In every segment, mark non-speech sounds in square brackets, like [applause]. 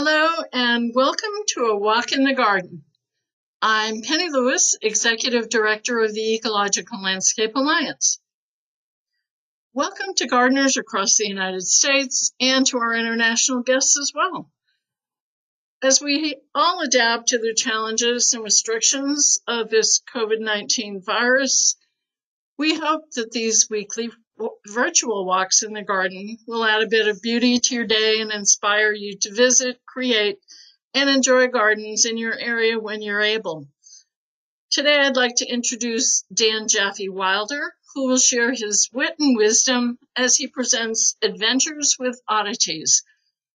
Hello and welcome to A Walk in the Garden. I'm Penny Lewis, Executive Director of the Ecological Landscape Alliance. Welcome to gardeners across the United States and to our international guests as well. As we all adapt to the challenges and restrictions of this COVID-19 virus, we hope that these weekly virtual walks in the garden will add a bit of beauty to your day and inspire you to visit, create, and enjoy gardens in your area when you're able. Today, I'd like to introduce Dan Jaffe Wilder, who will share his wit and wisdom as he presents Adventures with Oddities,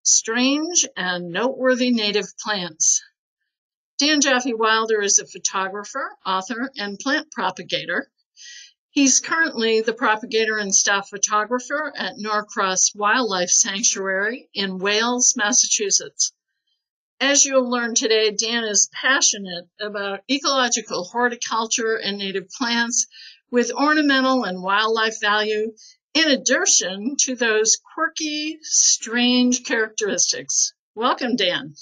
Strange and Noteworthy Native Plants. Dan Jaffe Wilder is a photographer, author, and plant propagator. He's currently the propagator and staff photographer at Norcross Wildlife Sanctuary in Wales, Massachusetts. As you'll learn today, Dan is passionate about ecological horticulture and native plants with ornamental and wildlife value, in addition to those quirky, strange characteristics. Welcome, Dan.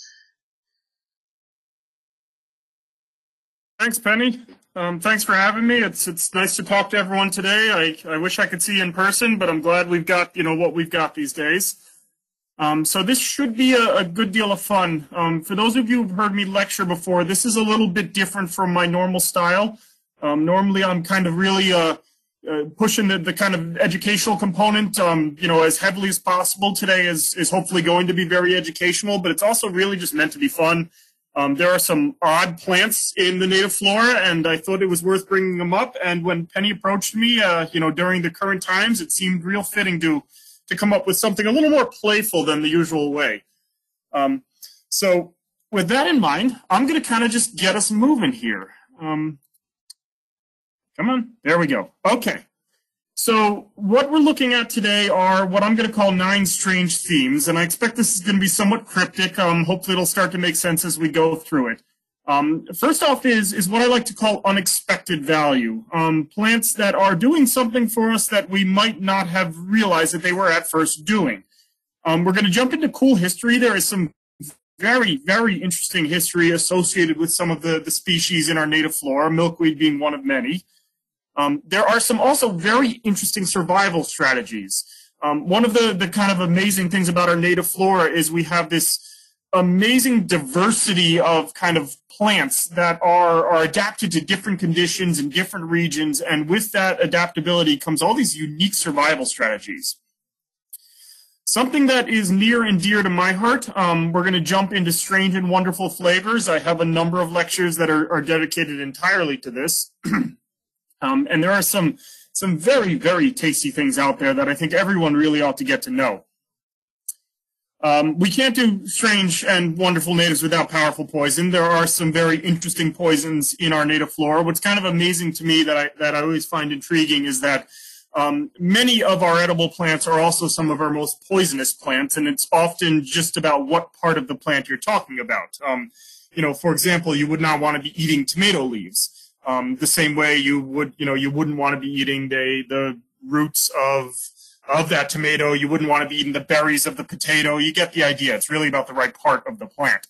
Thanks, Penny. Um, thanks for having me. It's it's nice to talk to everyone today. I, I wish I could see you in person, but I'm glad we've got you know what we've got these days. Um, so this should be a, a good deal of fun. Um, for those of you who've heard me lecture before, this is a little bit different from my normal style. Um, normally, I'm kind of really uh, uh, pushing the, the kind of educational component, um, you know, as heavily as possible. Today is is hopefully going to be very educational, but it's also really just meant to be fun. Um, there are some odd plants in the native flora, and I thought it was worth bringing them up. And when Penny approached me, uh, you know, during the current times, it seemed real fitting to to come up with something a little more playful than the usual way. Um, so, with that in mind, I'm going to kind of just get us moving here. Um, come on, there we go. Okay. So what we're looking at today are what I'm going to call nine strange themes, and I expect this is going to be somewhat cryptic. Um, hopefully it'll start to make sense as we go through it. Um, first off is, is what I like to call unexpected value. Um, plants that are doing something for us that we might not have realized that they were at first doing. Um, we're going to jump into cool history. There is some very, very interesting history associated with some of the, the species in our native flora, milkweed being one of many. Um, there are some also very interesting survival strategies. Um, one of the, the kind of amazing things about our native flora is we have this amazing diversity of kind of plants that are, are adapted to different conditions in different regions. And with that adaptability comes all these unique survival strategies. Something that is near and dear to my heart, um, we're going to jump into strange and wonderful flavors. I have a number of lectures that are, are dedicated entirely to this. [clears throat] Um, and there are some some very very tasty things out there that I think everyone really ought to get to know. Um, we can't do strange and wonderful natives without powerful poison. There are some very interesting poisons in our native flora. What's kind of amazing to me that I that I always find intriguing is that um, many of our edible plants are also some of our most poisonous plants, and it's often just about what part of the plant you're talking about. Um, you know, for example, you would not want to be eating tomato leaves. Um, the same way you would, you know, you wouldn't want to be eating the the roots of of that tomato. You wouldn't want to be eating the berries of the potato. You get the idea. It's really about the right part of the plant.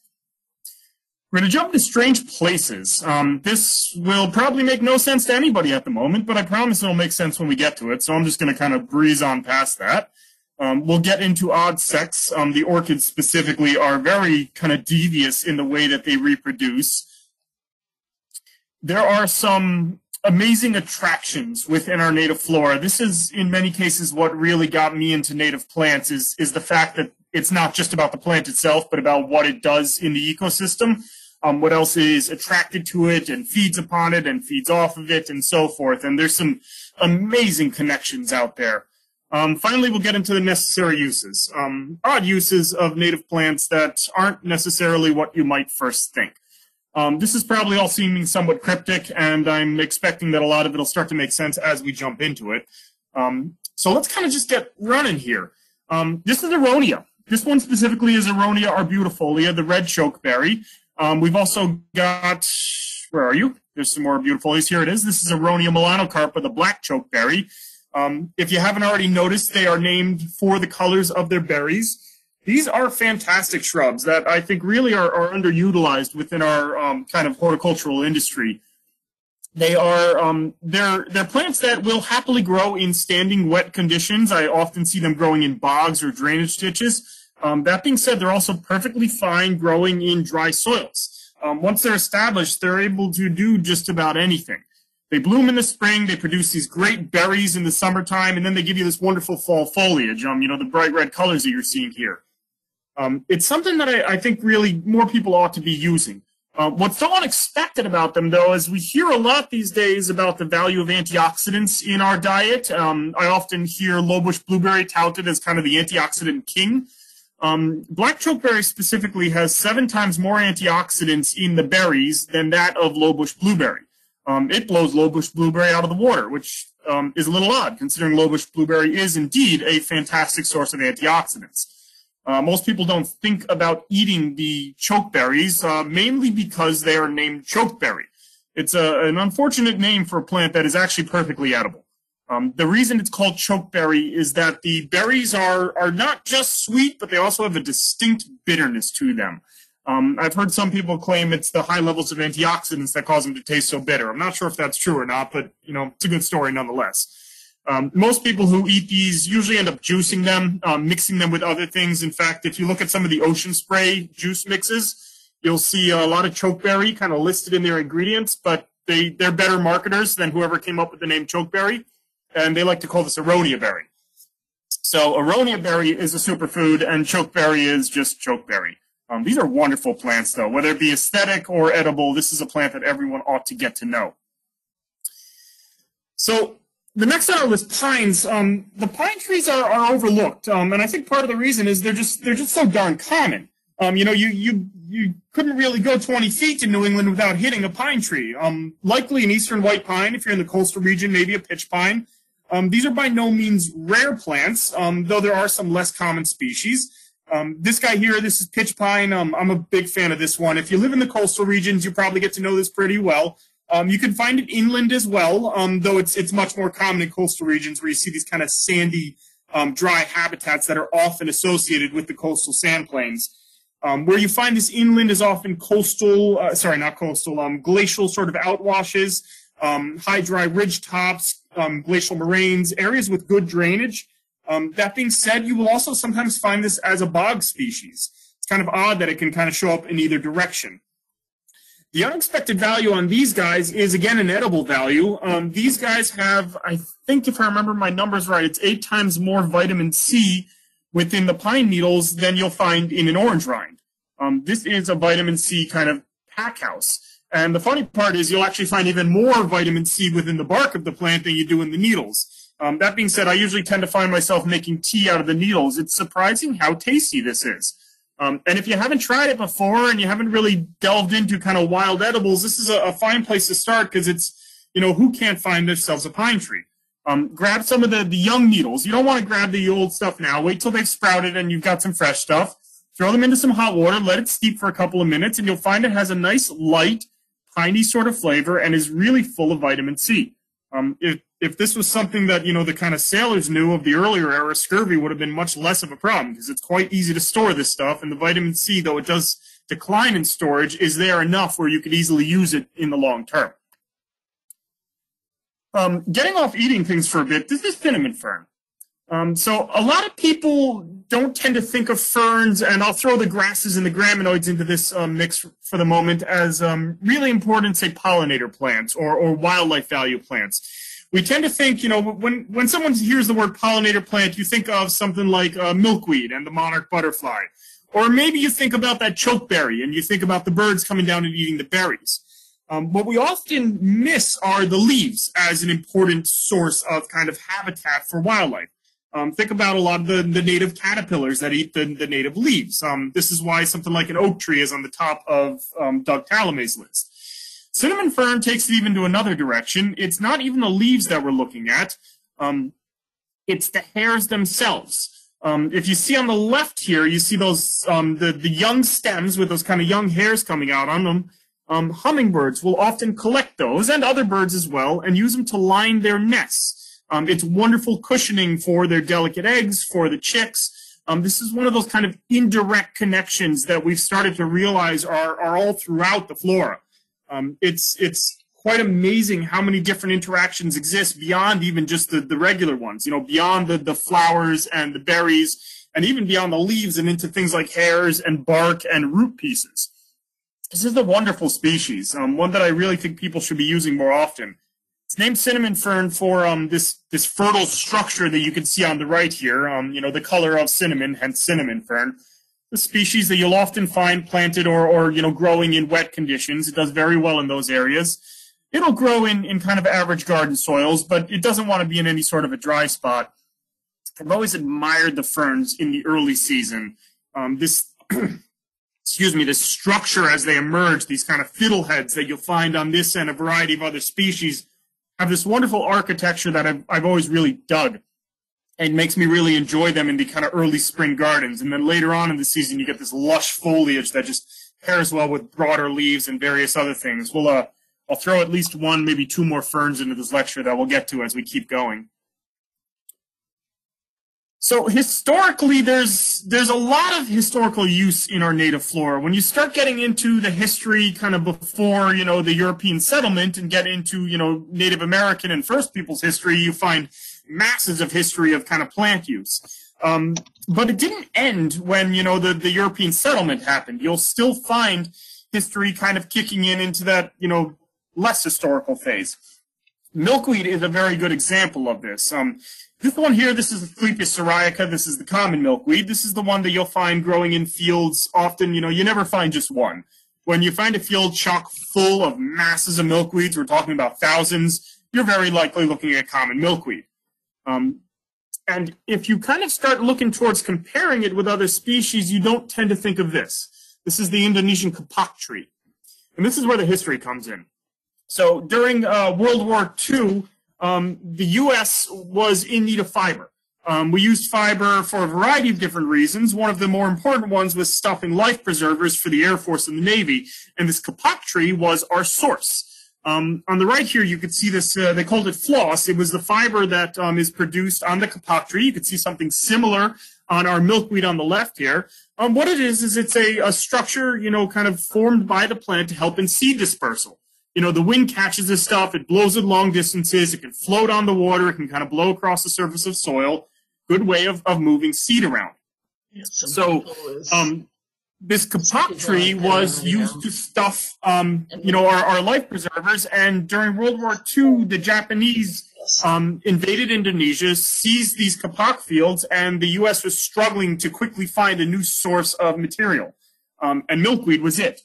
We're going to jump to strange places. Um, this will probably make no sense to anybody at the moment, but I promise it'll make sense when we get to it. So I'm just going to kind of breeze on past that. Um, we'll get into odd sex. Um, the orchids specifically are very kind of devious in the way that they reproduce there are some amazing attractions within our native flora. This is in many cases what really got me into native plants is is the fact that it's not just about the plant itself, but about what it does in the ecosystem. Um, what else is attracted to it and feeds upon it and feeds off of it and so forth. And there's some amazing connections out there. Um, finally, we'll get into the necessary uses, um, odd uses of native plants that aren't necessarily what you might first think. Um, this is probably all seeming somewhat cryptic, and I'm expecting that a lot of it will start to make sense as we jump into it. Um, so let's kind of just get running here. Um, this is Aronia. This one specifically is Aronia arbutifolia, the red chokeberry. Um, we've also got, where are you? There's some more arbutifolias. Here it is. This is Aronia melanocarpa, the black chokeberry. Um, if you haven't already noticed, they are named for the colors of their berries. These are fantastic shrubs that I think really are, are underutilized within our um, kind of horticultural industry. They are um, they're they're plants that will happily grow in standing wet conditions. I often see them growing in bogs or drainage ditches. Um, that being said, they're also perfectly fine growing in dry soils. Um, once they're established, they're able to do just about anything. They bloom in the spring, they produce these great berries in the summertime, and then they give you this wonderful fall foliage, um, you know, the bright red colors that you're seeing here. Um, it's something that I, I, think really more people ought to be using. Uh, what's so unexpected about them, though, is we hear a lot these days about the value of antioxidants in our diet. Um, I often hear low bush blueberry touted as kind of the antioxidant king. Um, black chokeberry specifically has seven times more antioxidants in the berries than that of low bush blueberry. Um, it blows low bush blueberry out of the water, which um, is a little odd considering low bush blueberry is indeed a fantastic source of antioxidants. Uh, most people don't think about eating the chokeberries, uh, mainly because they are named chokeberry. It's a, an unfortunate name for a plant that is actually perfectly edible. Um, the reason it's called chokeberry is that the berries are, are not just sweet, but they also have a distinct bitterness to them. Um, I've heard some people claim it's the high levels of antioxidants that cause them to taste so bitter. I'm not sure if that's true or not, but you know, it's a good story nonetheless. Um, most people who eat these usually end up juicing them, um, mixing them with other things. In fact, if you look at some of the ocean spray juice mixes, you'll see a lot of chokeberry kind of listed in their ingredients, but they, they're better marketers than whoever came up with the name chokeberry, and they like to call this aronia berry. So aronia berry is a superfood, and chokeberry is just chokeberry. Um, these are wonderful plants, though. Whether it be aesthetic or edible, this is a plant that everyone ought to get to know. So the next on our list, pines. Um, the pine trees are, are overlooked, um, and I think part of the reason is they're just they're just so darn common. Um, you know, you you you couldn't really go 20 feet in New England without hitting a pine tree. Um, likely an eastern white pine if you're in the coastal region, maybe a pitch pine. Um, these are by no means rare plants, um, though there are some less common species. This guy here, this is pitch pine. I'm a big fan of this one. If you live in the coastal regions, you probably get to know this pretty well. Um, you can find it inland as well, um, though it's it's much more common in coastal regions where you see these kind of sandy, um, dry habitats that are often associated with the coastal sand plains. Um, where you find this inland is often coastal, uh, sorry, not coastal, um, glacial sort of outwashes, um, high dry ridge tops, glacial moraines, areas with good drainage. that being said, you will also sometimes find this as a bog species. It's kind of odd that it can kind of show up in either direction. The unexpected value on these guys is again an edible value. Um, these guys have, I think, if I remember my numbers right, it's eight times more vitamin C within the pine needles than you'll find in an orange rind. Um, this is a vitamin C kind of pack house. And the funny part is you'll actually find even more vitamin C within the bark of the plant than you do in the needles. Um, that being said, I usually tend to find myself making tea out of the needles. It's surprising how tasty this is. Um, and if you haven't tried it before and you haven't really delved into kind of wild edibles, this is a, a fine place to start because it's, you know, who can't find themselves a pine tree? Um, grab some of the, the young needles. You don't want to grab the old stuff now. Wait till they've sprouted and you've got some fresh stuff. Throw them into some hot water, let it steep for a couple of minutes, and you'll find it has a nice, light, piney sort of flavor and is really full of vitamin C. Um, if if this was something that you know the kind of sailors knew of the earlier era, scurvy would have been much less of a problem because it's quite easy to store this stuff, and the vitamin C, though it does decline in storage, is there enough where you could easily use it in the long term. Um, getting off eating things for a bit, this is cinnamon fern. Um, so a lot of people don't tend to think of ferns, and I'll throw the grasses and the graminoids into this um, mix for the moment as um, really important, say, pollinator plants or, or wildlife value plants we tend to think, you know, when, when someone hears the word pollinator plant, you think of something like uh, milkweed and the monarch butterfly. Or maybe you think about that chokeberry and you think about the birds coming down and eating the berries. Um, what we often miss are the leaves as an important source of kind of habitat for wildlife. Um, think about a lot of the, the native caterpillars that eat the, the native leaves. Um, this is why something like an oak tree is on the top of um, Doug Tallamy's list. Cinnamon fern takes it even to another direction. It's not even the leaves that we're looking at. Um, it's the hairs themselves. Um, if you see on the left here, you see those um, the the young stems with those kind of young hairs coming out on them. Um, hummingbirds will often collect those and other birds as well and use them to line their nests. Um, it's wonderful cushioning for their delicate eggs, for the chicks. Um, this is one of those kind of indirect connections that we've started to realize are, are all throughout the flora. Um, it's, it's quite amazing how many different interactions exist beyond even just the, the regular ones, you know, beyond the, the flowers and the berries and even beyond the leaves and into things like hairs and bark and root pieces. This is a wonderful species, um, one that I really think people should be using more often. It's named cinnamon fern for um, this this fertile structure that you can see on the right here. Um, you know, the color of cinnamon, hence cinnamon fern. The species that you'll often find planted or, or you know growing in wet conditions. It does very well in those areas. It'll grow in, in kind of average garden soils, but it doesn't want to be in any sort of a dry spot. I've always admired the ferns in the early season. Um, this, [clears throat] excuse me, this structure as they emerge, these kind of fiddleheads that you'll find on this and a variety of other species, have this wonderful architecture that I've, I've always really dug and makes me really enjoy them in the kind of early spring gardens. And then later on in the season, you get this lush foliage that just pairs well with broader leaves and various other things. We'll, uh, I'll throw at least one, maybe two more ferns into this lecture that we'll get to as we keep going. So historically, there's there's a lot of historical use in our native flora. When you start getting into the history kind of before, you know, the European settlement and get into, you know, Native American and First Peoples history, you find masses of history of kind of plant use. Um, but it didn't end when, you know, the, the European settlement happened. You'll still find history kind of kicking in into that, you know, less historical phase. Milkweed is a very good example of this. Um, this one here, this is Asclepias syriaca. This is the common milkweed. This is the one that you'll find growing in fields often. You know, you never find just one. When you find a field chock full of masses of milkweeds, we're talking about thousands, you're very likely looking at common milkweed. Um, and if you kind of start looking towards comparing it with other species, you don't tend to think of this. This is the Indonesian kapok tree. And this is where the history comes in. So during uh, World War II, um, the U.S. was in need of fiber. Um, we used fiber for a variety of different reasons. One of the more important ones was stuffing life preservers for the Air Force and the Navy, and this kapok tree was our source. Um, on the right here, you can see this, uh, they called it floss. It was the fiber that um, is produced on the kapok tree. You can see something similar on our milkweed on the left here. Um, what it is, is it's a, a structure, you know, kind of formed by the plant to help in seed dispersal you know, the wind catches this stuff, it blows it long distances, it can float on the water, it can kind of blow across the surface of soil. Good way of, of moving seed around. Yeah, so, um, this kapok tree was used to stuff, um, you know, our, our life preservers. And during World War II, the Japanese um, invaded Indonesia, seized these kapok fields, and the U.S. was struggling to quickly find a new source of material. Um, and milkweed was it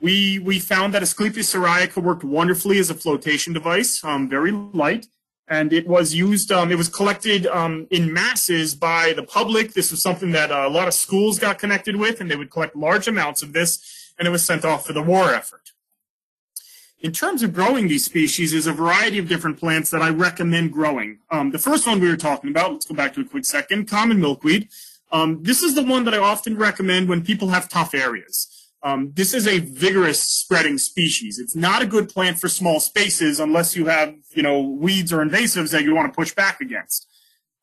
we we found that Asclepias syriaca worked wonderfully as a flotation device, um, very light, and it was used. Um, it was collected um, in masses by the public. This was something that uh, a lot of schools got connected with, and they would collect large amounts of this, and it was sent off for the war effort. In terms of growing these species, there's a variety of different plants that I recommend growing. Um, the first one we were talking about, let's go back to a quick second, common milkweed. Um, this is the one that I often recommend when people have tough areas. Um, this is a vigorous spreading species. It's not a good plant for small spaces unless you have, you know, weeds or invasives that you want to push back against.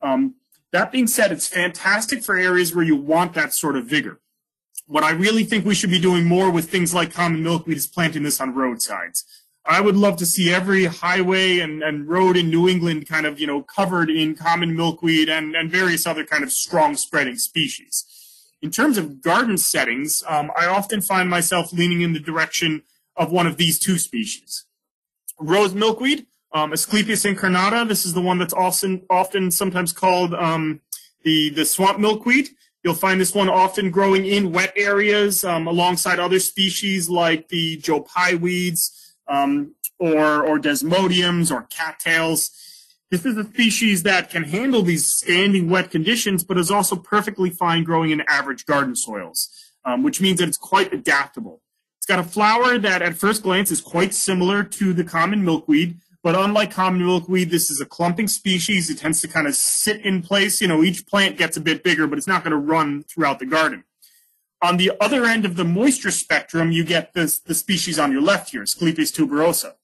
Um, that being said, it's fantastic for areas where you want that sort of vigor. What I really think we should be doing more with things like common milkweed is planting this on roadsides. I would love to see every highway and, and road in New England kind of, you know, covered in common milkweed and, and various other kind of strong spreading species. In terms of garden settings, um, I often find myself leaning in the direction of one of these two species. Rose milkweed, um, Asclepias incarnata. This is the one that's often, often sometimes called um, the, the swamp milkweed. You'll find this one often growing in wet areas um, alongside other species like the Joe Pye weeds um, or, or desmodiums or cattails. This is a species that can handle these standing wet conditions, but is also perfectly fine growing in average garden soils, um, which means that it's quite adaptable. It's got a flower that at first glance is quite similar to the common milkweed, but unlike common milkweed, this is a clumping species. It tends to kind of sit in place. You know, each plant gets a bit bigger, but it's not going to run throughout the garden. On the other end of the moisture spectrum, you get this, the species on your left here, Asclepias tuberosa.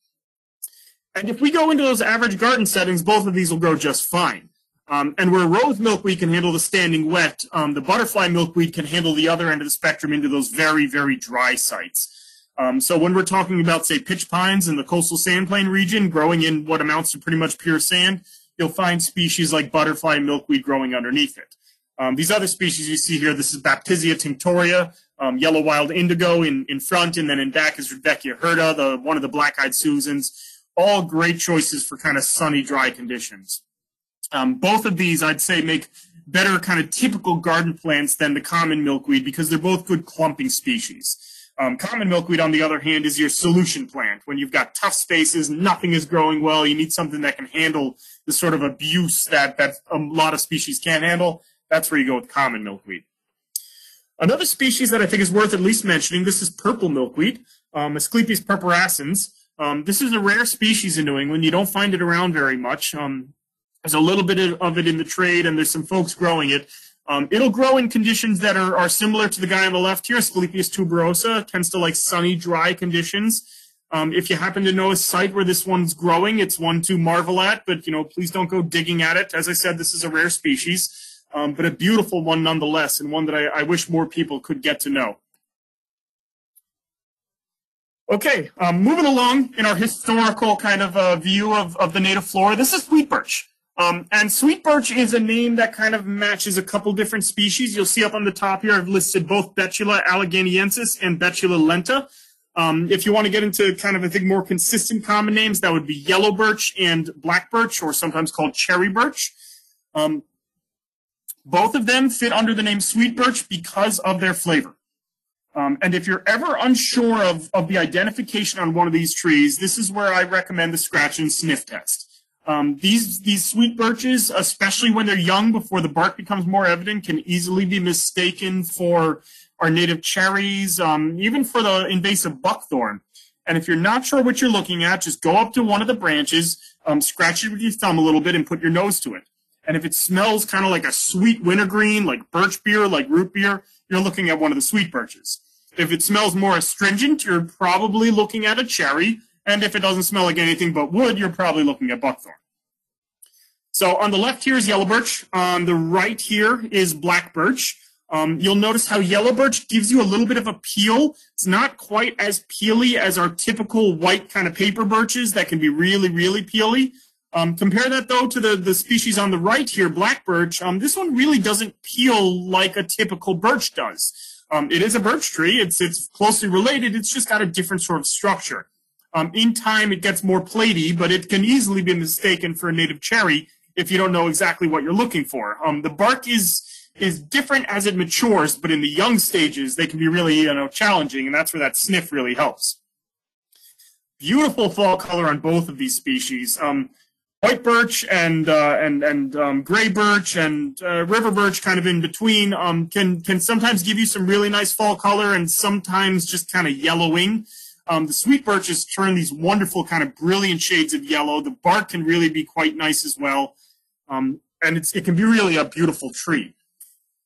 And if we go into those average garden settings, both of these will grow just fine. Um, and where rose milkweed can handle the standing wet, um, the butterfly milkweed can handle the other end of the spectrum into those very, very dry sites. Um, so when we're talking about, say, pitch pines in the coastal sandplain region growing in what amounts to pretty much pure sand, you'll find species like butterfly milkweed growing underneath it. Um, these other species you see here, this is Baptisia tinctoria, um, yellow wild indigo in, in front, and then in back is Rudbeckia hirta, the, one of the black-eyed Susans. All great choices for kind of sunny, dry conditions. Um, both of these, I'd say, make better kind of typical garden plants than the common milkweed because they're both good clumping species. Um, common milkweed, on the other hand, is your solution plant. When you've got tough spaces, nothing is growing well, you need something that can handle the sort of abuse that, that a lot of species can't handle. That's where you go with common milkweed. Another species that I think is worth at least mentioning, this is purple milkweed, um, Asclepias purpurascens. Um, this is a rare species in New England. You don't find it around very much. Um, there's a little bit of it in the trade, and there's some folks growing it. Um, it'll grow in conditions that are, are similar to the guy on the left here, Asclepias tuberosa, tends to like sunny, dry conditions. Um, if you happen to know a site where this one's growing, it's one to marvel at, but you know, please don't go digging at it. As I said, this is a rare species, um, but a beautiful one nonetheless, and one that I, I, wish more people could get to know. Okay, um, moving along in our historical kind of uh, view of, of the native flora, this is sweet birch. Um, and sweet birch is a name that kind of matches a couple different species. You'll see up on the top here, I've listed both Betula alleghaniensis and Betula lenta. Um, if you want to get into kind of, I think, more consistent common names, that would be yellow birch and black birch, or sometimes called cherry birch. Um, both of them fit under the name sweet birch because of their flavor. Um, and if you're ever unsure of, of the identification on one of these trees, this is where I recommend the scratch and sniff test. Um, these these sweet birches, especially when they're young, before the bark becomes more evident, can easily be mistaken for our native cherries, um, even for the invasive buckthorn. And if you're not sure what you're looking at, just go up to one of the branches, um, scratch it with your thumb a little bit, and put your nose to it. And if it smells kind of like a sweet wintergreen, like birch beer, like root beer, you're looking at one of the sweet birches. If it smells more astringent, you're probably looking at a cherry. And if it doesn't smell like anything but wood, you're probably looking at buckthorn. So on the left here is yellow birch. On the right here is black birch. Um, you'll notice how yellow birch gives you a little bit of a peel. It's not quite as peely as our typical white kind of paper birches that can be really, really peely. Um, compare that though to the, the species on the right here, black birch. Um, this one really doesn't peel like a typical birch does. Um, it is a birch tree. It's, it's closely related. It's just got a different sort of structure. Um, in time, it gets more platy, but it can easily be mistaken for a native cherry if you don't know exactly what you're looking for. Um, the bark is is different as it matures, but in the young stages, they can be really you know challenging, and that's where that sniff really helps. Beautiful fall color on both of these species. Um, white birch and uh, and and um, gray birch and uh, river birch, kind of in between, um, can can sometimes give you some really nice fall color, and sometimes just kind of yellowing. Um, the sweet birches turn these wonderful kind of brilliant shades of yellow. The bark can really be quite nice as well. Um, and it can be really a beautiful tree.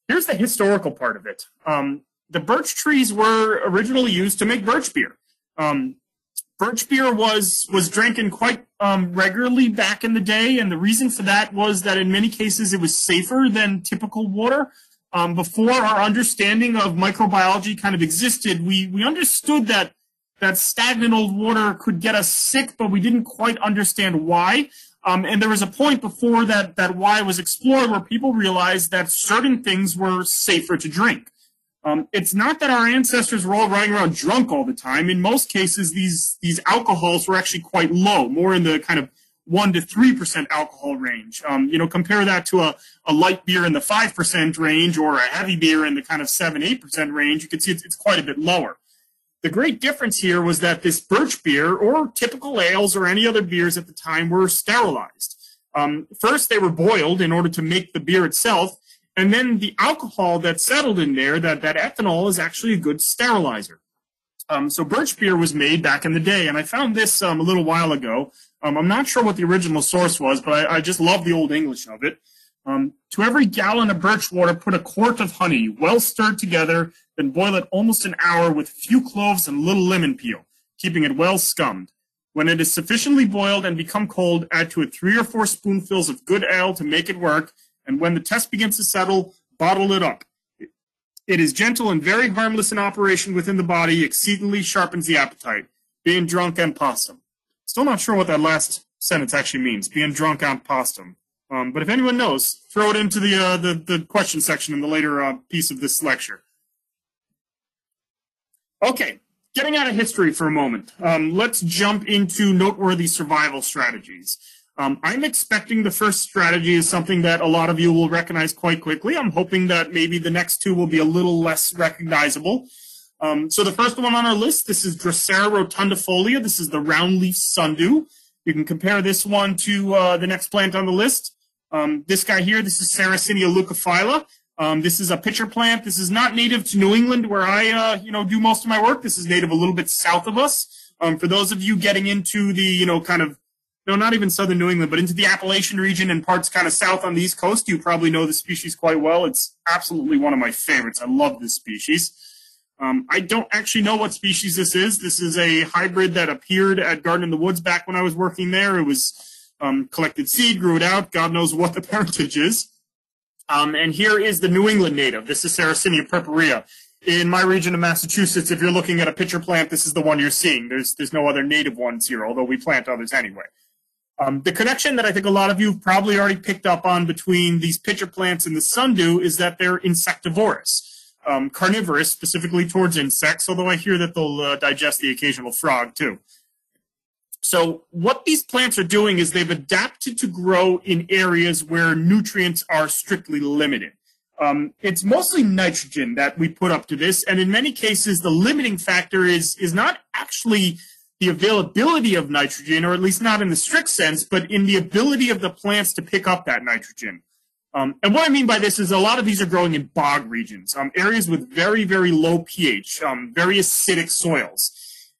Here's the historical part of it. Um, the birch trees were originally used to make birch beer. Um, birch beer was was drinking quite um, regularly back in the day, and the reason for that was that in many cases it was safer than typical water. Um, before our understanding of microbiology kind of existed, we we understood that that stagnant old water could get us sick, but we didn't quite understand why. Um, and there was a point before that, that why was explored where people realized that certain things were safer to drink. Um, it's not that our ancestors were all running around drunk all the time. In most cases, these, these alcohols were actually quite low, more in the kind of 1 to 3% alcohol range. Um, you know, compare that to a, a light beer in the 5% range or a heavy beer in the kind of 7 8% range. You can see it's, it's quite a bit lower. The great difference here was that this birch beer, or typical ales or any other beers at the time, were sterilized. Um, first, they were boiled in order to make the beer itself, and then the alcohol that settled in there, that, that ethanol, is actually a good sterilizer. Um, so birch beer was made back in the day, and I found this um, a little while ago. Um, I'm not sure what the original source was, but I, I just love the old English of it. Um, to every gallon of birch water, put a quart of honey, well stirred together, then boil it almost an hour with few cloves and little lemon peel, keeping it well scummed. When it is sufficiently boiled and become cold, add to it three or four spoonfuls of good ale to make it work, and when the test begins to settle, bottle it up. It is gentle and very harmless in operation within the body, exceedingly sharpens the appetite. Being drunk and postum. Still not sure what that last sentence actually means, being drunk and postum. Um, but if anyone knows, throw it into the, uh, the, the question section in the later uh, piece of this lecture. Okay, getting out of history for a moment, um, let's jump into noteworthy survival strategies. Um, I'm expecting the first strategy is something that a lot of you will recognize quite quickly. I'm hoping that maybe the next two will be a little less recognizable. Um, so the first one on our list, this is Drosera rotundifolia. This is the roundleaf sundew. You can compare this one to uh, the next plant on the list. Um, this guy here, this is Sarracenia leucophylla. Um, this is a pitcher plant. This is not native to New England where I, uh, you know, do most of my work. This is native a little bit south of us. Um, for those of you getting into the, you know, kind of, no, not even southern New England, but into the Appalachian region and parts kind of south on the East Coast, you probably know the species quite well. It's absolutely one of my favorites. I love this species. Um, I don't actually know what species this is. This is a hybrid that appeared at Garden in the Woods back when I was working there. It was um, collected seed, grew it out. God knows what the [laughs] parentage is. Um, and here is the New England native. This is Sarracenia purpurea. In my region of Massachusetts, if you're looking at a pitcher plant, this is the one you're seeing. There's there's no other native ones here, although we plant others anyway. Um, the connection that I think a lot of you have probably already picked up on between these pitcher plants and the sundew is that they're insectivorous, um, carnivorous, specifically towards insects, although I hear that they'll uh, digest the occasional frog too. So what these plants are doing is they've adapted to grow in areas where nutrients are strictly limited. Um, it's mostly nitrogen that we put up to this, and in many cases, the limiting factor is is not actually the availability of nitrogen, or at least not in the strict sense, but in the ability of the plants to pick up that nitrogen. Um, and what I mean by this is a lot of these are growing in bog regions, um, areas with very, very low pH, um, very acidic soils.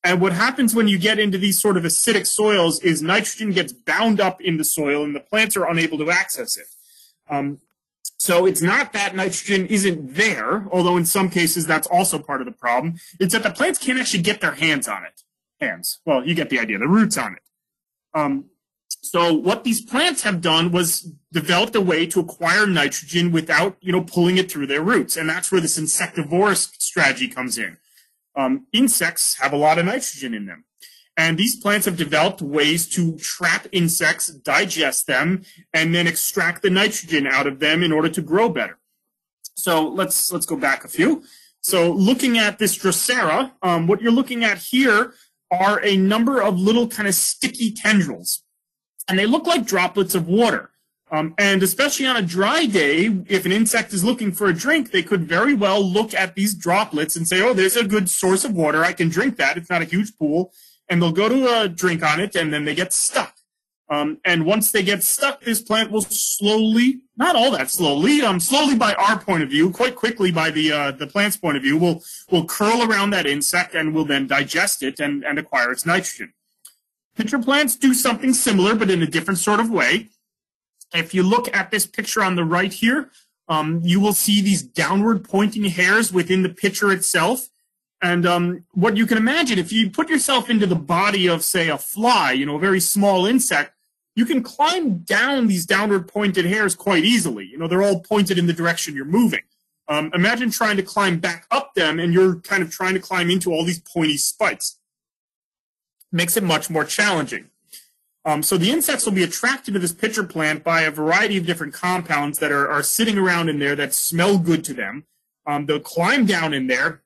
And what happens when you get into these sort of acidic soils is nitrogen gets bound up in the soil and the plants are unable to access it. Um, so it's not that nitrogen isn't there, although in some cases that's also part of the problem. It's that the plants can't actually get their hands on it. Hands. Well, you get the idea. The roots on it. Um, so what these plants have done was developed a way to acquire nitrogen without, you know, pulling it through their roots. And that's where this insectivorous strategy comes in. Um, insects have a lot of nitrogen in them. And these plants have developed ways to trap insects, digest them, and then extract the nitrogen out of them in order to grow better. So let's let's go back a few. So looking at this Drosera, um, what you're looking at here are a number of little kind of sticky tendrils. And they look like droplets of water. Um, and especially on a dry day, if an insect is looking for a drink, they could very well look at these droplets and say, oh, there's a good source of water. I can drink that. It's not a huge pool. And they'll go to a drink on it and then they get stuck. Um, and once they get stuck, this plant will slowly, not all that slowly, um, slowly by our point of view, quite quickly by the, uh, the plant's point of view, will, will curl around that insect and will then digest it and, and acquire its nitrogen. Pitcher plants do something similar, but in a different sort of way. If you look at this picture on the right here, um, you will see these downward pointing hairs within the pitcher itself. And um, what you can imagine, if you put yourself into the body of, say, a fly, you know, a very small insect, you can climb down these downward pointed hairs quite easily. You know, they're all pointed in the direction you're moving. Um, imagine trying to climb back up them and you're kind of trying to climb into all these pointy spikes. Makes it much more challenging. Um, so the insects will be attracted to this pitcher plant by a variety of different compounds that are, are sitting around in there that smell good to them. Um, they'll climb down in there,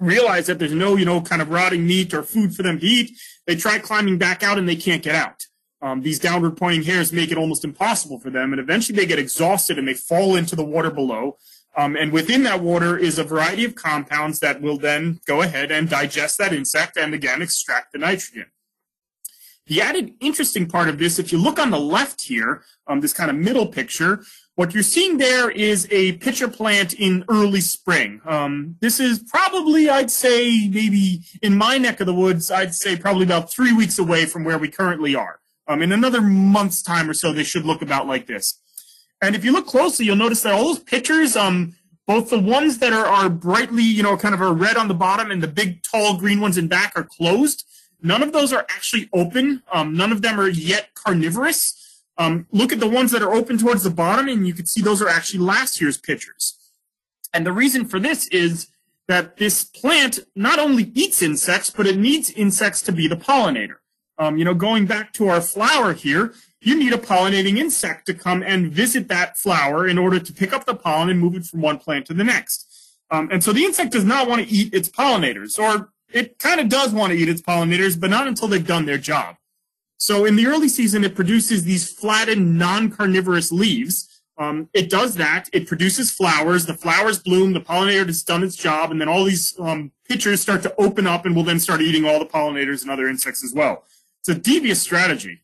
realize that there's no, you know, kind of rotting meat or food for them to eat. They try climbing back out and they can't get out. Um, these downward pointing hairs make it almost impossible for them, and eventually they get exhausted and they fall into the water below. Um, and within that water is a variety of compounds that will then go ahead and digest that insect and again extract the nitrogen. The added interesting part of this, if you look on the left here, um, this kind of middle picture, what you're seeing there is a pitcher plant in early spring. Um, this is probably, I'd say, maybe in my neck of the woods, I'd say probably about three weeks away from where we currently are. Um, in another month's time or so, they should look about like this. And if you look closely, you'll notice that all those pitchers, um, both the ones that are, are brightly, you know, kind of are red on the bottom and the big tall green ones in back are closed. None of those are actually open. Um, none of them are yet carnivorous. Um, look at the ones that are open towards the bottom, and you can see those are actually last year's pictures. And the reason for this is that this plant not only eats insects, but it needs insects to be the pollinator. Um, you know, going back to our flower here, you need a pollinating insect to come and visit that flower in order to pick up the pollen and move it from one plant to the next. Um, and so the insect does not want to eat its pollinators, or it kind of does want to eat its pollinators, but not until they've done their job. So in the early season, it produces these flattened, non-carnivorous leaves. Um, it does that. It produces flowers. The flowers bloom. The pollinator has done its job, and then all these um, pitchers start to open up and will then start eating all the pollinators and other insects as well. It's a devious strategy.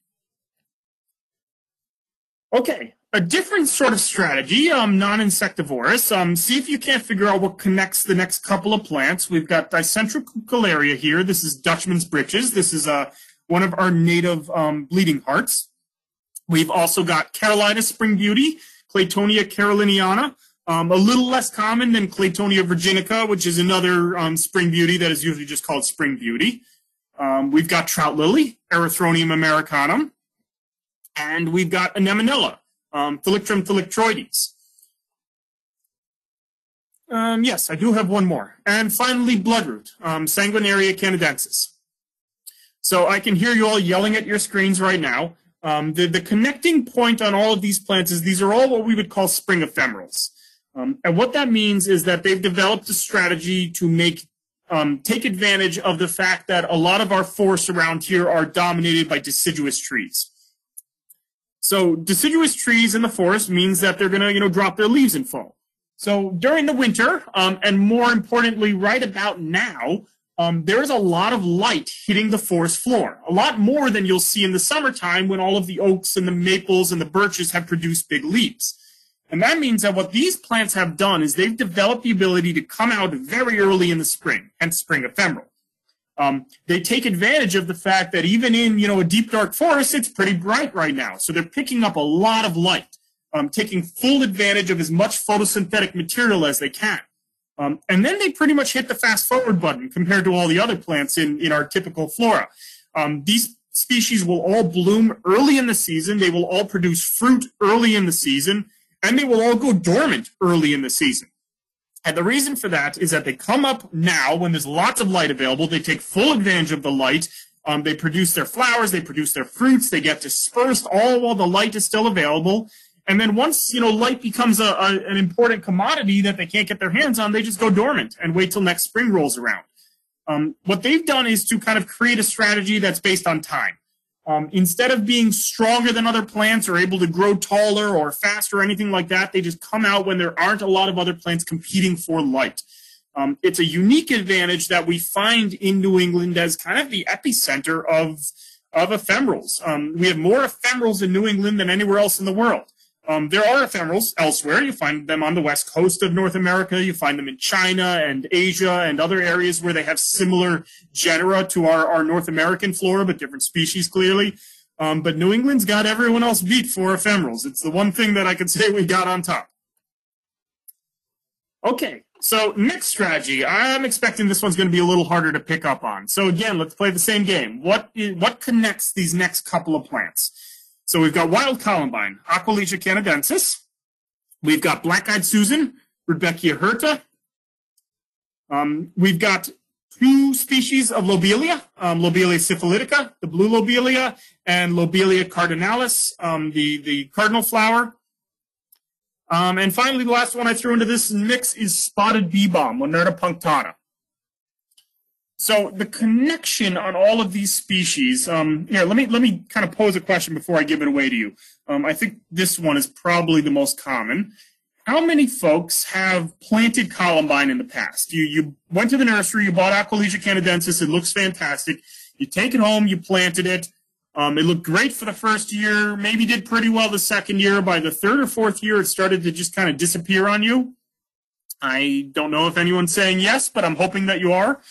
Okay, a different sort of strategy, um, non-insectivorous. Um, see if you can't figure out what connects the next couple of plants. We've got Dicentra cucullaria here. This is Dutchman's breeches. This is uh, one of our native um, bleeding hearts. We've also got Carolina Spring Beauty, Claytonia caroliniana, um, a little less common than Claytonia virginica, which is another um, spring beauty that is usually just called spring beauty. Um, we've got trout lily, Erythronium americanum, and we've got anemonella, um, Thalictrum thalictroides. Um, yes, I do have one more. And finally, bloodroot, um, Sanguinaria canadensis. So I can hear you all yelling at your screens right now. Um, the, the connecting point on all of these plants is these are all what we would call spring ephemerals. Um, and what that means is that they've developed a strategy to make um, take advantage of the fact that a lot of our forests around here are dominated by deciduous trees. So deciduous trees in the forest means that they're going to, you know, drop their leaves in fall. So during the winter, um, and more importantly, right about now, um, there is a lot of light hitting the forest floor. A lot more than you'll see in the summertime when all of the oaks and the maples and the birches have produced big leaves. And that means that what these plants have done is they've developed the ability to come out very early in the spring, hence spring ephemeral. Um, they take advantage of the fact that even in you know a deep dark forest, it's pretty bright right now. So they're picking up a lot of light, um, taking full advantage of as much photosynthetic material as they can. Um, and then they pretty much hit the fast forward button compared to all the other plants in, in our typical flora. Um, these species will all bloom early in the season. They will all produce fruit early in the season, and they will all go dormant early in the season. And the reason for that is that they come up now when there's lots of light available. They take full advantage of the light. Um, they produce their flowers, they produce their fruits, they get dispersed all while the light is still available. And then once you know light becomes a, a, an important commodity that they can't get their hands on, they just go dormant and wait till next spring rolls around. Um, what they've done is to kind of create a strategy that's based on time. Um, instead of being stronger than other plants or able to grow taller or faster or anything like that, they just come out when there aren't a lot of other plants competing for light. Um, it's a unique advantage that we find in New England as kind of the epicenter of of ephemerals. Um, we have more ephemerals in New England than anywhere else in the world. Um, there are ephemerals elsewhere. You find them on the west coast of North America. You find them in China and Asia and other areas where they have similar genera to our, our North American flora, but different species clearly. Um, but New England's got everyone else beat for ephemerals. It's the one thing that I could [laughs] say we got on top. Okay, so next strategy. I'm expecting this one's going to be a little harder to pick up on. So again, let's play the same game. What what connects these next couple of plants? So we've got wild columbine, Aquilegia canadensis. We've got black-eyed Susan, Rudbeckia hirta. Um, we've got two species of lobelia, um, Lobelia syphilitica, the blue lobelia, and Lobelia cardinalis, um, the, the cardinal flower. Um, and finally, the last one I threw into this mix is spotted bee balm, Monarda punctata. So the connection on all of these species, um, here, let me let me kind of pose a question before I give it away to you. Um, I think this one is probably the most common. How many folks have planted columbine in the past? You you went to the nursery, you bought Aquilegia canadensis, it looks fantastic. You take it home, you planted it. Um, it looked great for the first year, maybe did pretty well the second year. By the third or fourth year, it started to just kind of disappear on you. I don't know if anyone's saying yes, but I'm hoping that you are.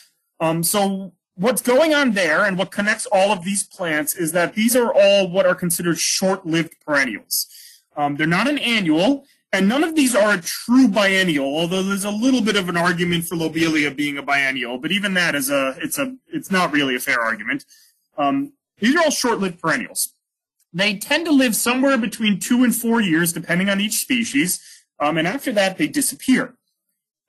Um, so what's going on there and what connects all of these plants is that these are all what are considered short-lived perennials. Um, they're not an annual, And none of these are a true biennial, although there's a little bit of an argument for lobelia being a biennial, but even that is a it's a it's not really a fair argument. Um, these are all short-lived perennials. They tend to live somewhere between two and four years, depending on each species, um, and after that they disappear.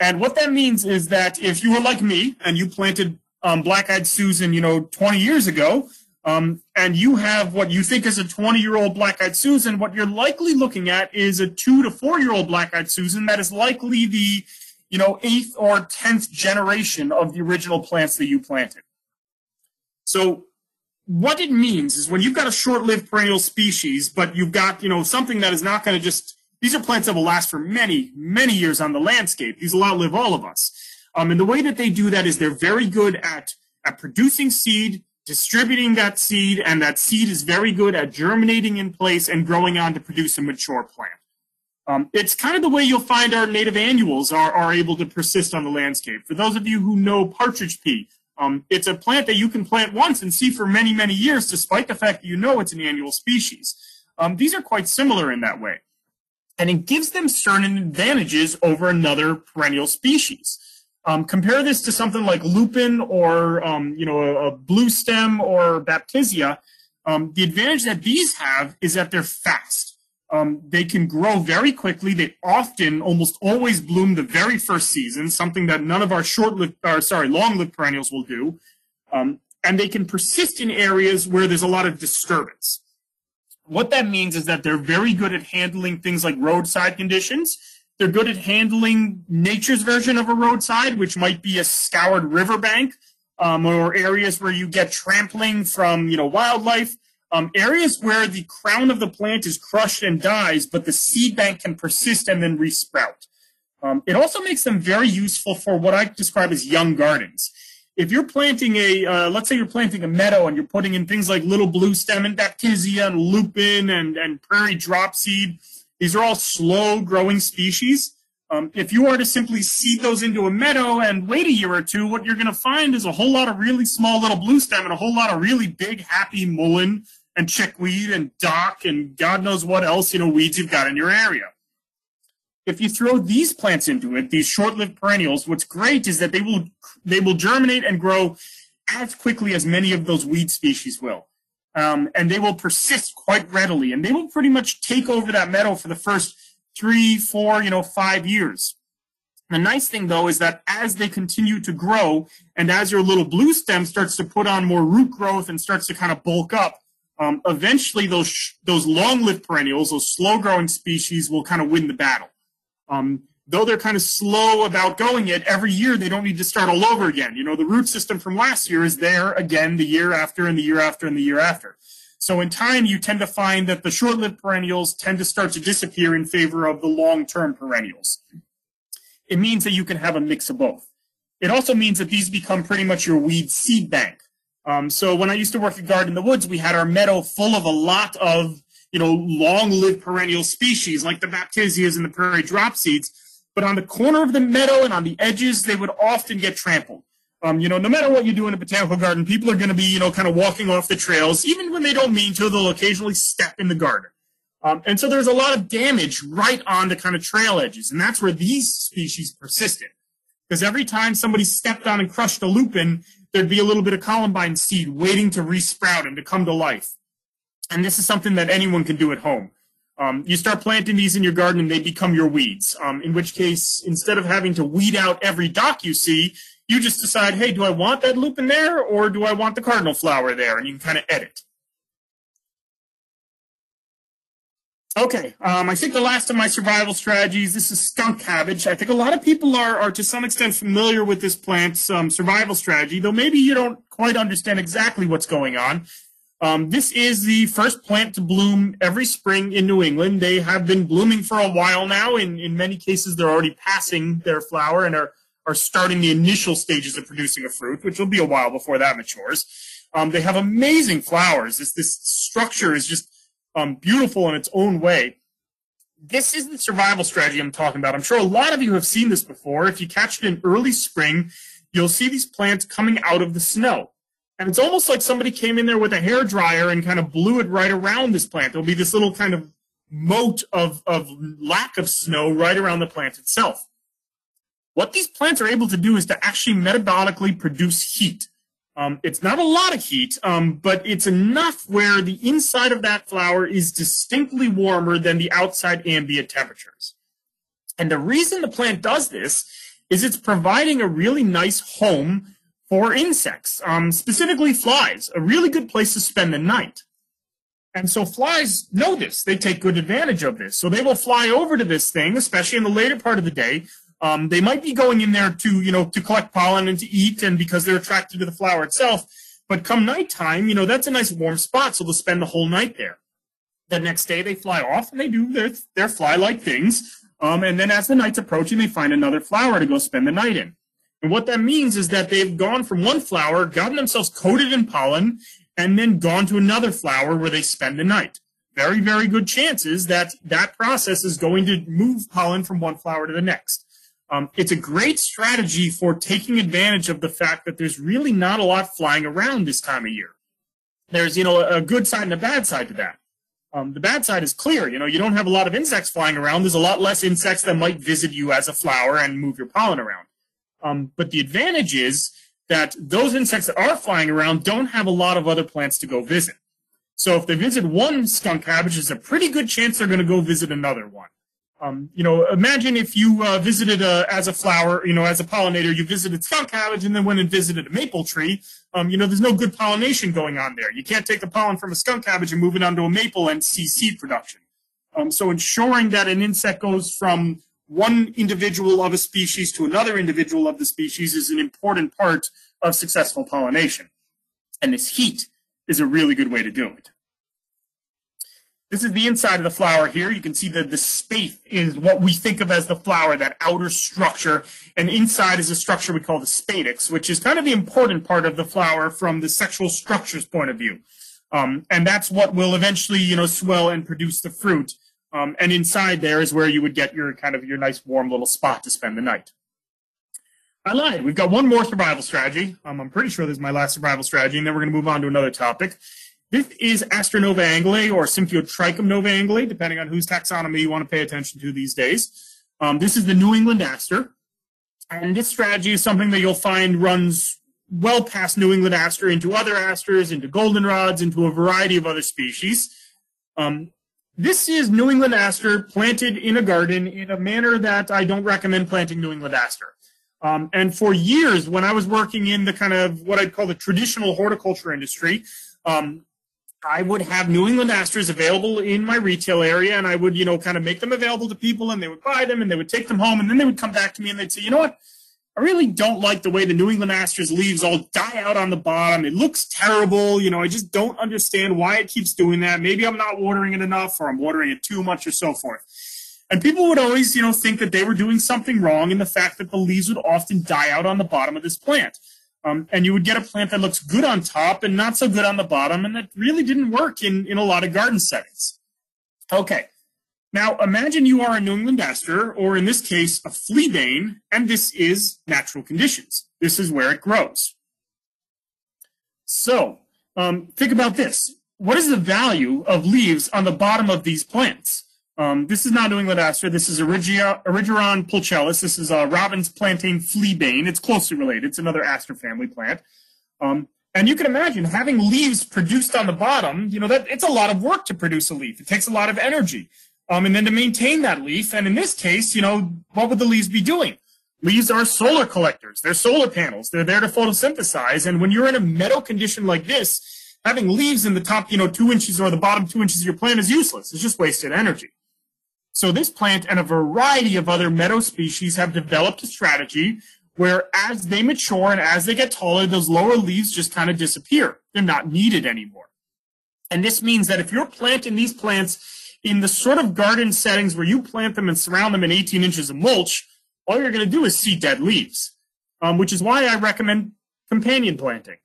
And what that means is that if you were like me and you planted um, black-eyed Susan, you know, 20 years ago, um, and you have what you think is a 20 year old black eyed Susan, what you're likely looking at is a two to four year old black eyed Susan that is likely the, you know, eighth or 10th generation of the original plants that you planted. So what it means is when you've got a short lived perennial species, but you've got, you know, something that is not going to just, these are plants that will last for many, many years on the landscape. These will outlive all of us. Um, and the way that they do that is they're very good at, at producing seed, distributing that seed, and that seed is very good at germinating in place and growing on to produce a mature plant. Um, it's kind of the way you'll find our native annuals are, are able to persist on the landscape. For those of you who know partridge pea, um, it's a plant that you can plant once and see for many, many years, despite the fact that you know it's an annual species. Um, these are quite similar in that way. And it gives them certain advantages over another perennial species. Um, compare this to something like lupin or um, you know a, a, blue stem or baptisia. Um, the advantage that these have is that they're fast. Um, they can grow very quickly. They often, almost always, bloom the very first season, something that none of our short-lived, or sorry, long-lived perennials will do. Um, and they can persist in areas where there's a lot of disturbance. What that means is that they're very good at handling things like roadside conditions they're good at handling nature's version of a roadside, which might be a scoured riverbank, um, or areas where you get trampling from, you know, wildlife. Um, areas where the crown of the plant is crushed and dies, but the seed bank can persist and then resprout. Um, it also makes them very useful for what I describe as young gardens. If you're planting a, uh, let's say you're planting a meadow and you're putting in things like little blue stem and baptisia and lupin and, and prairie drop seed, these are all slow growing species. Um, if you are to simply seed those into a meadow and wait a year or two, what you're going to find is a whole lot of really small little blue stem and a whole lot of really big happy mullein and chickweed and dock and God knows what else, you know, weeds you've got in your area. If you throw these plants into it, these short-lived perennials, what's great is that they will they will germinate and grow as quickly as many of those weed species will um, and they will persist quite readily, and they will pretty much take over that meadow for the first three, four, you know, five years. The nice thing though is that as they continue to grow, and as your little blue stem starts to put on more root growth and starts to kind of bulk up, um, eventually those those long-lived perennials, those slow-growing species, will kind of win the battle. Um, though they're kind of slow about going it, every year they don't need to start all over again. You know, the root system from last year is there again the year after and the year after and the year after. So in time, you tend to find that the short-lived perennials tend to start to disappear in favor of the long-term perennials. It means that you can have a mix of both. It also means that these become pretty much your weed seed bank. Um, so when I used to work at Garden in the Woods, we had our meadow full of a lot of, you know, long-lived perennial species like the baptisias and the prairie drop seeds but on the corner of the meadow and on the edges, they would often get trampled. Um, you know, no matter what you do in a botanical garden, people are going to be, you know, kind of walking off the trails. Even when they don't mean to, they'll occasionally step in the garden. Um, and so there's a lot of damage right on the kind of trail edges. And that's where these species persisted. Because every time somebody stepped on and crushed a lupin, there'd be a little bit of columbine seed waiting to resprout and to come to life. And this is something that anyone can do at home. Um, you start planting these in your garden and they become your weeds. Um, in which case, instead of having to weed out every dock you see, you just decide, hey, do I want that lupin there or do I want the cardinal flower there? And you can kind of edit. Okay, um, I think the last of my survival strategies, this is skunk cabbage. I think a lot of people are, are to some extent familiar with this plant's um, survival strategy, though maybe you don't quite understand exactly what's going on. Um, this is the first plant to bloom every spring in New England. They have been blooming for a while now. In, in many cases, they're already passing their flower and are, are starting the initial stages of producing a fruit, which will be a while before that matures. Um, they have amazing flowers. This, this structure is just um, beautiful in its own way. This is the survival strategy I'm talking about. I'm sure a lot of you have seen this before. If you catch it in early spring, you'll see these plants coming out of the snow. And it's almost like somebody came in there with a hair dryer and kind of blew it right around this plant. There'll be this little kind of moat of, of lack of snow right around the plant itself. What these plants are able to do is to actually metabolically produce heat. Um, it's not a lot of heat, um, but it's enough where the inside of that flower is distinctly warmer than the outside ambient temperatures. And the reason the plant does this is it's providing a really nice home for insects, um, specifically flies, a really good place to spend the night. And so flies know this. They take good advantage of this. So they will fly over to this thing, especially in the later part of the day, um, they might be going in there to, you know, to collect pollen and to eat and because they're attracted to the flower itself. But come nighttime, you know, that's a nice warm spot, so they'll spend the whole night there. The next day they fly off and they do their, their fly-like things. Um, and then as the night's approaching, they find another flower to go spend the night in. And what that means is that they've gone from one flower, gotten themselves coated in pollen, and then gone to another flower where they spend the night. Very, very good chances that that process is going to move pollen from one flower to the next. Um, it's a great strategy for taking advantage of the fact that there's really not a lot flying around this time of year. There's, you know, a good side and a bad side to that. Um, the bad side is clear. You know, you don't have a lot of insects flying around. There's a lot less insects that might visit you as a flower and move your pollen around. Um, but the advantage is that those insects that are flying around don't have a lot of other plants to go visit. So if they visit one skunk cabbage, there's a pretty good chance they're going to go visit another one. Um, you know, imagine if you uh, visited a, as a flower, you know, as a pollinator, you visited skunk cabbage and then went and visited a maple tree. Um, you know, there's no good pollination going on there. You can't take the pollen from a skunk cabbage and move it onto a maple and see seed production. Um, so ensuring that an insect goes from one individual of a species to another individual of the species is an important part of successful pollination. And this heat is a really good way to do it. This is the inside of the flower here. You can see that the spathe is what we think of as the flower, that outer structure. And inside is a structure we call the spadix, which is kind of the important part of the flower from the sexual structures point of view. Um, and that's what will eventually, you know, swell and produce the fruit. Um, and inside there is where you would get your kind of your nice warm little spot to spend the night. I lied. We've got one more survival strategy. Um, I'm pretty sure this is my last survival strategy, and then we're going to move on to another topic. This is Aster novae or Symphyotrichum novae depending on whose taxonomy you want to pay attention to these days. Um, this is the New England aster. And this strategy is something that you'll find runs well past New England aster into other asters, into goldenrods, into a variety of other species. Um, this is New England aster planted in a garden in a manner that I don't recommend planting New England aster. Um, and for years, when I was working in the kind of what I'd call the traditional horticulture industry, um, I would have New England asters available in my retail area, and I would, you know, kind of make them available to people, and they would buy them, and they would take them home, and then they would come back to me and they'd say, you know what? I really don't like the way the New England asters leaves all die out on the bottom. It looks terrible. You know, I just don't understand why it keeps doing that. Maybe I'm not watering it enough, or I'm watering it too much, or so forth. And people would always, you know, think that they were doing something wrong in the fact that the leaves would often die out on the bottom of this plant. Um, and you would get a plant that looks good on top and not so good on the bottom, and that really didn't work in, in a lot of garden settings. Okay, now imagine you are a New England aster, or in this case, a fleabane, and this is natural conditions. This is where it grows. So, um, think about this. What is the value of leaves on the bottom of these plants? Um, this is not New England aster. This is Erigeron pulchellus. This is a Robin's plantain fleabane. It's closely related. It's another aster family plant. Um, and you can imagine having leaves produced on the bottom, you know, that it's a lot of work to produce a leaf. It takes a lot of energy. Um, and then to maintain that leaf. And in this case, you know, what would the leaves be doing? Leaves are solar collectors. They're solar panels. They're there to photosynthesize. And when you're in a meadow condition like this, having leaves in the top, you know, two inches or the bottom two inches of your plant is useless. It's just wasted energy. So this plant and a variety of other meadow species have developed a strategy where as they mature and as they get taller, those lower leaves just kind of disappear. They're not needed anymore. And this means that if you're planting these plants in the sort of garden settings where you plant them and surround them in 18 inches of mulch, all you're going to do is see dead leaves, um, which is why I recommend companion planting.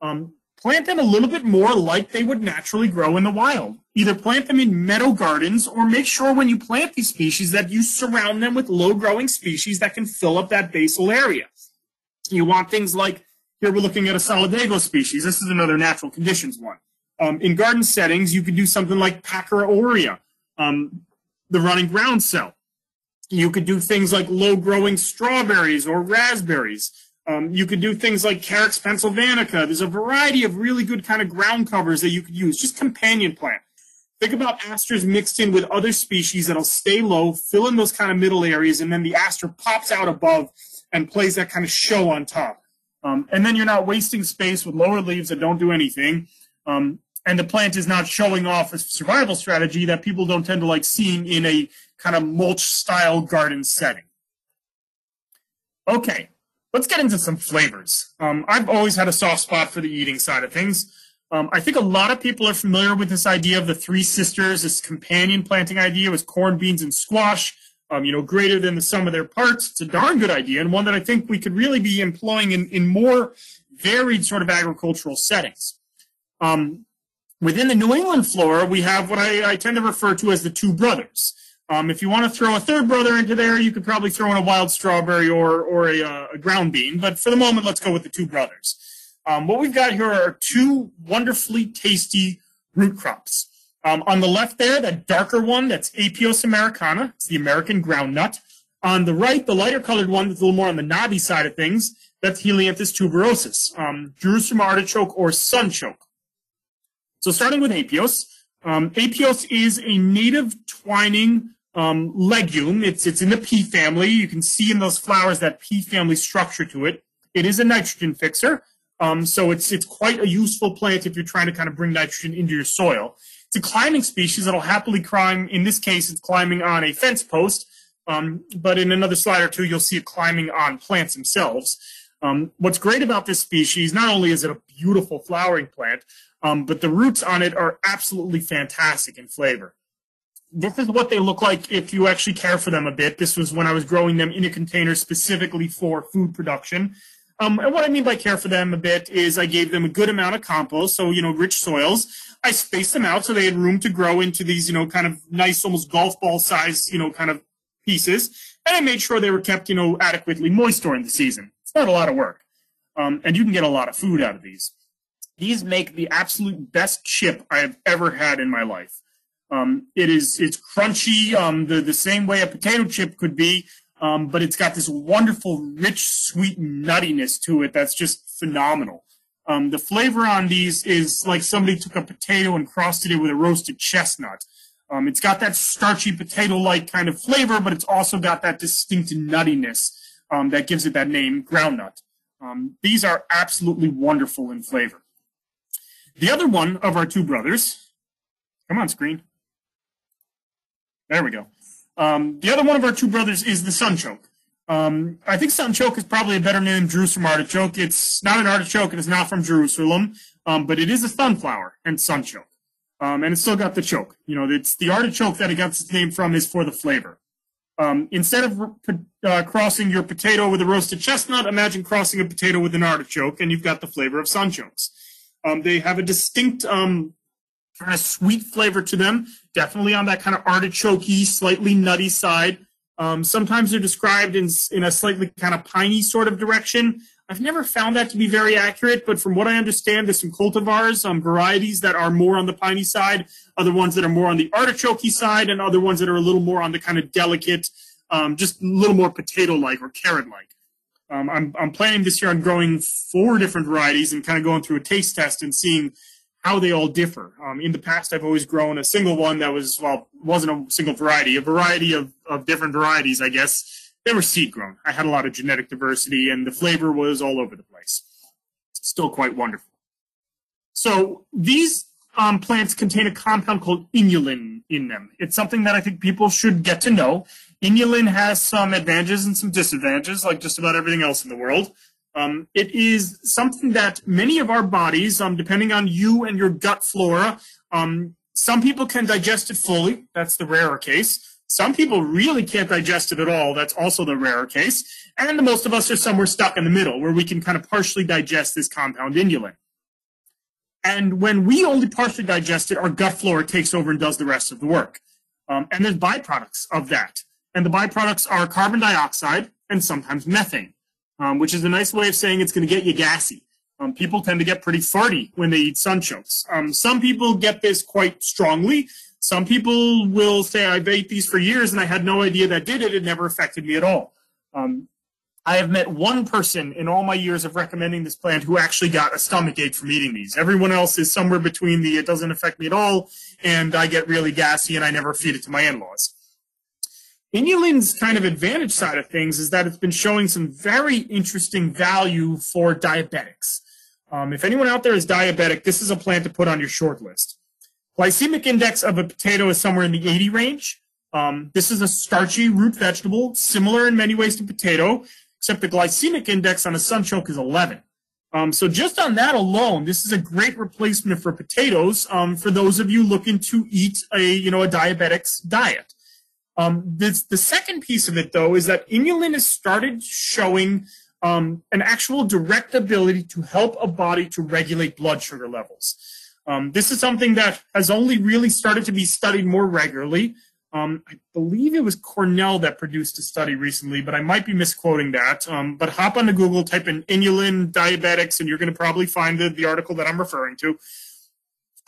Um, plant them a little bit more like they would naturally grow in the wild. Either plant them in meadow gardens or make sure when you plant these species that you surround them with low growing species that can fill up that basal area. You want things like, here we're looking at a solidago species. This is another natural conditions one. Um, in garden settings, you could do something like Packera aurea. um, the running groundsel. You could do things like low growing strawberries or raspberries. Um, you could do things like Carex pennsylvanica. There's a variety of really good kind of ground covers that you could use, just companion plant. Think about asters mixed in with other species that'll stay low, fill in those kind of middle areas, and then the aster pops out above and plays that kind of show on top. Um, and then you're not wasting space with lower leaves that don't do anything. Um, and the plant is not showing off a survival strategy that people don't tend to like seeing in a kind of mulch style garden setting. Okay, let's get into some flavors. Um, I've always had a soft spot for the eating side of things. Um, I think a lot of people are familiar with this idea of the three sisters, this companion planting idea with corn, beans, and squash. Um, you know, greater than the sum of their parts. It's a darn good idea, and one that I think we could really be employing in, in more varied sort of agricultural settings. Um, within the New England flora, we have what I, I tend to refer to as the two brothers. Um, if you want to throw a third brother into there, you could probably throw in a wild strawberry or, or a, uh, a ground bean. But for the moment, let's go with the two brothers. Um, what we've got here are two wonderfully tasty root crops. Um, on the left there, that darker one, that's Apios americana. It's the American groundnut. On the right, the lighter colored one that's a little more on the knobby side of things, that's Helianthus tuberosus, um, Jerusalem artichoke or sunchoke. So starting with Apios, um, Apios is a native twining um, legume. It's it's in the pea family. You can see in those flowers that pea family structure to it. It is a nitrogen fixer, um, so it's it's quite a useful plant if you're trying to kind of bring nitrogen into your soil. It's a climbing species that'll happily climb. In this case, it's climbing on a fence post, um, but in another slide or two, you'll see it climbing on plants themselves. Um, what's great about this species, not only is it a beautiful flowering plant, um, but the roots on it are absolutely fantastic in flavor this is what they look like if you actually care for them a bit. This was when I was growing them in a container specifically for food production. Um, and what I mean by care for them a bit is I gave them a good amount of compost, so, you know, rich soils. I spaced them out so they had room to grow into these, you know, kind of nice, almost golf ball size, you know, kind of pieces. And I made sure they were kept, you know, adequately moist during the season. It's not a lot of work. Um, and you can get a lot of food out of these. These make the absolute best chip I have ever had in my life. Um, it is it's crunchy um, the the same way a potato chip could be, um, but it's got this wonderful, rich, sweet nuttiness to it that's just phenomenal. Um, the flavor on these is like somebody took a potato and crusted it with a roasted chestnut. Um, it's got that starchy potato-like kind of flavor, but it's also got that distinct nuttiness um, that gives it that name, groundnut. these are absolutely wonderful in flavor. The other one of our two brothers, come on, screen. There we go. Um, the other one of our two brothers is the sunchoke. Um, I think sunchoke is probably a better name than Jerusalem artichoke. It's not an artichoke and it's not from Jerusalem, um, but it is a sunflower and sunchoke. Um, and it's still got the choke. You know, it's the artichoke that it got its name from is for the flavor. Um, instead of uh, crossing your potato with a roasted chestnut, imagine crossing a potato with an artichoke, and you've got the flavor of sunchokes. Um, they have a distinct um, kind of sweet flavor to them, definitely on that kind of artichokey, slightly nutty side. Um, sometimes they're described in, in a slightly kind of piney sort of direction. I've never found that to be very accurate, but from what I understand, there's some cultivars, um, varieties that are more on the piney side, other ones that are more on the artichokey side, and other ones that are a little more on the kind of delicate, um, just a little more potato-like or carrot-like. Um, I'm, I'm planning this year on growing four different varieties and kind of going through a taste test and seeing how they all differ. Um, in the past, I've always grown a single one that was, well, wasn't a single variety, a variety of, of different varieties, I guess. They were seed grown. I had a lot of genetic diversity, and the flavor was all over the place. Still quite wonderful. So these um, plants contain a compound called inulin in them. It's something that I think people should get to know. Inulin has some advantages and some disadvantages, like just about everything else in the world. Um, it is something that many of our bodies, um, depending on you and your gut flora, um, some people can digest it fully. That's the rarer case. Some people really can't digest it at all. That's also the rarer case. And the most of us are somewhere stuck in the middle where we can kind of partially digest this compound inulin. And when we only partially digest it, our gut flora takes over and does the rest of the work. Um, and there's byproducts of that. And the byproducts are carbon dioxide and sometimes methane um, which is a nice way of saying it's going to get you gassy. Um, people tend to get pretty farty when they eat sunchokes. Um, some people get this quite strongly. Some people will say, I've ate these for years and I had no idea that did it. It never affected me at all. Um, I have met one person in all my years of recommending this plant who actually got a stomach ache from eating these. Everyone else is somewhere between the it doesn't affect me at all and I get really gassy and I never feed it to my in-laws. Inulin's kind of advantage side of things is that it's been showing some very interesting value for diabetics. Um, if anyone out there is diabetic, this is a plant to put on your short list. Glycemic index of a potato is somewhere in the 80 range. Um, this is a starchy root vegetable, similar in many ways to potato, except the glycemic index on a sunchoke is 11. Um, so just on that alone, this is a great replacement for potatoes um, for those of you looking to eat a you know a diabetic's diet. Um, the second piece of it though is that inulin has started showing um, an actual direct ability to help a body to regulate blood sugar levels. Um, this is something that has only really started to be studied more regularly. Um, I believe it was Cornell that produced a study recently, but I might be misquoting that. Um, but hop onto Google, type in inulin diabetics, and you're going to probably find the, the article that I'm referring to.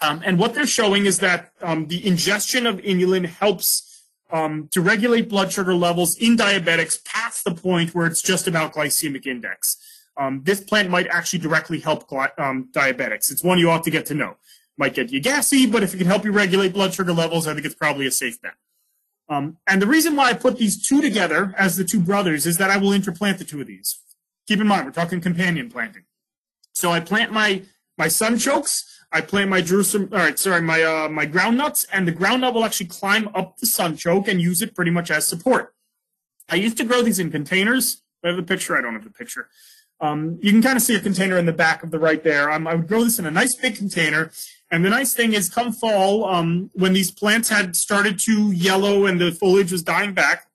Um, and what they're showing is that um, the ingestion of inulin helps um, to regulate blood sugar levels in diabetics past the point where it's just about glycemic index. Um, this plant might actually directly help diabetics. It's one you ought to get to know. Might get you gassy, but if it can help you regulate blood sugar levels, I think it's probably a safe bet. Um, and the reason why I put these two together as the two brothers is that I will interplant the two of these. Keep in mind, we're talking companion planting. So I plant my my sunchokes, I plant my Jerusalem, all right, sorry, my uh, my ground nuts, and the ground nut will actually climb up the sunchoke and use it pretty much as support. I used to grow these in containers. I have the picture. I don't have the picture. Um, you can kind of see a container in the back of the right there. Um, I would grow this in a nice big container, and the nice thing is, come fall, um, when these plants had started to yellow and the foliage was dying back,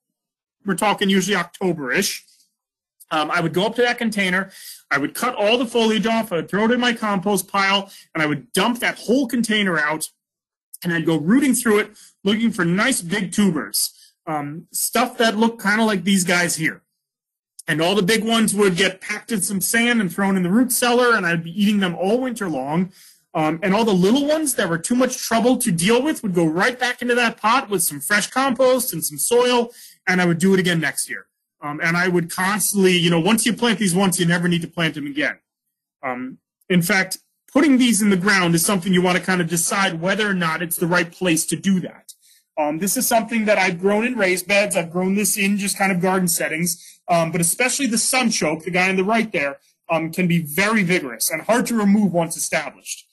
we're talking usually October-ish, um, I would go up to that container, I would cut all the foliage off, I would throw it in my compost pile, and I would dump that whole container out, and I'd go rooting through it, looking for nice big tubers, um, stuff that looked kind of like these guys here. And all the big ones would get packed in some sand and thrown in the root cellar, and I'd be eating them all winter long. Um, and all the little ones that were too much trouble to deal with would go right back into that pot with some fresh compost and some soil, and I would do it again next year. Um, and I would constantly, you know, once you plant these once, you never need to plant them again. Um, in fact, putting these in the ground is something you want to kind of decide whether or not it's the right place to do that. Um, this is something that I've grown in raised beds. I've grown this in just kind of garden settings, um, but especially the sunchoke, the guy on the right there, um, can be very vigorous and hard to remove once established.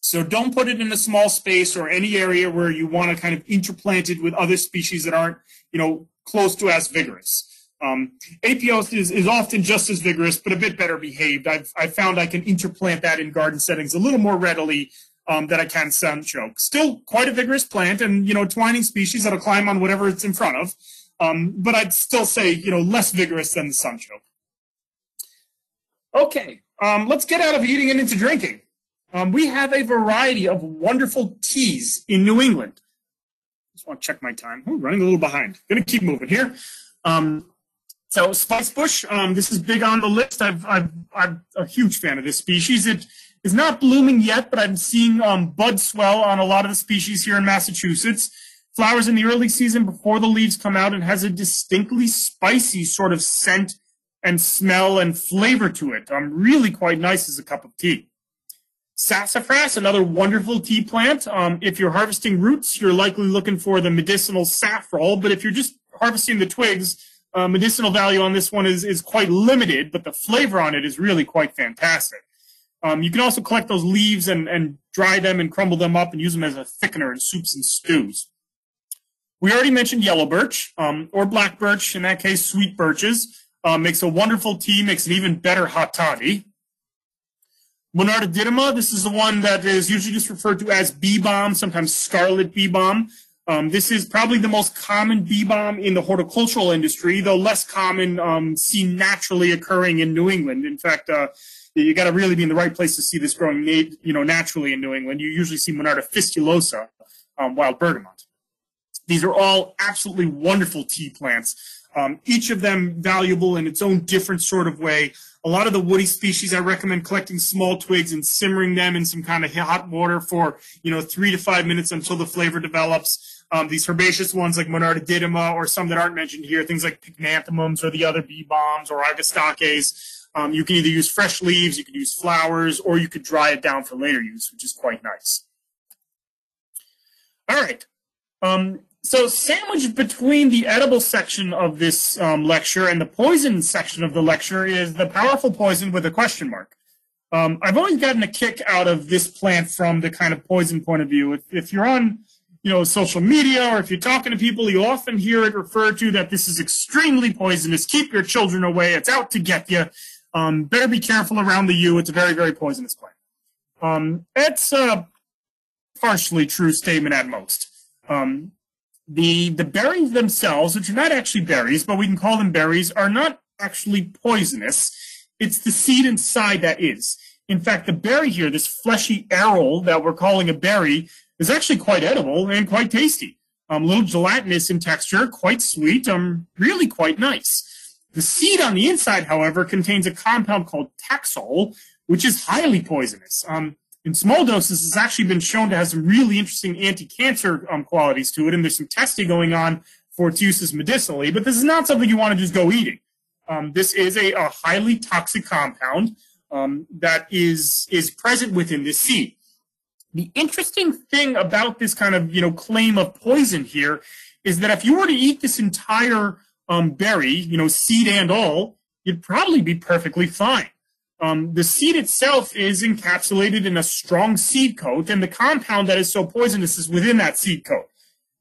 So don't put it in a small space or any area where you want to kind of interplant it with other species that aren't, you know, close to as vigorous. Um, is, is often just as vigorous, but a bit better behaved. I've, I've found I can interplant that in garden settings a little more readily um, than I can sunchoke. Still quite a vigorous plant and, you know, twining species that'll climb on whatever it's in front of. Um, but I'd still say, you know, less vigorous than the sunchoke. Okay, um, let's get out of eating and into drinking. Um, we have a variety of wonderful teas in New England. Just want to check my time. Oh, running a little behind. Going to keep moving here. Um, so spice bush, um, this is big on the list. I've, I've, I'm a huge fan of this species. It is not blooming yet, but I'm seeing um, bud swell on a lot of the species here in Massachusetts. Flowers in the early season before the leaves come out and has a distinctly spicy sort of scent and smell and flavor to it. Um, really quite nice as a cup of tea. Sassafras, another wonderful tea plant. Um, if you're harvesting roots, you're likely looking for the medicinal safrole, but if you're just harvesting the twigs, uh, medicinal value on this one is, is quite limited, but the flavor on it is really quite fantastic. Um, you can also collect those leaves and, and dry them and crumble them up and use them as a thickener in soups and stews. We already mentioned yellow birch, um, or black birch, in that case, sweet birches. Uh, makes a wonderful tea, makes an even better hot toddy. Monarda didyma, this is the one that is usually just referred to as bee balm, sometimes scarlet bee balm. Um, this is probably the most common bee balm in the horticultural industry, though less common um, seen naturally occurring in New England. In fact, uh, you got to really be in the right place to see this growing, you know, naturally in New England. You usually see Monarda fistulosa, um, wild bergamot. These are all absolutely wonderful tea plants. Um, each of them valuable in its own different sort of way. A lot of the woody species, I recommend collecting small twigs and simmering them in some kind of hot water for, you know, three to five minutes until the flavor develops. Um, these herbaceous ones like Monarda didyma or some that aren't mentioned here, things like pycnanthemums or the other bee balms or agastaches. Um, you can either use fresh leaves, you could use flowers, or you could dry it down for later use, which is quite nice. All right. Um, so sandwiched between the edible section of this um, lecture and the poison section of the lecture is the powerful poison with a question mark. Um, I've always gotten a kick out of this plant from the kind of poison point of view. If, if you're on, you know, social media or if you're talking to people, you often hear it referred to that this is extremely poisonous. Keep your children away. It's out to get you. Um, better be careful around the yew. It's a very, very poisonous plant. Um, it's a partially true statement at most. Um, the the berries themselves, which are not actually berries, but we can call them berries, are not actually poisonous. It's the seed inside that is. In fact, the berry here, this fleshy aril that we're calling a berry, is actually quite edible and quite tasty. Um, a little gelatinous in texture, quite sweet, um, really quite nice. The seed on the inside, however, contains a compound called taxol, which is highly poisonous. Um, in small doses, it's actually been shown to have some really interesting anti-cancer um, qualities to it, and there's some testing going on for its uses medicinally. But this is not something you want to just go eating. Um, this is a, a, highly toxic compound um, that is is present within this seed. The interesting thing about this kind of you know claim of poison here is that if you were to eat this entire um, berry, you know, seed and all, you'd probably be perfectly fine. Um, the seed itself is encapsulated in a strong seed coat, and the compound that is so poisonous is within that seed coat.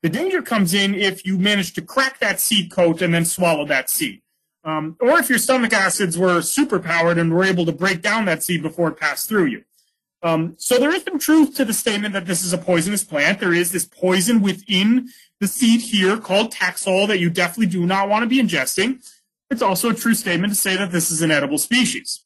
The danger comes in if you manage to crack that seed coat and then swallow that seed. Um, or if your stomach acids were superpowered and were able to break down that seed before it passed through you. Um, so there is some truth to the statement that this is a poisonous plant. There is this poison within the seed here called taxol that you definitely do not want to be ingesting. It's also a true statement to say that this is an edible species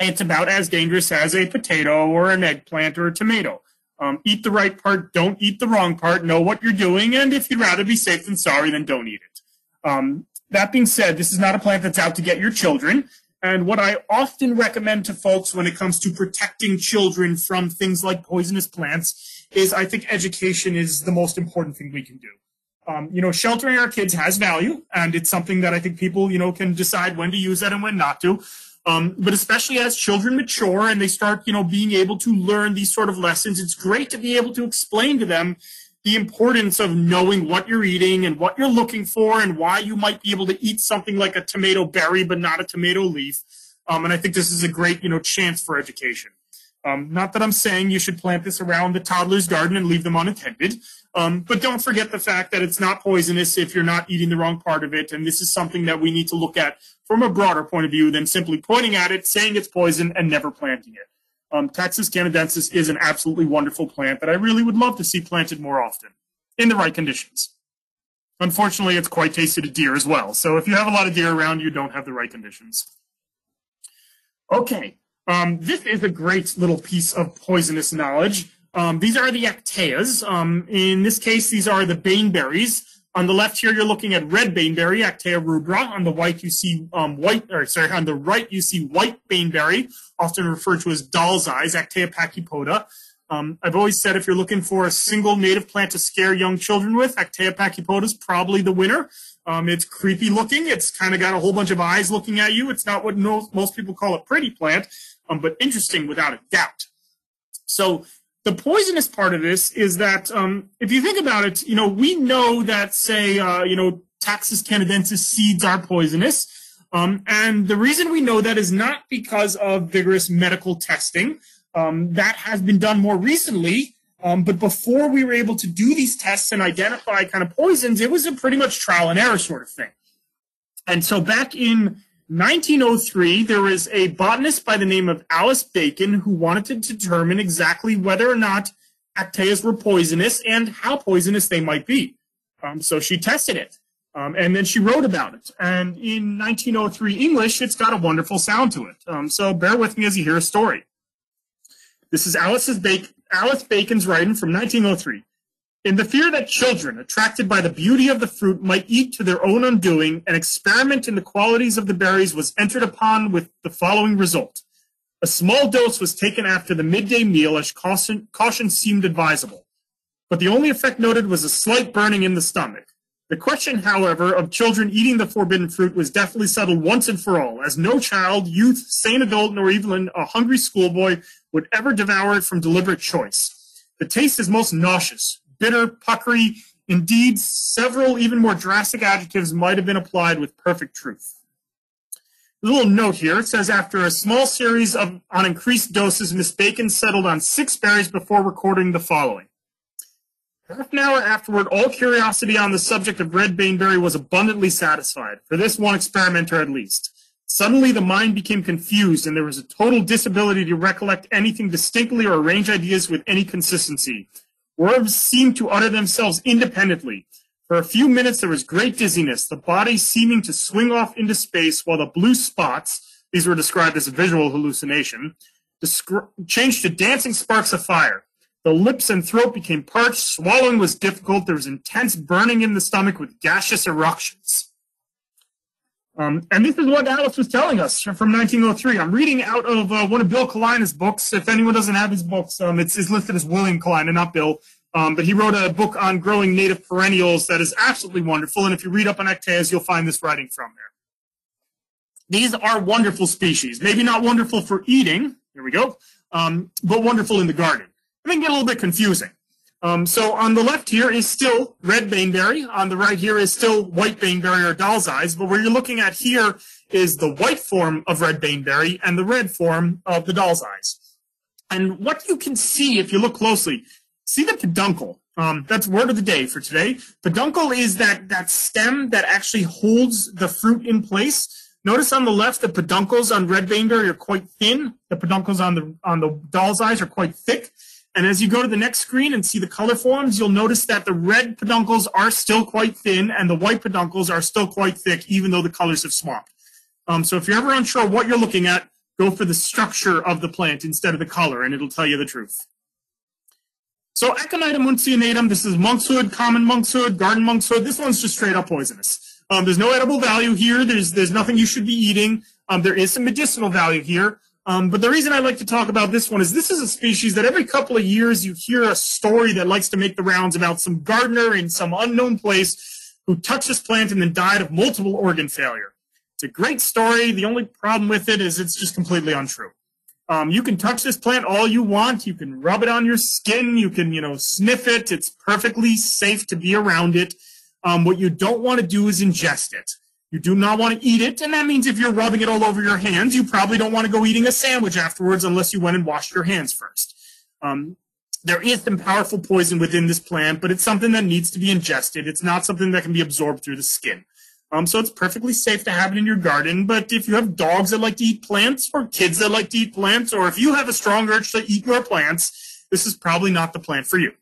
it's about as dangerous as a potato or an eggplant or a tomato. Um, eat the right part, don't eat the wrong part, know what you're doing, and if you'd rather be safe than sorry, then don't eat it. Um, that being said, this is not a plant that's out to get your children. And what I often recommend to folks when it comes to protecting children from things like poisonous plants is I think education is the most important thing we can do. Um, you know, sheltering our kids has value, and it's something that I think people, you know, can decide when to use that and when not to. Um, but especially as children mature and they start, you know, being able to learn these sort of lessons, it's great to be able to explain to them the importance of knowing what you're eating and what you're looking for and why you might be able to eat something like a tomato berry but not a tomato leaf. Um, and I think this is a great, you know, chance for education. Um, not that I'm saying you should plant this around the toddler's garden and leave them unattended, um, but don't forget the fact that it's not poisonous if you're not eating the wrong part of it. And this is something that we need to look at from a broader point of view than simply pointing at it, saying it's poison, and never planting it. Um, Taxus canadensis is an absolutely wonderful plant that I really would love to see planted more often in the right conditions. Unfortunately, it's quite tasty to deer as well. So if you have a lot of deer around, you don't have the right conditions. Okay, um, this is a great little piece of poisonous knowledge. Um, these are the actaeas. Um, in this case, these are the baneberries. On the left here, you're looking at red baneberry, Actaea rubra. On the white, you see um, white, or sorry, on the right, you see white baneberry, often referred to as doll's eyes, Actaea pachypoda. Um, I've always said if you're looking for a single native plant to scare young children with, Actaea pachypoda is probably the winner. Um, it's creepy looking. It's kind of got a whole bunch of eyes looking at you. It's not what no, most people call a pretty plant, um, but interesting without a doubt. So the poisonous part of this is that um, if you think about it, you know, we know that, say, uh, you know, Taxus canadensis seeds are poisonous. Um, and the reason we know that is not because of vigorous medical testing. Um, that has been done more recently. Um, but before we were able to do these tests and identify kind of poisons, it was a pretty much trial and error sort of thing. And so back in 1903, there was a botanist by the name of Alice Bacon who wanted to determine exactly whether or not Actaeas were poisonous and how poisonous they might be. Um, so she tested it. Um, and then she wrote about it. And in 1903 English, it's got a wonderful sound to it. Um, so bear with me as you hear a story. This is Alice's Alice Bacon's writing from 1903. In the fear that children, attracted by the beauty of the fruit, might eat to their own undoing, an experiment in the qualities of the berries was entered upon with the following result. A small dose was taken after the midday meal as caution, caution seemed advisable, but the only effect noted was a slight burning in the stomach. The question, however, of children eating the forbidden fruit was definitely settled once and for all, as no child, youth, sane adult, nor even a hungry schoolboy would ever devour it from deliberate choice. The taste is most nauseous, bitter, puckery. Indeed, several even more drastic adjectives might have been applied with perfect truth. A little note here. It says after a small series of on increased doses, Miss Bacon settled on six berries before recording the following. Half an hour afterward, all curiosity on the subject of red baneberry was abundantly satisfied, for this one experimenter at least. Suddenly the mind became confused, and there was a total disability to recollect anything distinctly or arrange ideas with any consistency. Words seemed to utter themselves independently. For a few minutes there was great dizziness, the body seeming to swing off into space, while the blue spots, these were described as a visual hallucination, changed to dancing sparks of fire. The lips and throat became parched, swallowing was difficult, there was intense burning in the stomach with gaseous eruptions. Um, and this is what Alice was telling us from 1903. I'm reading out of uh, one of Bill Cullina's books. If anyone doesn't have his books, um, it's, it's, listed as William Cullina, not Bill. Um, but he wrote a book on growing native perennials that is absolutely wonderful. And if you read up on actaeas, you'll find this writing from there. These are wonderful species. Maybe not wonderful for eating. Here we go. Um, but wonderful in the garden. It can get a little bit confusing. Um, so on the left here is still red baneberry. On the right here is still white baneberry or doll's eyes. But what you're looking at here is the white form of red baneberry and the red form of the doll's eyes. And what you can see if you look closely, see the peduncle. Um, that's word of the day for today. Peduncle is that, that stem that actually holds the fruit in place. Notice on the left, the peduncles on red baneberry are quite thin. The peduncles on the on the doll's eyes are quite thick. And as you go to the next screen and see the color forms, you'll notice that the red peduncles are still quite thin and the white peduncles are still quite thick, even though the colors have swapped. Um, so if you're ever unsure what you're looking at, go for the structure of the plant instead of the color, and it'll tell you the truth. So Aconitum uncinatum, this is monkshood, common monkshood, garden monkshood. This one's just straight up poisonous. Um, there's no edible value here. There's there's nothing you should be eating. Um, there is some medicinal value here. Um, but the reason I like to talk about this one is this is a species that every couple of years you hear a story that likes to make the rounds about some gardener in some unknown place who touched this plant and then died of multiple organ failure. It's a great story. The only problem with it is it's just completely untrue. Um, you can touch this plant all you want. You can rub it on your skin. You can, you know, sniff it. It's perfectly safe to be around it. Um, what you don't want to do is ingest it. You do not want to eat it, and that means if you're rubbing it all over your hands, you probably don't want to go eating a sandwich afterwards unless you went and washed your hands first. Um, there is some powerful poison within this plant, but it's something that needs to be ingested. It's not something that can be absorbed through the skin. Um, so it's perfectly safe to have it in your garden. But if you have dogs that like to eat plants, or kids that like to eat plants, or if you have a strong urge to eat your plants, this is probably not the plant for you.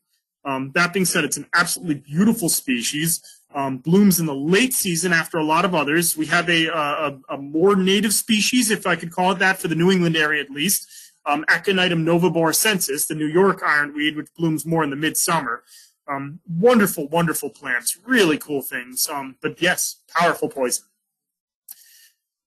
Um, that being said, it's an absolutely beautiful species um, blooms in the late season after a lot of others. We have a, a, a, more native species, if I could call it that, for the New England area at least, um, Aconitum novaboracensis, the New York ironweed, which blooms more in the midsummer. Um, wonderful, wonderful plants, really cool things. Um, but yes, powerful poison.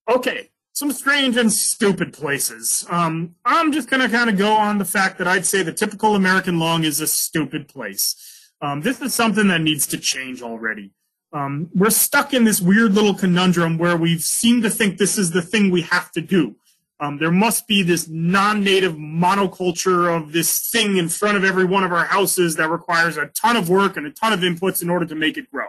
Okay, some strange and stupid places. Um, I'm just going to kind of go on the fact that I'd say the typical American lawn is a stupid place. Um, this is something that needs to change already. Um, we're stuck in this weird little conundrum where we seem to think this is the thing we have to do. Um, there must be this non-native monoculture of this thing in front of every one of our houses that requires a ton of work and a ton of inputs in order to make it grow.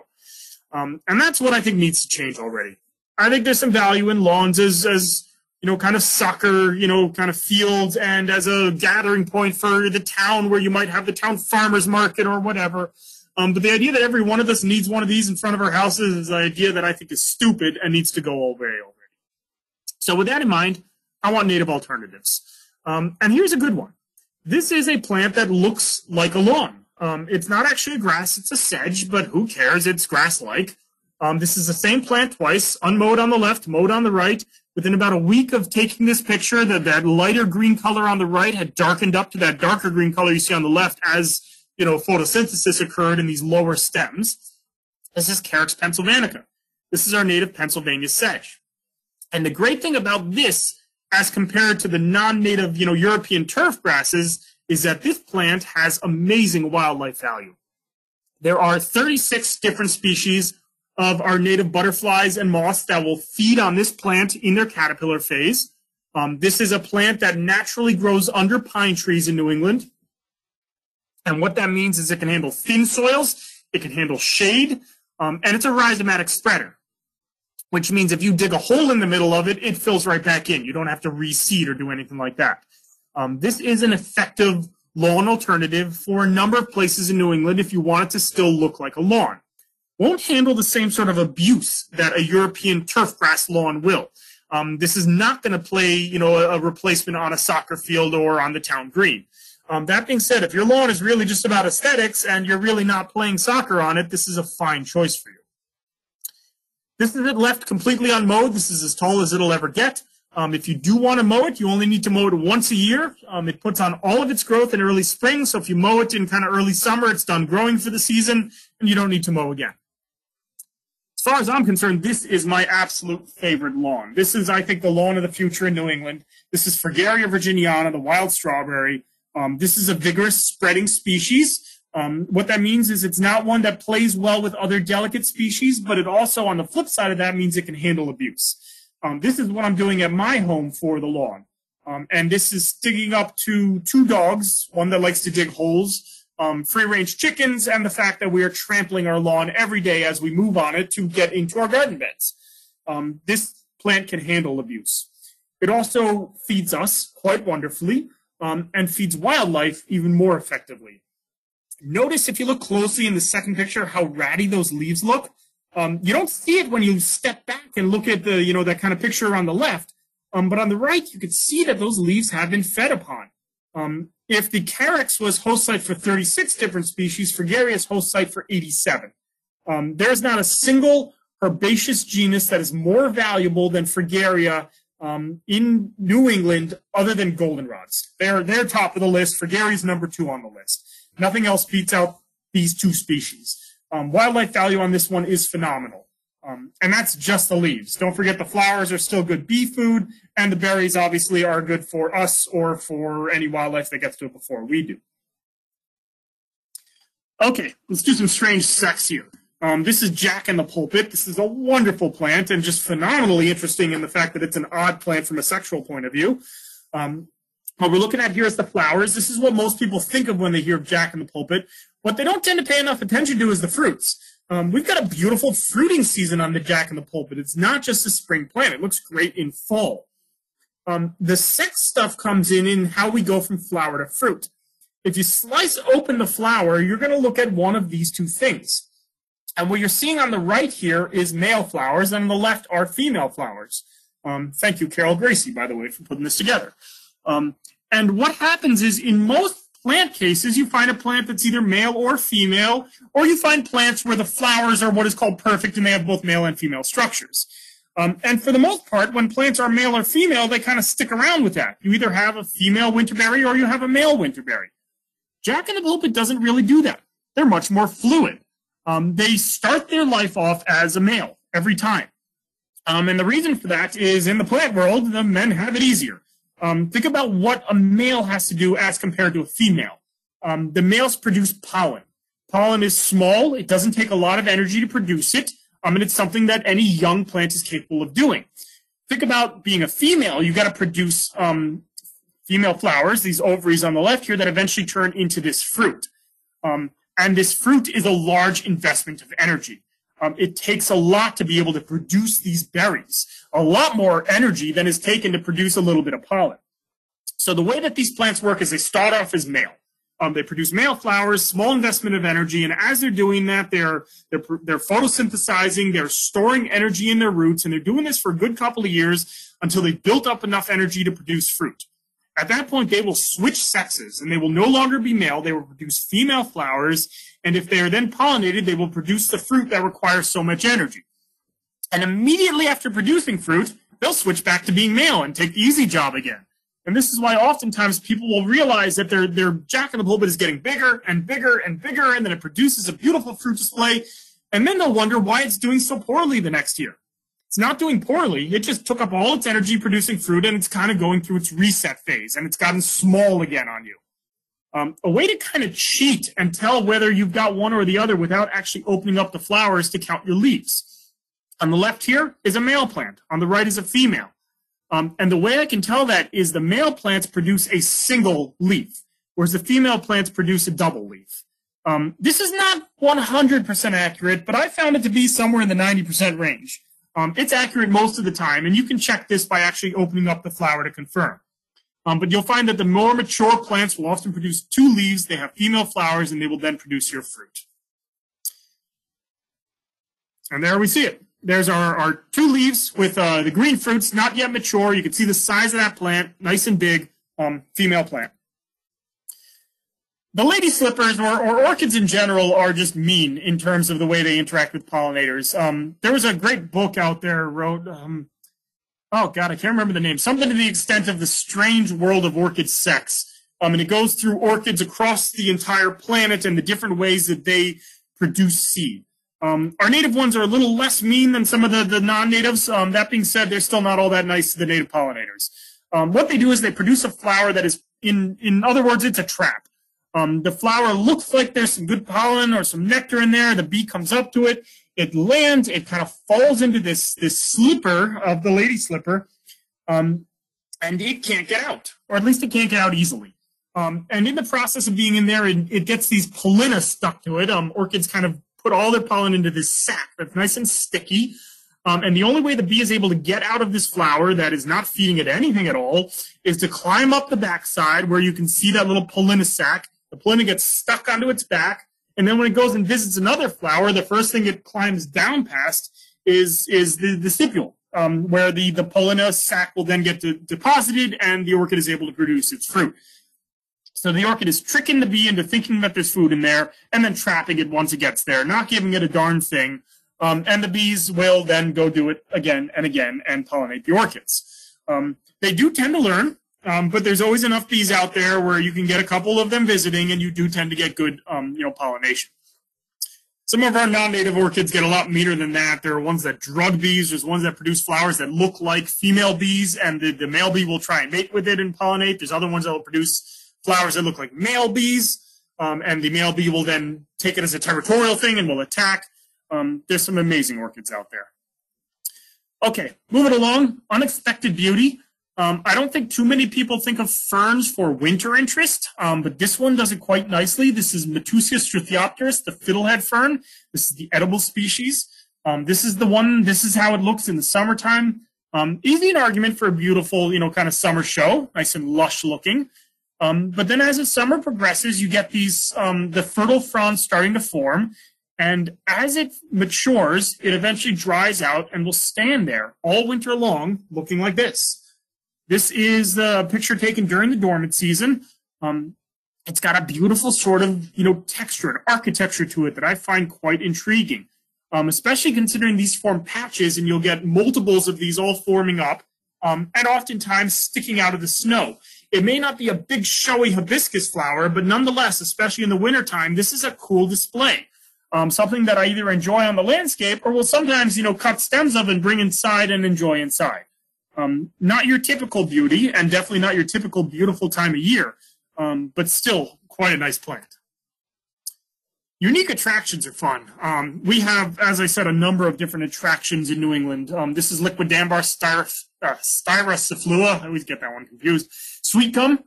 Um, and that's what I think needs to change already. I think there's some value in lawns as, as you know, kind of soccer, you know, kind of fields and as a gathering point for the town where you might have the town farmers market or whatever. Um, but the idea that every one of us needs one of these in front of our houses is an idea that I think is stupid and needs to go away already. So with that in mind, I want native alternatives. Um, and here's a good one. This is a plant that looks like a lawn. Um, it's not actually a grass, it's a sedge, but who cares? It's grass-like. Um, this is the same plant twice, unmowed on the left, mowed on the right. Within about a week of taking this picture, the, that lighter green color on the right had darkened up to that darker green color you see on the left as you know, photosynthesis occurred in these lower stems. This is Carex pennsylvanica. This is our native Pennsylvania sedge. And the great thing about this, as compared to the non-native, you know, European turf grasses, is that this plant has amazing wildlife value. There are 36 different species of our native butterflies and moths that will feed on this plant in their caterpillar phase. Um, this is a plant that naturally grows under pine trees in New England. And what that means is it can handle thin soils, it can handle shade, um, and it's a rhizomatic spreader, which means if you dig a hole in the middle of it, it fills right back in. You don't have to reseed or do anything like that. Um, this is an effective lawn alternative for a number of places in New England if you want it to still look like a lawn. Won't handle the same sort of abuse that a European turf grass lawn will. Um, this is not going to play, you know, a, a, replacement on a soccer field or on the town green. Um, that being said, if your lawn is really just about aesthetics and you're really not playing soccer on it, this is a fine choice for you. This is it left completely unmowed. This is as tall as it'll ever get. Um, if you do want to mow it, you only need to mow it once a year. Um, it puts on all of its growth in early spring. So if you mow it in kind of early summer, it's done growing for the season and you don't need to mow again. As far as I'm concerned, this is my absolute favorite lawn. This is, I think, the lawn of the future in New England. This is Fragaria virginiana, the wild strawberry. Um, this is a vigorous spreading species. Um, what that means is it's not one that plays well with other delicate species, but it also, on the flip side of that, means it can handle abuse. Um, this is what I'm doing at my home for the lawn. Um, and this is digging up to two dogs, one that likes to dig holes, um, free range chickens, and the fact that we are trampling our lawn every day as we move on it to get into our garden beds. Um, this plant can handle abuse. It also feeds us quite wonderfully um, and feeds wildlife even more effectively. Notice if you look closely in the second picture how ratty those leaves look. Um, you don't see it when you step back and look at the, you know, that kind of picture on the left. Um, but on the right, you can see that those leaves have been fed upon. Um, if the Carex was host site for 36 different species, Fragaria is host site for 87. Um, there's not a single herbaceous genus that is more valuable than Fragaria um, in New England other than goldenrods. They're, they're top of the list. Fragaria's number two on the list. Nothing else beats out these two species. Um, wildlife value on this one is phenomenal. Um, and that's just the leaves. Don't forget the flowers are still good bee food, and the berries obviously are good for us or for any wildlife that gets to it before we do. Okay, let's do some strange sex here. Um, this is Jack in the Pulpit. This is a wonderful plant and just phenomenally interesting in the fact that it's an odd plant from a sexual point of view. Um, what we're looking at here is the flowers. This is what most people think of when they hear of Jack in the Pulpit. What they don't tend to pay enough attention to is the fruits. Um, we've got a beautiful fruiting season on the Jack in the Pulpit. It's not just a spring plant. It looks great in fall. Um, the sex stuff comes in in how we go from flower to fruit. If you slice open the flower, you're going to look at one of these two things. And what you're seeing on the right here is male flowers, and on the left are female flowers. Um, thank you, Carol Gracie, by the way, for putting this together. Um, and what happens is in most plant cases, you find a plant that's either male or female, or you find plants where the flowers are what is called perfect and they have both male and female structures. Um, and for the most part, when plants are male or female, they kind of stick around with that. You either have a female winterberry or you have a male winterberry. Jack in the pulpit doesn't really do that. They're much more fluid. Um, they start their life off as a male every time. Um, and the reason for that is in the plant world, the men have it easier. Um, think about what a male has to do as compared to a female. Um, the males produce pollen. Pollen is small. It doesn't take a lot of energy to produce it. Um, and it's something that any young plant is capable of doing. Think about being a female. you've got to produce um, female flowers, these ovaries on the left here, that eventually turn into this fruit. Um, and this fruit is a large investment of energy. Um, it takes a lot to be able to produce these berries, a lot more energy than is taken to produce a little bit of pollen. So the way that these plants work is they start off as male. Um, they produce male flowers, small investment of energy, and as they're doing that, they're, they're they're photosynthesizing, they're storing energy in their roots, and they're doing this for a good couple of years until they've built up enough energy to produce fruit. At that point, they will switch sexes, and they will no longer be male. They will produce female flowers, and if they are then pollinated, they will produce the fruit that requires so much energy. And immediately after producing fruit, they'll switch back to being male and take the easy job again. And this is why oftentimes people will realize that their, their jack in the pulpit is getting bigger and bigger and bigger, and then it produces a beautiful fruit display. And then they'll wonder why it's doing so poorly the next year. It's not doing poorly. It just took up all its energy producing fruit and it's kind of going through its reset phase and it's gotten small again on you. Um, a way to kind of cheat and tell whether you've got one or the other without actually opening up the flowers to count your leaves. On the left here is a male plant. On the right is a female. Um, and the way I can tell that is the male plants produce a single leaf, whereas the female plants produce a double leaf. Um, this is not 100% accurate, but I found it to be somewhere in the 90% range. Um, it's accurate most of the time, and you can check this by actually opening up the flower to confirm. Um, but you'll find that the more mature plants will often produce two leaves, they have female flowers, and they will then produce your fruit. And there we see it there's our, our two leaves with uh, the green fruits, not yet mature. You can see the size of that plant, nice and big, um, female plant. The lady slippers or, or orchids in general are just mean in terms of the way they interact with pollinators. Um, there was a great book out there wrote, um, oh god, I can't remember the name, something to the extent of the strange world of orchid sex. Um, and it goes through orchids across the entire planet and the different ways that they produce seed. Um, our native ones are a little less mean than some of the, the non-natives. Um, that being said, they're still not all that nice to the native pollinators. Um, what they do is they produce a flower that is, in, in other words, it's a trap. Um, the flower looks like there's some good pollen or some nectar in there. The bee comes up to it. It lands. It kind of falls into this, this slipper of the lady slipper. Um, and it can't get out, or at least it can't get out easily. Um, and in the process of being in there, it, it gets these pollinia stuck to it. orchids kind of put all their pollen into this sac that's nice and sticky. Um, and the only way the bee is able to get out of this flower that is not feeding it anything at all is to climb up the backside where you can see that little pollinia sac. The pollen gets stuck onto its back. And then when it goes and visits another flower, the first thing it climbs down past is, is the, the stipule, um, where the, the pollinia sac will then get de- deposited and the orchid is able to produce its fruit. So the orchid is tricking the bee into thinking that there's food in there and then trapping it once it gets there, not giving it a darn thing. Um, and the bees will then go do it again and again and pollinate the orchids. Um, they do tend to learn, um, but there's always enough bees out there where you can get a couple of them visiting and you do tend to get good, um, you know, pollination. Some of our non-native orchids get a lot meaner than that. There are ones that drug bees. There's ones that produce flowers that look like female bees, and the, the male bee will try and mate with it and pollinate. There's other ones that will produce flowers that look like male bees, um, and the male bee will then take it as a territorial thing and will attack. Um, there's some amazing orchids out there. Okay, moving along, unexpected beauty. Um, I don't think too many people think of ferns for winter interest, um, but this one does it quite nicely. This is Matteuccia struthiopteris, the fiddlehead fern. This is the edible species. Um, this is the one, this is how it looks in the summertime. Um, easy an argument for a beautiful, you know, kind of summer show, nice and lush looking. Um, but then as the summer progresses, you get these um, the fertile fronds starting to form, and as it matures, it eventually dries out and will stand there all winter long, looking like this. This is the picture taken during the dormant season. Um, it's got a beautiful sort of you know texture and architecture to it that I find quite intriguing, um, especially considering these form patches, and you'll get multiples of these all forming up, um, and oftentimes sticking out of the snow. It may not be a big showy hibiscus flower, but nonetheless, especially in the wintertime, this is a cool display. Um, something that I either enjoy on the landscape or will sometimes, you know, cut stems of and bring inside and enjoy inside. Um, not your typical beauty and definitely not your typical beautiful time of year, um, but still quite a nice plant. Unique attractions are fun. Um, we have, as I said, a number of different attractions in New England. Um, this is Liquidambar styrus, uh, styrus I always get that one confused. Sweet gum.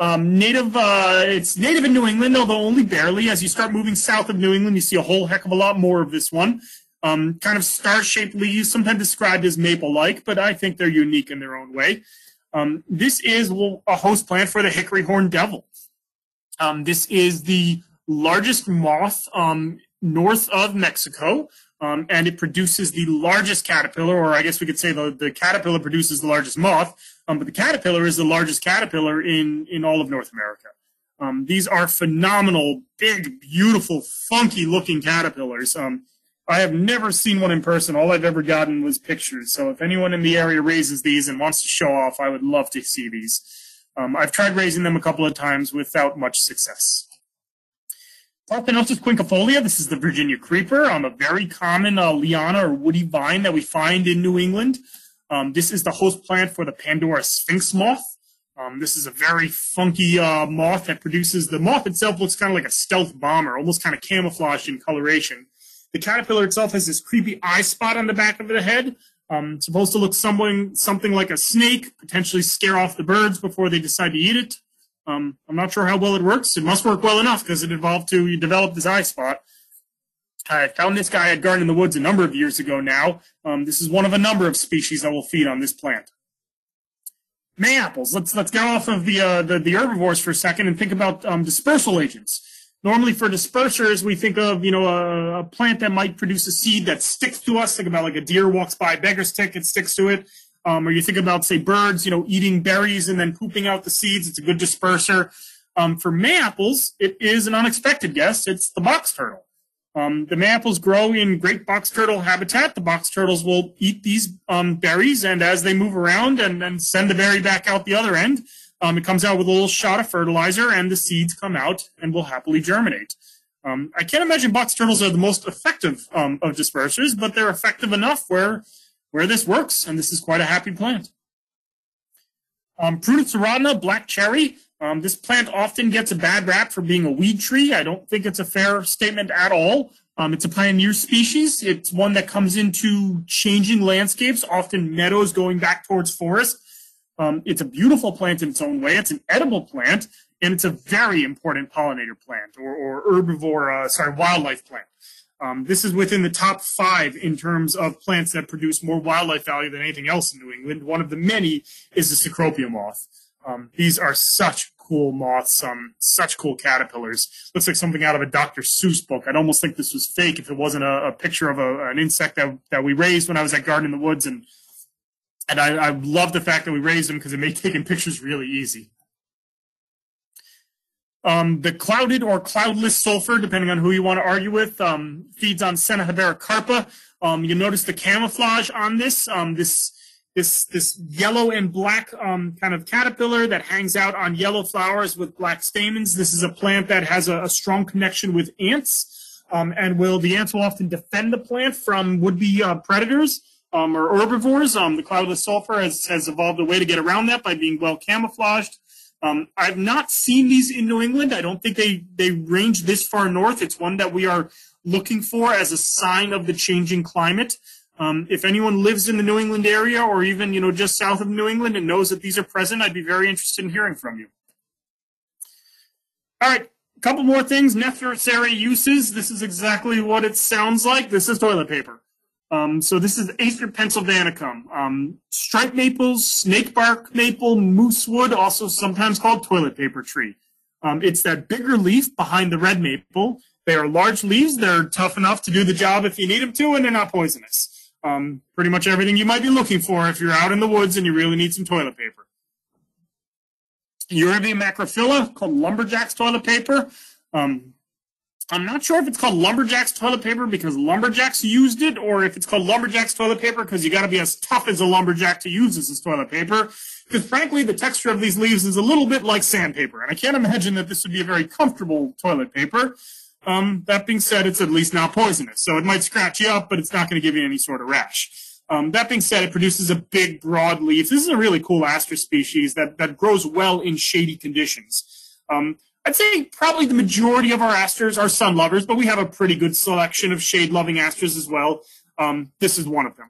Um, native, uh, it's native in New England, although only barely. As you start moving south of New England, you see a whole heck of a lot more of this one. Um, kind of star-shaped leaves, sometimes described as maple-like, but I think they're unique in their own way. Um, this is a host plant for the hickory horn devil. Um, this is the largest moth um, north of Mexico. Um, and it produces the largest caterpillar, or I guess we could say the, the caterpillar produces the largest moth, um, but the caterpillar is the largest caterpillar in, in all of North America. These are phenomenal, big, beautiful, funky looking caterpillars. I have never seen one in person. All I've ever gotten was pictures. So if anyone in the area raises these and wants to show off, I would love to see these. Um, I've tried raising them a couple of times without much success. Parthenocissus quinquefolia, this is the Virginia creeper, um, a very common uh, liana or woody vine that we find in New England. Um, this is the host plant for the Pandora sphinx moth. Um, this is a very funky uh, moth that produces, the moth itself looks kind of like a stealth bomber, almost kind of camouflaged in coloration. The caterpillar itself has this creepy eye spot on the back of the head, um, supposed to look something, something like a snake, potentially scare off the birds before they decide to eat it. Um, I'm not sure how well it works. It must work well enough because it evolved to develop this eye spot. I found this guy at Garden in the Woods a number of years ago now. Um, this is one of a number of species that will feed on this plant. Mayapples. Let's let's get off of the, uh, the, the herbivores for a second and think about um, dispersal agents. Normally, for dispersers, we think of you know a, a, plant that might produce a seed that sticks to us. Think about like a deer walks by a beggar's tick, it sticks to it. Um, or you think about, say, birds, you know, eating berries and then pooping out the seeds. It's a good disperser. Um, for mayapples, it is an unexpected guest. It's the box turtle. Um, the mayapples grow in great box turtle habitat. The box turtles will eat these um, berries, and as they move around and, and send the berry back out the other end, um, it comes out with a little shot of fertilizer, and the seeds come out and will happily germinate. Um, I can't imagine box turtles are the most effective um, of dispersers, but they're effective enough where where this works, and this is quite a happy plant. Um, Prunus serotina, black cherry. Um, this plant often gets a bad rap for being a weed tree. I don't think it's a fair statement at all. Um, it's a pioneer species. It's one that comes into changing landscapes, often meadows going back towards forest. Um, it's a beautiful plant in its own way. It's an edible plant, and it's a very important pollinator plant or, or herbivore, uh, sorry, wildlife plant. Um, this is within the top five in terms of plants that produce more wildlife value than anything else in New England. One of the many is the Cecropia moth. Um, these are such cool moths, um, such cool caterpillars. Looks like something out of a Dr. Seuss book. I'd almost think this was fake if it wasn't a, a picture of a, an insect that, that we raised when I was at Garden in the Woods. And, and I, I love the fact that we raised them because it made taking pictures really easy. Um, the clouded or cloudless sulfur, depending on who you want to argue with, um, feeds on Senna hebecarpa. Um, you notice the camouflage on this. Um, this this this yellow and black um, kind of caterpillar that hangs out on yellow flowers with black stamens. This is a plant that has a, a strong connection with ants, um, and will the ants will often defend the plant from would-be uh, predators or herbivores. the cloudless sulfur has, has evolved a way to get around that by being well camouflaged. Um, I've not seen these in New England. I don't think they, they range this far north. It's one that we are looking for as a sign of the changing climate. Um, if anyone lives in the New England area or even, you know, just south of New England and knows that these are present, I'd be very interested in hearing from you. All right, a couple more things. Necessary uses. This is exactly what it sounds like. This is toilet paper. Um, so this is Acer pennsylvanicum. Um, striped maples, snakebark maple, moosewood, also sometimes called toilet paper tree. Um, it's that bigger leaf behind the red maple. They are large leaves. They're tough enough to do the job if you need them to, and they're not poisonous. Um, pretty much everything you might be looking for if you're out in the woods and you really need some toilet paper. Eurybia macrophylla, called lumberjack's toilet paper. Um, I'm not sure if it's called Lumberjack's toilet paper because lumberjacks used it, or if it's called Lumberjack's toilet paper because you got to be as tough as a lumberjack to use this as toilet paper. Because frankly, the texture of these leaves is a little bit like sandpaper, and I can't imagine that this would be a very comfortable toilet paper. Um, that being said, it's at least not poisonous, so it might scratch you up, but it's not going to give you any sort of rash. Um, that being said, it produces a big, broad leaf. This is a really cool aster species that, that grows well in shady conditions. Um, I'd say probably the majority of our asters are sun lovers, but we have a pretty good selection of shade loving asters as well. Um, this is one of them.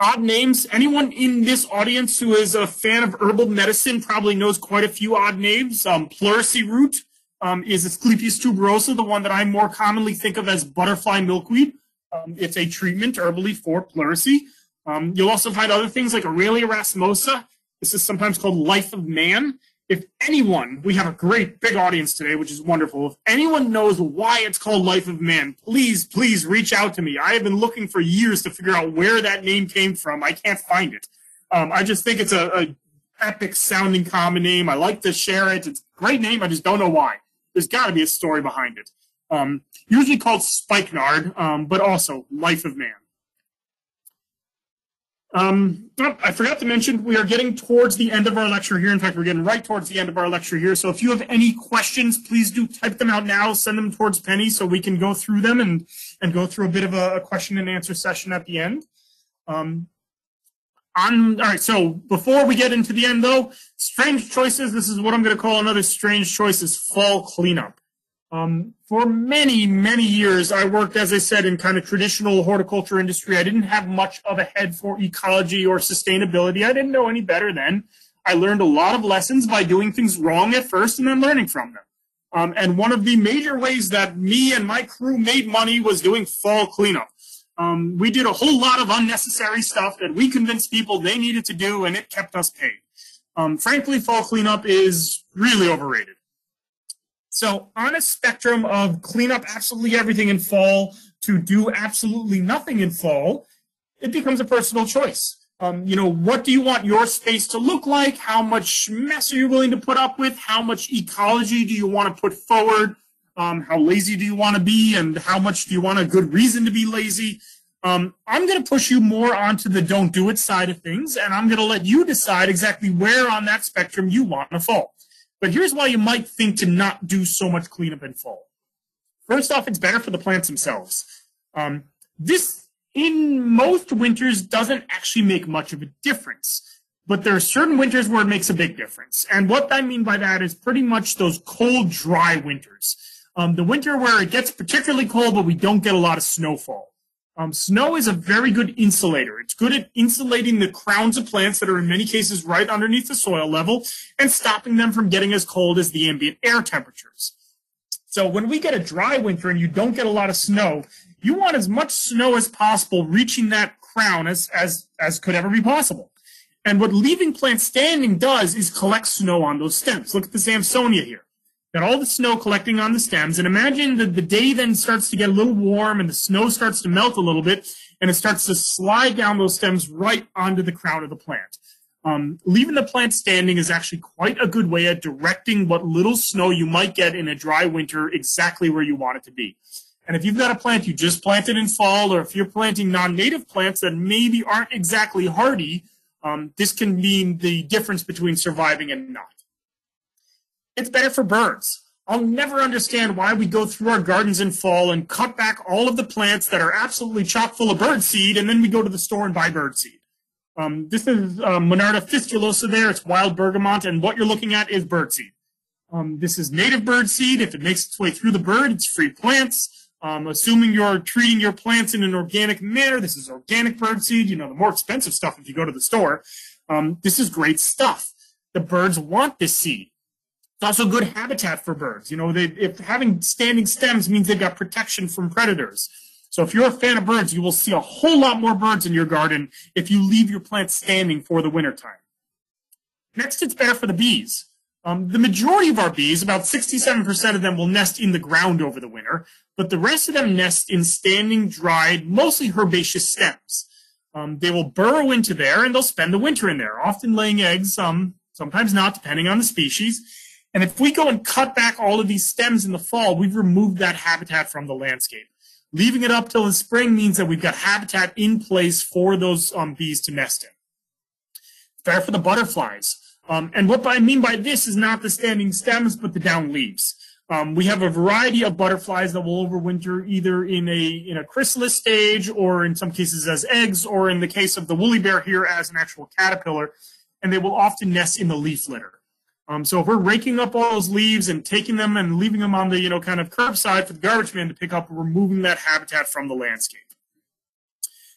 Odd names. Anyone in this audience who is a fan of herbal medicine probably knows quite a few odd names. Um, pleurisy root um, is Asclepias tuberosa, the one that I more commonly think of as butterfly milkweed. Um, it's a treatment herbally for pleurisy. Um, you'll also find other things like Aralia racemosa. This is sometimes called life of man if anyone, we have a great big audience today, which is wonderful. If anyone knows why it's called Life of Man, please, please reach out to me. I have been looking for years to figure out where that name came from. I can't find it. Um, I just think it's a, a, epic sounding common name. I like to share it. It's a great name. I just don't know why. There's got to be a story behind it. Um, usually called spikenard, um, but also Life of Man. Um, oh, I forgot to mention, we are getting towards the end of our lecture here. In fact, we're getting right towards the end of our lecture here. So if you have any questions, please do type them out now. Send them towards Penny so we can go through them and, and go through a bit of a, a question and answer session at the end. Um, on, all right, so before we get into the end, though, strange choices. This is what I'm going to call another strange choices fall cleanup. Um, for many, many years, I worked, as I said, in kind of traditional horticulture industry. I didn't have much of a head for ecology or sustainability. I didn't know any better then. I learned a lot of lessons by doing things wrong at first and then learning from them. Um, and one of the major ways that me and my crew made money was doing fall cleanup. Um, we did a whole lot of unnecessary stuff that we convinced people they needed to do, and it kept us paid. Um, frankly, fall cleanup is really overrated. So on a spectrum of clean up absolutely everything in fall to do absolutely nothing in fall, it becomes a personal choice. Um, you know, what do you want your space to look like? How much mess are you willing to put up with? How much ecology do you want to put forward? Um, how lazy do you want to be? And how much do you want a good reason to be lazy? Um, I'm going to push you more onto the don't do it side of things, and I'm going to let you decide exactly where on that spectrum you want to fall. But here's why you might think to not do so much cleanup in fall. First off, it's better for the plants themselves. Um, this, in most winters, doesn't actually make much of a difference. But there are certain winters where it makes a big difference. And what I mean by that is pretty much those cold, dry winters. Um, the winter where it gets particularly cold, but we don't get a lot of snowfall. Um, snow is a very good insulator. It's good at insulating the crowns of plants that are in many cases right underneath the soil level and stopping them from getting as cold as the ambient air temperatures. So when we get a dry winter and you don't get a lot of snow, you want as much snow as possible reaching that crown as, as, as could ever be possible. And what leaving plants standing does is collect snow on those stems. Look at the Samsonia here got all the snow collecting on the stems, and imagine that the day then starts to get a little warm and the snow starts to melt a little bit, and it starts to slide down those stems right onto the crown of the plant. Um, leaving the plant standing is actually quite a good way at directing what little snow you might get in a dry winter exactly where you want it to be. And if you've got a plant you just planted in fall, or if you're planting non-native plants that maybe aren't exactly hardy, um, this can mean the difference between surviving and not. It's better for birds. I'll never understand why we go through our gardens in fall and cut back all of the plants that are absolutely chock full of bird seed, and then we go to the store and buy bird seed. Um, this is uh, Monarda fistulosa there. It's wild bergamot, and what you're looking at is bird seed. Um, this is native bird seed. If it makes its way through the bird, it's free plants. Um, assuming you're treating your plants in an organic manner, this is organic bird seed. You know, the more expensive stuff if you go to the store. Um, this is great stuff. The birds want this seed. Also good habitat for birds. You know, they, if having standing stems means they've got protection from predators. So if you're a fan of birds, you will see a whole lot more birds in your garden if you leave your plants standing for the wintertime. Next, it's better for the bees. Um, the majority of our bees, about 67% of them, will nest in the ground over the winter, but the rest of them nest in standing, dried, mostly herbaceous stems. Um, they will burrow into there and they'll spend the winter in there, often laying eggs, um, sometimes not, depending on the species. And if we go and cut back all of these stems in the fall, we've removed that habitat from the landscape. Leaving it up till the spring means that we've got habitat in place for those um, bees to nest in. Fair for the butterflies. Um, and what I mean by this is not the standing stems, but the down leaves. Um, we have a variety of butterflies that will overwinter either in a in a chrysalis stage or in some cases as eggs, or in the case of the woolly bear here as an actual caterpillar, and they will often nest in the leaf litter. Um, so if we're raking up all those leaves and taking them and leaving them on the, you know, kind of curbside for the garbage man to pick up, we're removing that habitat from the landscape.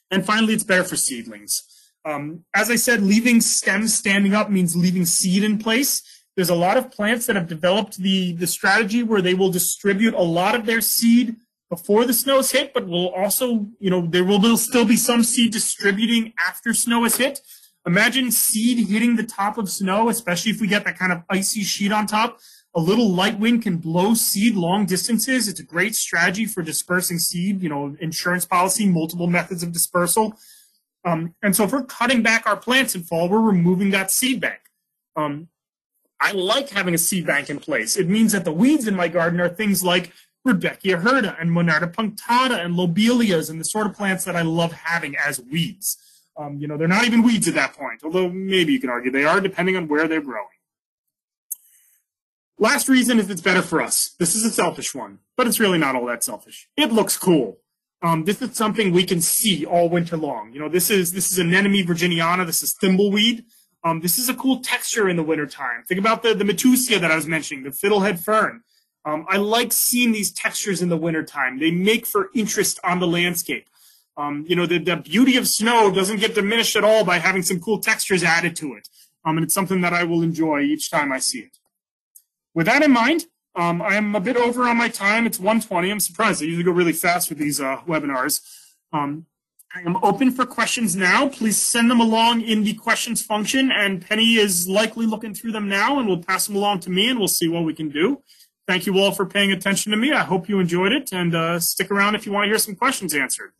And finally, it's better for seedlings. Um, as I said, leaving stems standing up means leaving seed in place. There's a lot of plants that have developed the, the strategy where they will distribute a lot of their seed before the snows hit, but will also, you know, there will still be some seed distributing after snow is hit. Imagine seed hitting the top of snow, especially if we get that kind of icy sheet on top. A little light wind can blow seed long distances. It's a great strategy for dispersing seed, you know, insurance policy, multiple methods of dispersal. Um, and so if we're cutting back our plants in fall, we're removing that seed bank. Um, I like having a seed bank in place. It means that the weeds in my garden are things like Rudbeckia hirta and Monarda punctata and lobelias and the sort of plants that I love having as weeds. Um, you know, they're not even weeds at that point, although maybe you can argue they are depending on where they're growing. Last reason is it's better for us. This is a selfish one, but it's really not all that selfish. It looks cool. Um, this is something we can see all winter long. You know, this is this is anemone virginiana. This is thimbleweed. Um, this is a cool texture in the wintertime. Think about the, the Matteuccia that I was mentioning, the fiddlehead fern. Um, I like seeing these textures in the wintertime. They make for interest on the landscape. Um, you know, the, the beauty of snow doesn't get diminished at all by having some cool textures added to it. Um, and it's something that I will enjoy each time I see it. With that in mind, um, I'm a bit over on my time. It's 120. I'm surprised. I usually go really fast with these uh, webinars. Um, I am open for questions now. Please send them along in the questions function, and Penny is likely looking through them now, and we'll pass them along to me, and we'll see what we can do. Thank you all for paying attention to me. I hope you enjoyed it, and uh, stick around if you want to hear some questions answered.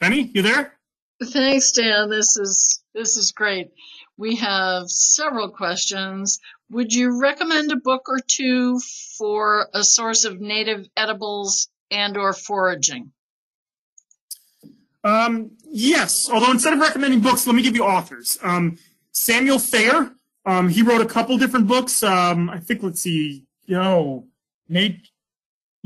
Penny, you there? Thanks, Dan. This is this is great. We have several questions. Would you recommend a book or two for a source of native edibles and or foraging? Um, yes, although instead of recommending books, let me give you authors. Um, Samuel Thayer, um, he wrote a couple different books. Um, I think, let's see, yo, Nate,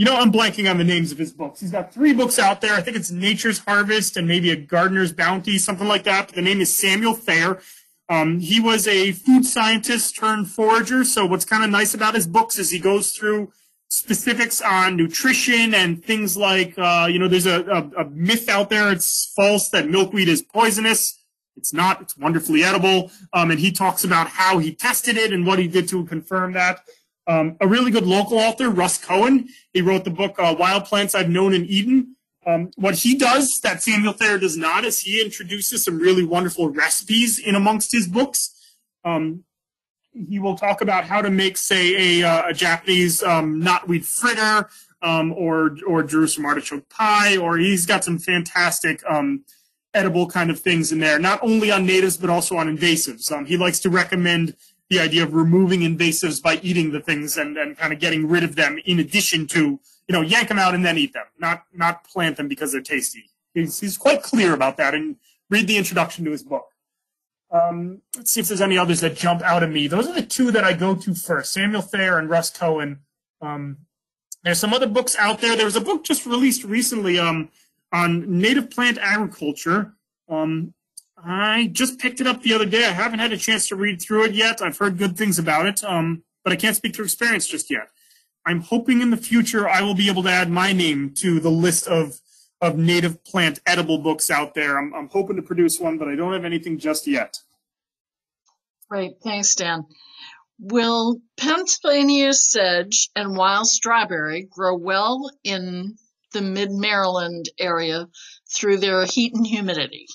you know, I'm blanking on the names of his books. He's got three books out there. I think it's Nature's Harvest and maybe a Gardener's Bounty, something like that. But the name is Samuel Thayer. Um, he was a food scientist turned forager. So what's kind of nice about his books is he goes through specifics on nutrition and things like, uh, you know, there's a, a, a, myth out there. It's false that milkweed is poisonous. It's not. It's wonderfully edible. Um, and he talks about how he tested it and what he did to confirm that. Um, a really good local author, Russ Cohen. He wrote the book uh, Wild Plants I've Known and Eaten. Um, what he does that Samuel Thayer does not is he introduces some really wonderful recipes in amongst his books. Um, he will talk about how to make, say, a, uh, a Japanese um, knotweed fritter um, or or Jerusalem artichoke pie, or he's got some fantastic um, edible kind of things in there, not only on natives but also on invasives. Um, he likes to recommend the idea of removing invasives by eating the things and, and kind of getting rid of them in addition to, you know, yank them out and then eat them, not not plant them because they're tasty. He's, he's quite clear about that and read the introduction to his book. Um, let's see if there's any others that jump out at me. Those are the two that I go to first: Samuel Thayer and Russ Cohen. Um, there's some other books out there. There was a book just released recently um, on native plant agriculture. Um, I just picked it up the other day. I haven't had a chance to read through it yet. I've heard good things about it, um, but I can't speak to experience just yet. I'm hoping in the future I will be able to add my name to the list of of native plant edible books out there. I'm, I'm hoping to produce one, but I don't have anything just yet. Great. Thanks, Dan. Will Pennsylvania sedge and wild strawberry grow well in the mid Maryland area through their heat and humidity?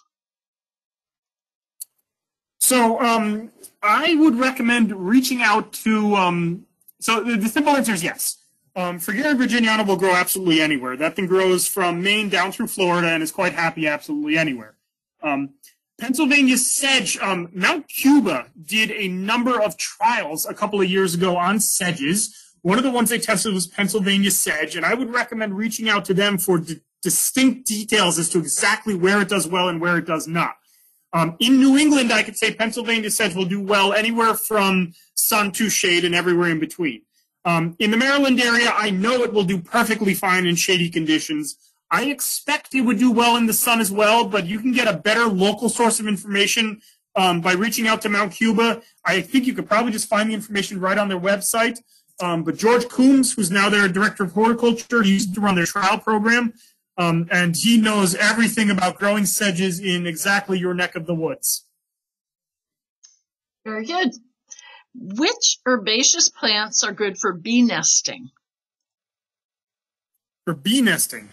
So um, I would recommend reaching out to. Um, so the, the simple answer is yes. Um, Fragaria virginiana will grow absolutely anywhere. That thing grows from Maine down through Florida and is quite happy absolutely anywhere. Um, Pennsylvania sedge, um, Mount Cuba did a number of trials a couple of years ago on sedges. One of the ones they tested was Pennsylvania sedge, and I would recommend reaching out to them for distinct details as to exactly where it does well and where it does not. Um, in New England, I could say Pennsylvania sedge will do well anywhere from sun to shade and everywhere in between. Um, in the Maryland area, I know it will do perfectly fine in shady conditions. I expect it would do well in the sun as well, but you can get a better local source of information um, by reaching out to Mount Cuba. I think you could probably just find the information right on their website. Um, but George Coombs, who's now their director of horticulture, used to run their trial program, um, and he knows everything about growing sedges in exactly your neck of the woods. Very good. Which herbaceous plants are good for bee nesting? For bee nesting,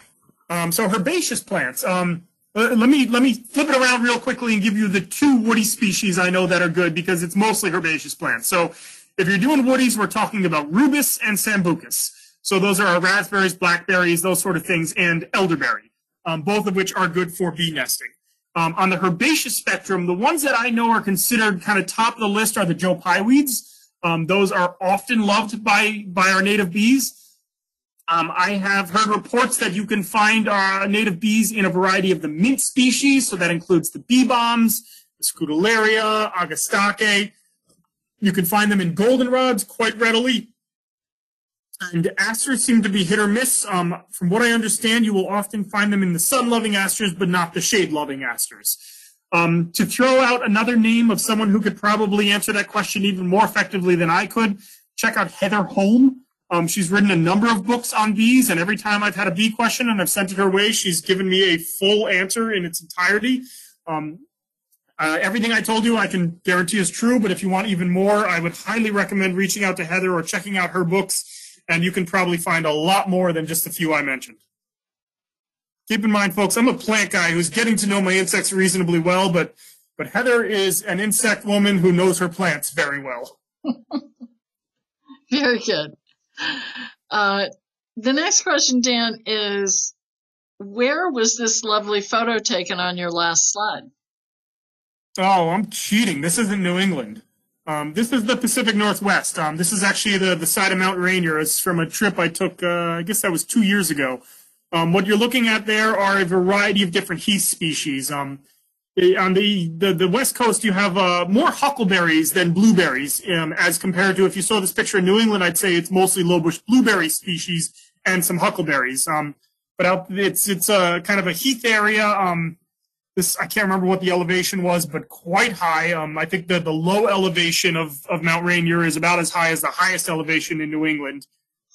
um, so herbaceous plants. Um, let me let me flip it around real quickly and give you the two woody species I know that are good because it's mostly herbaceous plants. So if you're doing woodies, we're talking about rubus and sambucus. So those are our raspberries, blackberries, those sort of things, and elderberry, um, both of which are good for bee nesting. Um, on the herbaceous spectrum, the ones that I know are considered kind of top of the list are the Joe Pye weeds. Um, those are often loved by, by our native bees. Um, I have heard reports that you can find uh, native bees in a variety of the mint species, so that includes the bee balms, the Scutellaria, Agastache. You can find them in goldenrods quite readily. And asters seem to be hit or miss. Um, from what I understand, you will often find them in the sun-loving asters, but not the shade-loving asters. Um, to throw out another name of someone who could probably answer that question even more effectively than I could, check out Heather Holm. Um, she's written a number of books on bees, and every time I've had a bee question and I've sent it her way, she's given me a full answer in its entirety. Um, uh, everything I told you, I can guarantee is true, but if you want even more, I would highly recommend reaching out to Heather or checking out her books, and you can probably find a lot more than just a few I mentioned. Keep in mind, folks, I'm a plant guy who's getting to know my insects reasonably well, but but Heather is an insect woman who knows her plants very well. [laughs] Very good. Uh, the next question, Dan, is where was this lovely photo taken on your last slide? Oh, I'm cheating. This isn't New England. Um, this is the Pacific Northwest. Um, this is actually the, the side of Mount Rainier. It's from a trip I took, uh, I guess that was two years ago. Um, what you're looking at there are a variety of different heath species. Um, on the, the, the west coast, you have uh, more huckleberries than blueberries, um, as compared to if you saw this picture in New England, I'd say it's mostly lowbush blueberry species and some huckleberries. Um, but out, it's it's a kind of a heath area. This I can't remember what the elevation was, but quite high. Um, I think the the low elevation of of Mount Rainier is about as high as the highest elevation in New England.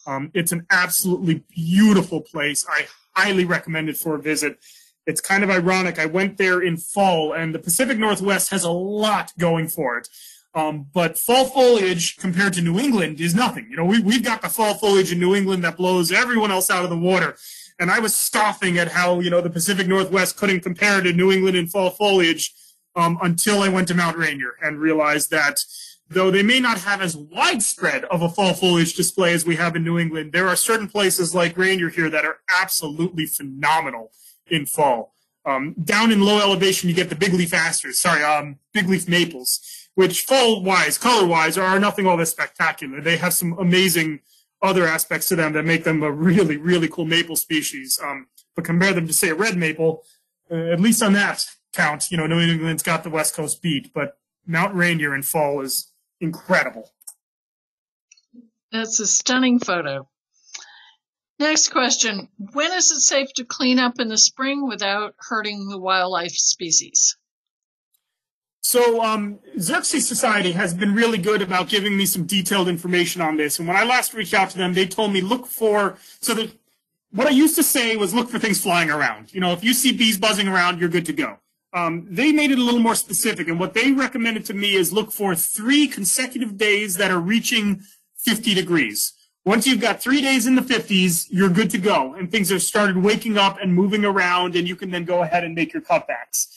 Um, it's an absolutely beautiful place. I highly recommend it for a visit. It's kind of ironic. I went there in fall, and the Pacific Northwest has a lot going for it. Um, but fall foliage compared to New England is nothing. You know, we, we've got the fall foliage in New England that blows everyone else out of the water. And I was scoffing at how, you know, the Pacific Northwest couldn't compare to New England in fall foliage um, until I went to Mount Rainier and realized that though they may not have as widespread of a fall foliage display as we have in New England, there are certain places like Rainier here that are absolutely phenomenal in fall. Um, down in low elevation, you get the big leaf asters, sorry, um, big leaf maples, which fall wise, color wise, are nothing all that spectacular. They have some amazing other aspects to them that make them a really, really cool maple species. Um, but compare them to, say, a red maple, uh, at least on that count, you know, New England's got the West Coast beat, but Mount Rainier in fall is incredible. That's a stunning photo. Next question. When is it safe to clean up in the spring without hurting the wildlife species? So, um, Xerces Society has been really good about giving me some detailed information on this. And when I last reached out to them, they told me look for, so that what I used to say was look for things flying around. You know, if you see bees buzzing around, you're good to go. Um, they made it a little more specific. And what they recommended to me is look for three consecutive days that are reaching 50 degrees. Once you've got three days in the 50s, you're good to go. And things have started waking up and moving around, and you can then go ahead and make your cutbacks.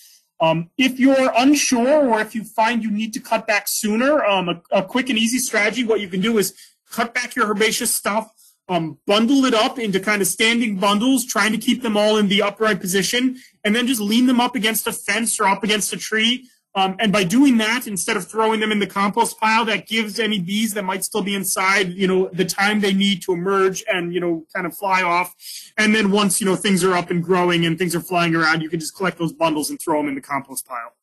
Um, if you're unsure or if you find you need to cut back sooner, um, a, a, quick and easy strategy, what you can do is cut back your herbaceous stuff, um, bundle it up into kind of standing bundles, trying to keep them all in the upright position, and then just lean them up against a fence or up against a tree um, and by doing that, instead of throwing them in the compost pile, that gives any bees that might still be inside, you know, the time they need to emerge and, you know, kind of fly off. And then once, you know, things are up and growing and things are flying around, you can just collect those bundles and throw them in the compost pile.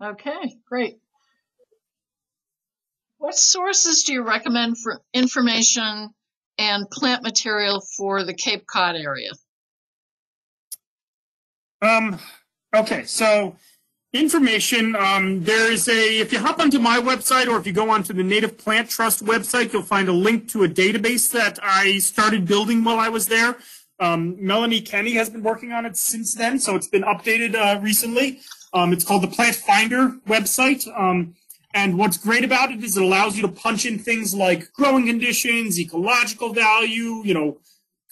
Okay, great. What sources do you recommend for information and plant material for the Cape Cod area? Um, okay, so information. Um, there is a, if you hop onto my website or if you go onto the Native Plant Trust website, you'll find a link to a database that I started building while I was there. Um, Melanie Kenny has been working on it since then, so it's been updated uh, recently. Um, it's called the Plant Finder website. Um, and what's great about it is it allows you to punch in things like growing conditions, ecological value, you know,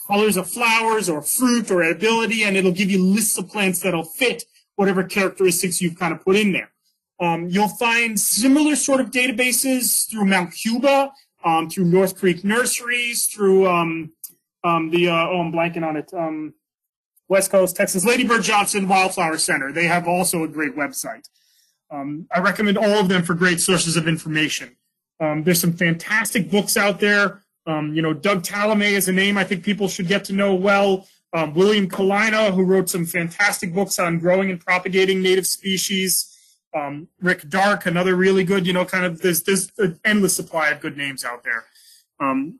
colors of flowers or fruit or edibility, and it'll give you lists of plants that'll fit whatever characteristics you've kind of put in there. Um, you'll find similar sort of databases through Mount Cuba, um, through North Creek Nurseries, through um, um the, uh, oh, I'm blanking on it, um, West Coast, Texas, Lady Bird Johnson Wildflower Center. They have also a great website. Um, I recommend all of them for great sources of information. there's some fantastic books out there. You know, Doug Tallamy is a name I think people should get to know well. Um, William Cullina, who wrote some fantastic books on growing and propagating native species. Um, Rick Darke, another really good, you know, kind of there's there's an endless supply of good names out there. Um,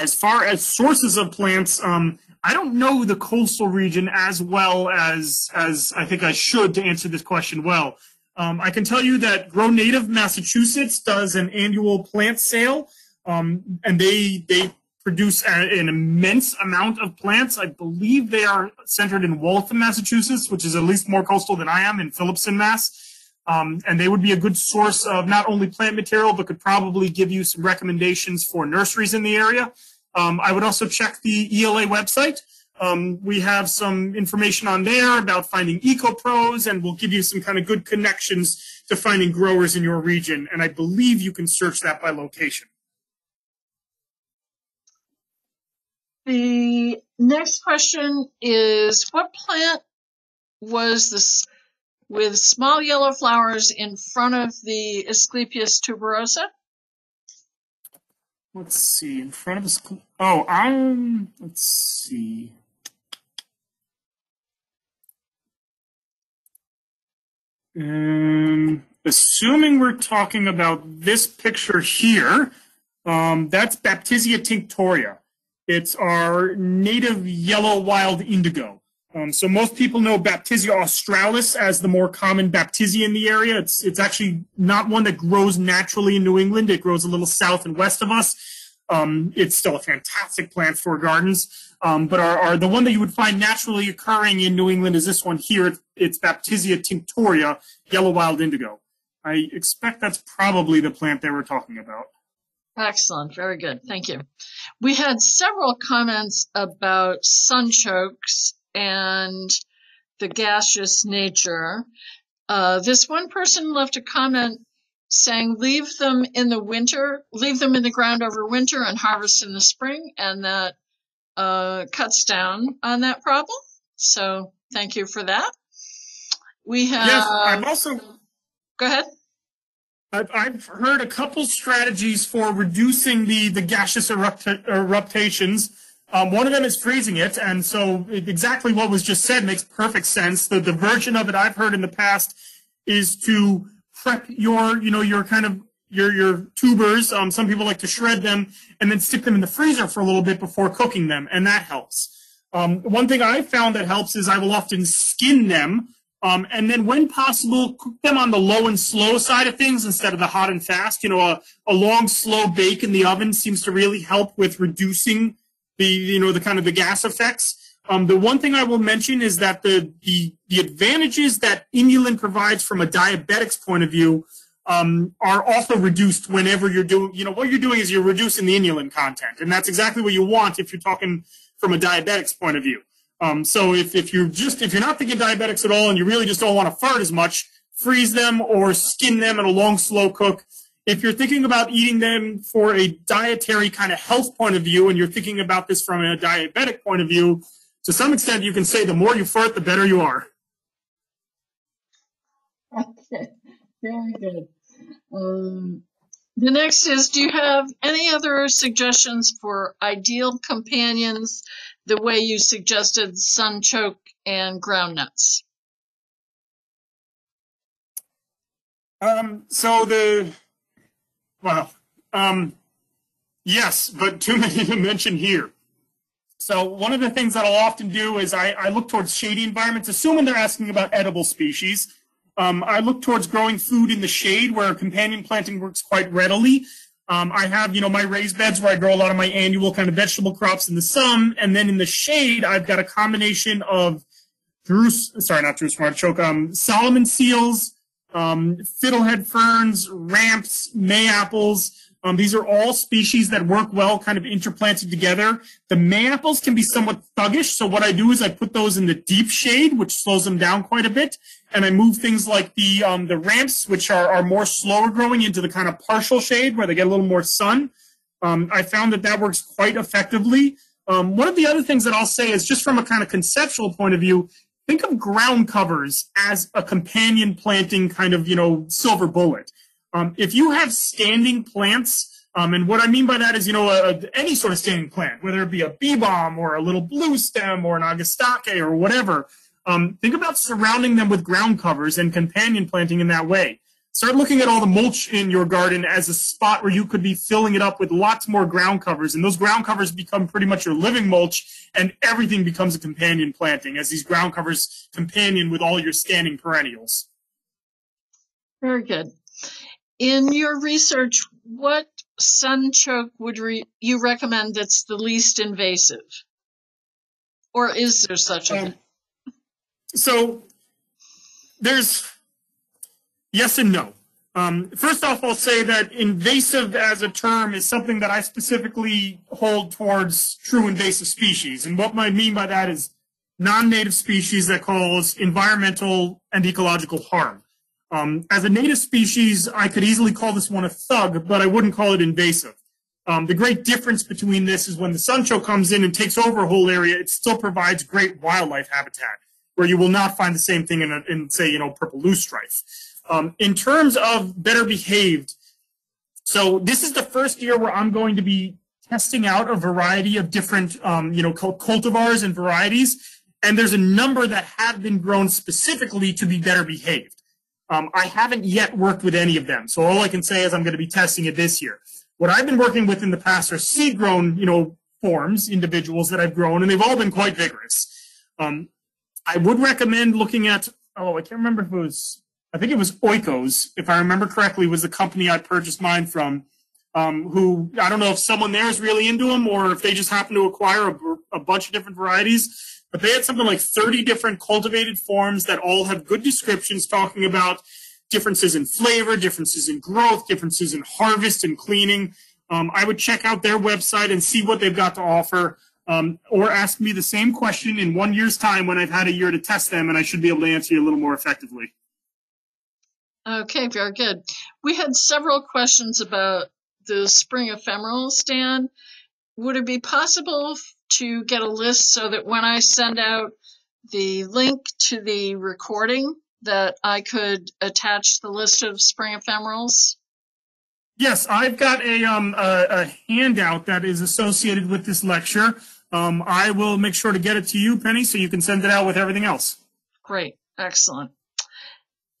as far as sources of plants, um, I don't know the coastal region as well as as I think I should to answer this question well. Um, I can tell you that Grow Native Massachusetts does an annual plant sale, um, and they they produce an immense amount of plants. I believe they are centered in Waltham, Massachusetts, which is at least more coastal than I am in Phillipston, Mass. Um, and they would be a good source of not only plant material, but could probably give you some recommendations for nurseries in the area. Um, I would also check the ELA website. Um, we have some information on there about finding eco-pros, and we'll give you some kind of good connections to finding growers in your region. And I believe you can search that by location. The next question is what plant was this with small yellow flowers in front of the Asclepias tuberosa? Let's see, in front of the Oh, I'm. Let's see. Um, assuming we're talking about this picture here, um, that's Baptisia tinctoria. It's our native yellow wild indigo. Um, so most people know Baptisia australis as the more common Baptisia in the area. It's it's actually not one that grows naturally in New England. It grows a little south and west of us. Um, it's still a fantastic plant for gardens. Um, but our, our, the one that you would find naturally occurring in New England is this one here. It's Baptisia tinctoria, yellow wild indigo. I expect that's probably the plant they were talking about. Excellent. Very good. Thank you. We had several comments about sunchokes and the gaseous nature. Uh, this one person left a comment saying leave them in the winter, leave them in the ground over winter and harvest in the spring, and that uh, cuts down on that problem. So thank you for that. We have. Yes, I'm also. Go ahead. I've, I've heard a couple strategies for reducing the, the gaseous erupt, eruptations. Um, one of them is freezing it, and so exactly what was just said makes perfect sense. The, the version of it I've heard in the past is to prep your, you know, your kind of your your tubers. Um, some people like to shred them and then stick them in the freezer for a little bit before cooking them, and that helps. Um, one thing I found that helps is I will often skin them, um, and then when possible, cook them on the low and slow side of things instead of the hot and fast. You know, a, a long slow bake in the oven seems to really help with reducing the you know the kind of the gas effects. Um, the one thing I will mention is that the, the, the advantages that inulin provides from a diabetic's point of view um, are also reduced whenever you're doing, you know, what you're doing is you're reducing the inulin content. And that's exactly what you want if you're talking from a diabetic's point of view. Um, so if, if you're just, if you're not thinking diabetics at all and you really just don't want to fart as much, freeze them or skin them in a long, slow cook. If you're thinking about eating them for a dietary kind of health point of view and you're thinking about this from a diabetic point of view, to some extent, you can say the more you fart, the better you are. Okay, very good. Um, the next is Do you have any other suggestions for ideal companions the way you suggested sunchoke and groundnuts? Um, so the, well, um, yes, but too many to mention here. So one of the things that I'll often do is I, I look towards shady environments, assuming they're asking about edible species. Um, I look towards growing food in the shade where companion planting works quite readily. Um, I have, you know, my raised beds where I grow a lot of my annual kind of vegetable crops in the sun. And then in the shade, I've got a combination of Druce, sorry, not Jerusalem artichoke, um, Solomon seals, um, fiddlehead ferns, ramps, mayapples, um, these are all species that work well kind of interplanted together. The mayapples can be somewhat thuggish, so what I do is I put those in the deep shade, which slows them down quite a bit, and I move things like the um, the ramps, which are, are more slower growing, into the kind of partial shade where they get a little more sun. Um, I found that that works quite effectively. Um, one of the other things that I'll say is just from a kind of conceptual point of view, think of ground covers as a companion planting kind of, you know, silver bullet. Um, if you have standing plants Um, and what I mean by that is, you know, a, any sort of standing plant, whether it be a bee balm or a little blue stem or an agastache or whatever. Um, think about surrounding them with ground covers and companion planting in that way. Start looking at all the mulch in your garden as a spot where you could be filling it up with lots more ground covers. And those ground covers become pretty much your living mulch and everything becomes a companion planting as these ground covers companion with all your standing perennials. Very good. In your research, what sunchoke would re- you recommend that's the least invasive? Or is there such a um, So there's yes and no. Um, first off, I'll say that invasive as a term is something that I specifically hold towards true invasive species. And what I mean by that is non-native species that cause environmental and ecological harm. Um, as a native species, I could easily call this one a thug, but I wouldn't call it invasive. Um, the great difference between this is when the sunchoke comes in and takes over a whole area, it still provides great wildlife habitat, where you will not find the same thing in, a, in say, you know, purple loosestrife. Um, in terms of better behaved, so this is the first year where I'm going to be testing out a variety of different, um, you know, cultivars and varieties, and there's a number that have been grown specifically to be better behaved. Um, I haven't yet worked with any of them, so all I can say is I'm going to be testing it this year. What I've been working with in the past are seed-grown, you know, forms, individuals that I've grown, and they've all been quite vigorous. Um, I would recommend looking at, oh, I can't remember if it was, I think it was Oikos, if I remember correctly, was the company I purchased mine from, um, who, I don't know if someone there is really into them or if they just happen to acquire a, a bunch of different varieties but they had something like 30 different cultivated forms that all have good descriptions talking about differences in flavor, differences in growth, differences in harvest and cleaning. Um, I would check out their website and see what they've got to offer. Um, or ask me the same question in one year's time when I've had a year to test them, and I should be able to answer you a little more effectively. Okay, very good. We had several questions about the spring ephemeral stand. Would it be possible to get a list so that when I send out the link to the recording that I could attach the list of spring ephemerals? Yes, I've got a, um, a, a handout that is associated with this lecture. Um, I will make sure to get it to you, Penny, so you can send it out with everything else. Great, excellent.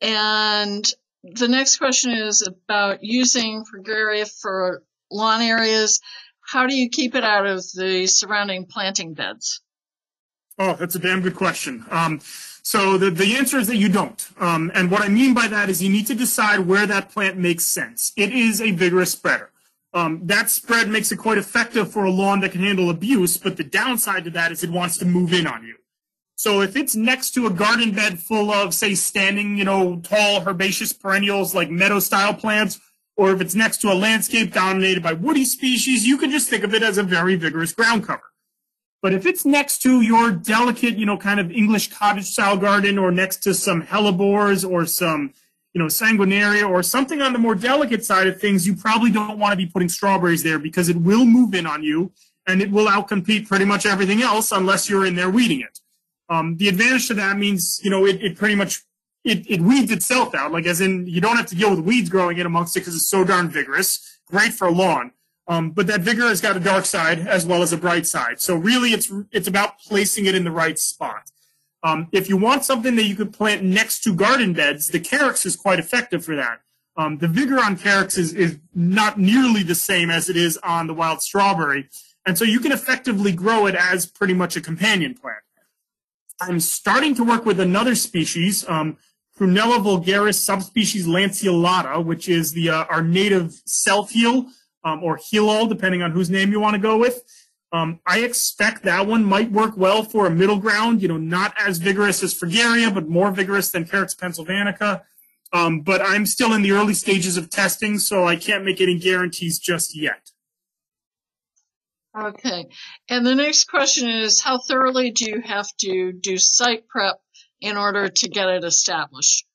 And the next question is about using Fragaria for lawn areas how do you keep it out of the surrounding planting beds? Oh, that's a damn good question. Um, so the, the answer is that you don't. Um, and what I mean by that is you need to decide where that plant makes sense. It is a vigorous spreader. Um, that spread makes it quite effective for a lawn that can handle abuse, but the downside to that is it wants to move in on you. So if it's next to a garden bed full of, say, standing, you know, tall herbaceous perennials like meadow style plants, or if it's next to a landscape dominated by woody species, you can just think of it as a very vigorous ground cover. But if it's next to your delicate, you know, kind of English cottage style garden or next to some hellebores or some, you know, sanguinaria or something on the more delicate side of things, you probably don't want to be putting strawberries there because it will move in on you and it will outcompete pretty much everything else unless you're in there weeding it. Um, the advantage to that means, you know, it, it pretty much it, it weeds itself out. Like as in, you don't have to deal with weeds growing in amongst it because it's so darn vigorous. Great for a lawn. Um, but that vigor has got a dark side as well as a bright side. So really, it's it's about placing it in the right spot. Um, if you want something that you could plant next to garden beds, the Carex is quite effective for that. Um, the vigor on Carex is, is not nearly the same as it is on the wild strawberry. And so you can effectively grow it as pretty much a companion plant. I'm starting to work with another species. Um, Prunella vulgaris subspecies lanceolata, which is the uh, our native self-heal um, or heal-all, depending on whose name you want to go with. Um, I expect that one might work well for a middle ground, you know, not as vigorous as Fragaria, but more vigorous than Carex pennsylvanica. Um, but I'm still in the early stages of testing, so I can't make any guarantees just yet. Okay. And the next question is, how thoroughly do you have to do site prep in order to get it established?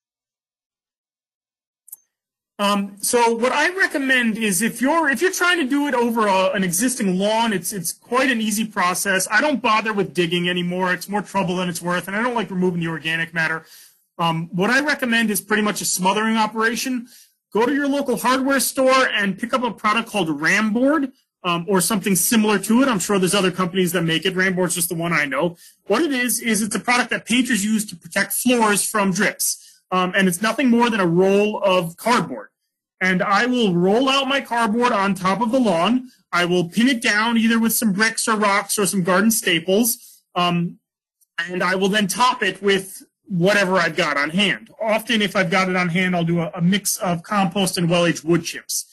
Um, so what I recommend is if you're if you're trying to do it over a, an existing lawn, it's it's quite an easy process. I don't bother with digging anymore. It's more trouble than it's worth, and I don't like removing the organic matter. Um, what I recommend is pretty much a smothering operation. go to your local hardware store and pick up a product called Ramboard um, or something similar to it. I'm sure there's other companies that make it. Ramboard's just the one I know. What it is, is it's a product that painters use to protect floors from drips. Um, and it's nothing more than a roll of cardboard. And I will roll out my cardboard on top of the lawn. I will pin it down either with some bricks or rocks or some garden staples. Um, and I will then top it with whatever I've got on hand. Often, if I've got it on hand, I'll do a, a mix of compost and well aged wood chips.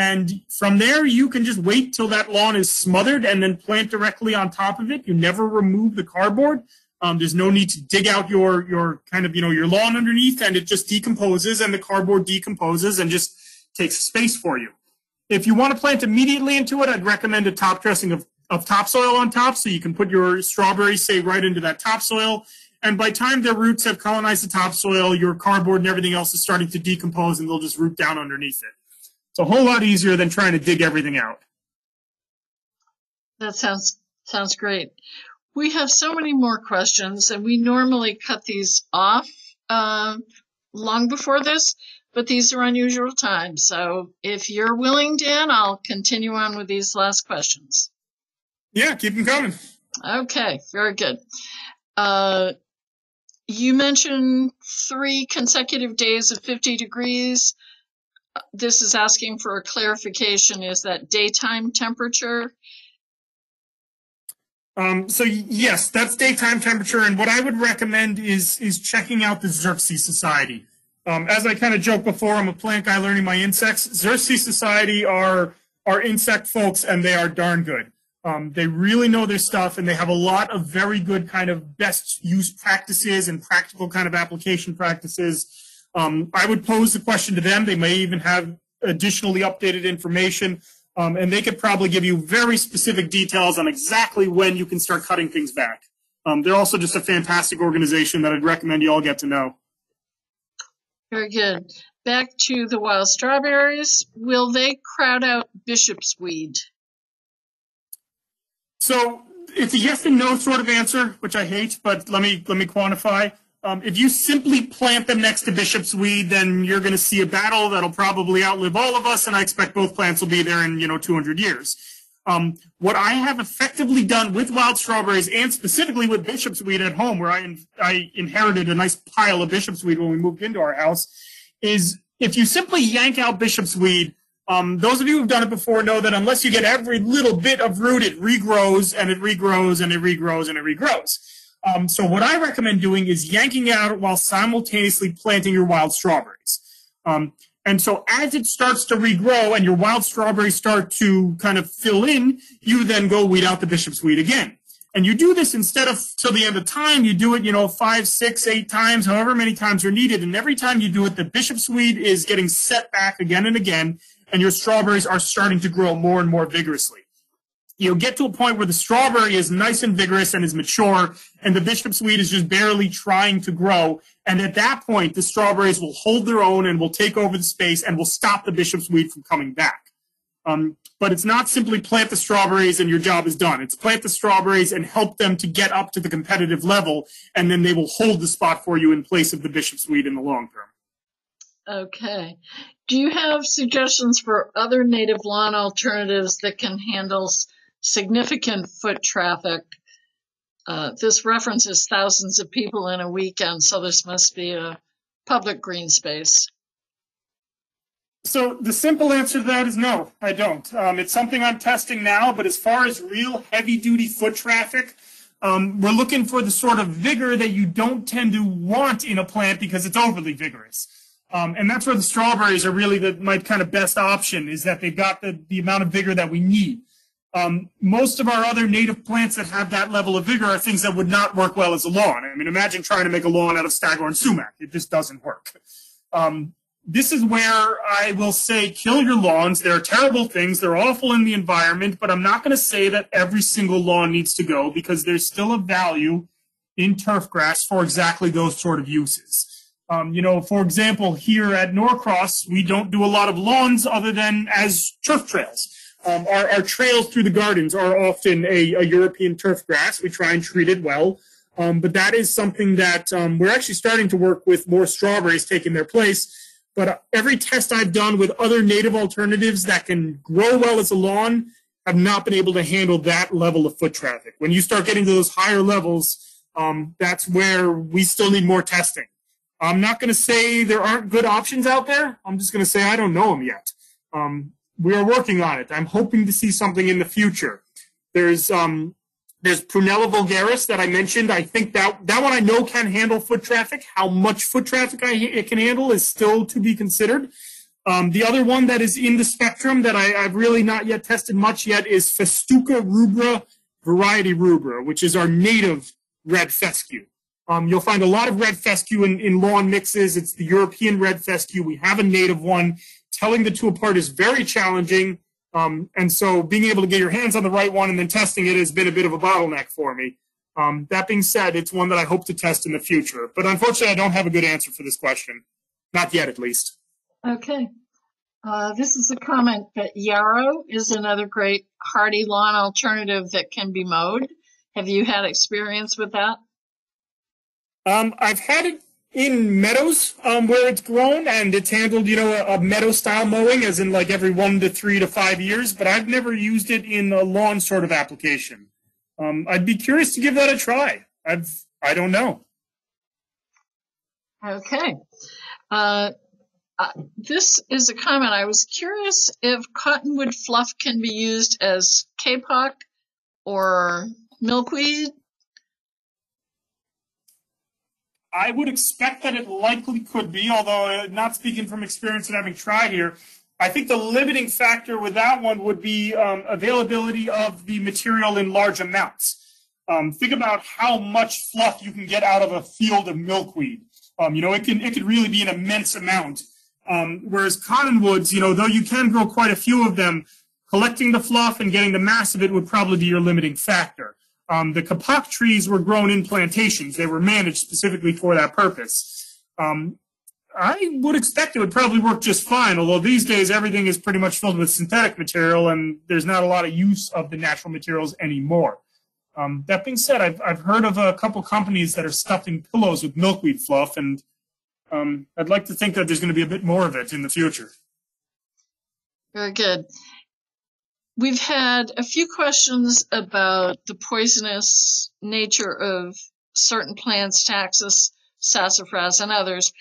And from there, you can just wait till that lawn is smothered and then plant directly on top of it. You never remove the cardboard. Um, there's no need to dig out your your kind of you know your lawn underneath, and it just decomposes, and the cardboard decomposes and just takes space for you. If you want to plant immediately into it, I'd recommend a top dressing of, of topsoil on top, so you can put your strawberries, say, right into that topsoil. And by time their roots have colonized the topsoil, your cardboard and everything else is starting to decompose, and they'll just root down underneath it. It's a whole lot easier than trying to dig everything out. That sounds sounds great. We have so many more questions, and we normally cut these off uh, long before this, but these are unusual times. So if you're willing, Dan, I'll continue on with these last questions. Yeah, keep them coming. Okay, very good. Uh, you mentioned three consecutive days of 50 degrees this is asking for a clarification. Is that daytime temperature? Um, so yes, that's daytime temperature, and what I would recommend is is checking out the Xerces Society. Um, as I kind of joked before, I'm a plant guy learning my insects. Xerces Society are are insect folks, and they are darn good. Um, they really know their stuff, and they have a lot of very good kind of best use practices and practical kind of application practices um, I would pose the question to them. They may even have additionally updated information, um, and they could probably give you very specific details on exactly when you can start cutting things back. Um, they're also just a fantastic organization that I'd recommend you all get to know. Very good. Back to the wild strawberries. Will they crowd out bishop's weed? So it's a yes and no sort of answer, which I hate, but let me let me quantify. Um, if you simply plant them next to bishop's weed, then you're going to see a battle that'll probably outlive all of us, and I expect both plants will be there in you know 200 years. Um, what I have effectively done with wild strawberries and specifically with bishop's weed at home, where I, in, I inherited a nice pile of bishop's weed when we moved into our house, is if you simply yank out bishop's weed, um, those of you who've done it before know that unless you get every little bit of root, it regrows and it regrows and it regrows and it regrows. Um, so what I recommend doing is yanking out while simultaneously planting your wild strawberries. Um, and so as it starts to regrow and your wild strawberries start to kind of fill in, you then go weed out the bishop's weed again. And you do this instead of till the end of time, you do it, you know, five, six, eight times, however many times are needed. And every time you do it, the bishop's weed is getting set back again and again, and your strawberries are starting to grow more and more vigorously you know, get to a point where the strawberry is nice and vigorous and is mature, and the bishop's weed is just barely trying to grow. And at that point, the strawberries will hold their own and will take over the space and will stop the bishop's weed from coming back. Um, but it's not simply plant the strawberries and your job is done. It's plant the strawberries and help them to get up to the competitive level, and then they will hold the spot for you in place of the bishop's weed in the long term. Okay. Do you have suggestions for other native lawn alternatives that can handle significant foot traffic. Uh, this references thousands of people in a weekend, so this must be a public green space. So the simple answer to that is no, I don't. Um, it's something I'm testing now, but as far as real heavy duty foot traffic, um, we're looking for the sort of vigor that you don't tend to want in a plant because it's overly vigorous. Um, and that's where the strawberries are really the, my kind of best option is that they've got the, the amount of vigor that we need. Um, most of our other native plants that have that level of vigor are things that would not work well as a lawn. I mean, imagine trying to make a lawn out of staghorn sumac. It just doesn't work. Um, this is where I will say kill your lawns. They're terrible things. They're awful in the environment, but I'm not going to say that every single lawn needs to go because there's still a value in turf grass for exactly those sort of uses. Um, you know, for example, here at Norcross, we don't do a lot of lawns other than as turf trails. Um, our, our, trails through the gardens are often a, a, European turf grass. We try and treat it well. Um, but that is something that um, we're actually starting to work with more strawberries taking their place. but every test I've done with other native alternatives that can grow well as a lawn have not been able to handle that level of foot traffic. When you start getting to those higher levels, um, that's where we still need more testing. I'm not going to say there aren't good options out there. I'm just going to say I don't know them yet. Um, we are working on it. I'm hoping to see something in the future. There's um, there's Prunella vulgaris that I mentioned. I think that that one I know can handle foot traffic. How much foot traffic I, it can handle is still to be considered. Um, the other one that is in the spectrum that I, have really not yet tested much yet is Festuca rubra variety rubra, which is our native red fescue. Um, you'll find a lot of red fescue in, in lawn mixes. It's the European red fescue. We have a native one. Telling the two apart is very challenging. Um, and so being able to get your hands on the right one and then testing it has been a bit of a bottleneck for me. Um, that being said, it's one that I hope to test in the future. But unfortunately, I don't have a good answer for this question. Not yet, at least. Okay. Uh, this is a comment that yarrow is another great hardy lawn alternative that can be mowed. Have you had experience with that? Um, I've had it in meadows um, where it's grown and it's handled, you know, a, a, meadow style mowing, as in like every one to three to five years. But I've never used it in a lawn sort of application. Um, I'd be curious to give that a try. I've I don't know. Okay. Uh, uh, this is a comment. I was curious if cottonwood fluff can be used as kapok or milkweed I would expect that it likely could be, although uh, not speaking from experience and having tried here, I think the limiting factor with that one would be um, availability of the material in large amounts. Um, think about how much fluff you can get out of a field of milkweed. Um, you know, it can it could really be an immense amount. Um, whereas cottonwoods, you know, though you can grow quite a few of them, collecting the fluff and getting the mass of it would probably be your limiting factor. Um, the kapok trees were grown in plantations. They were managed specifically for that purpose. Um, I would expect it would probably work just fine, although these days everything is pretty much filled with synthetic material and there's not a lot of use of the natural materials anymore. Um, that being said, I've, I've heard of a couple companies that are stuffing pillows with milkweed fluff, and um, I'd like to think that there's going to be a bit more of it in the future. Very good. We've had a few questions about the poisonous nature of certain plants, taxus, sassafras, and others.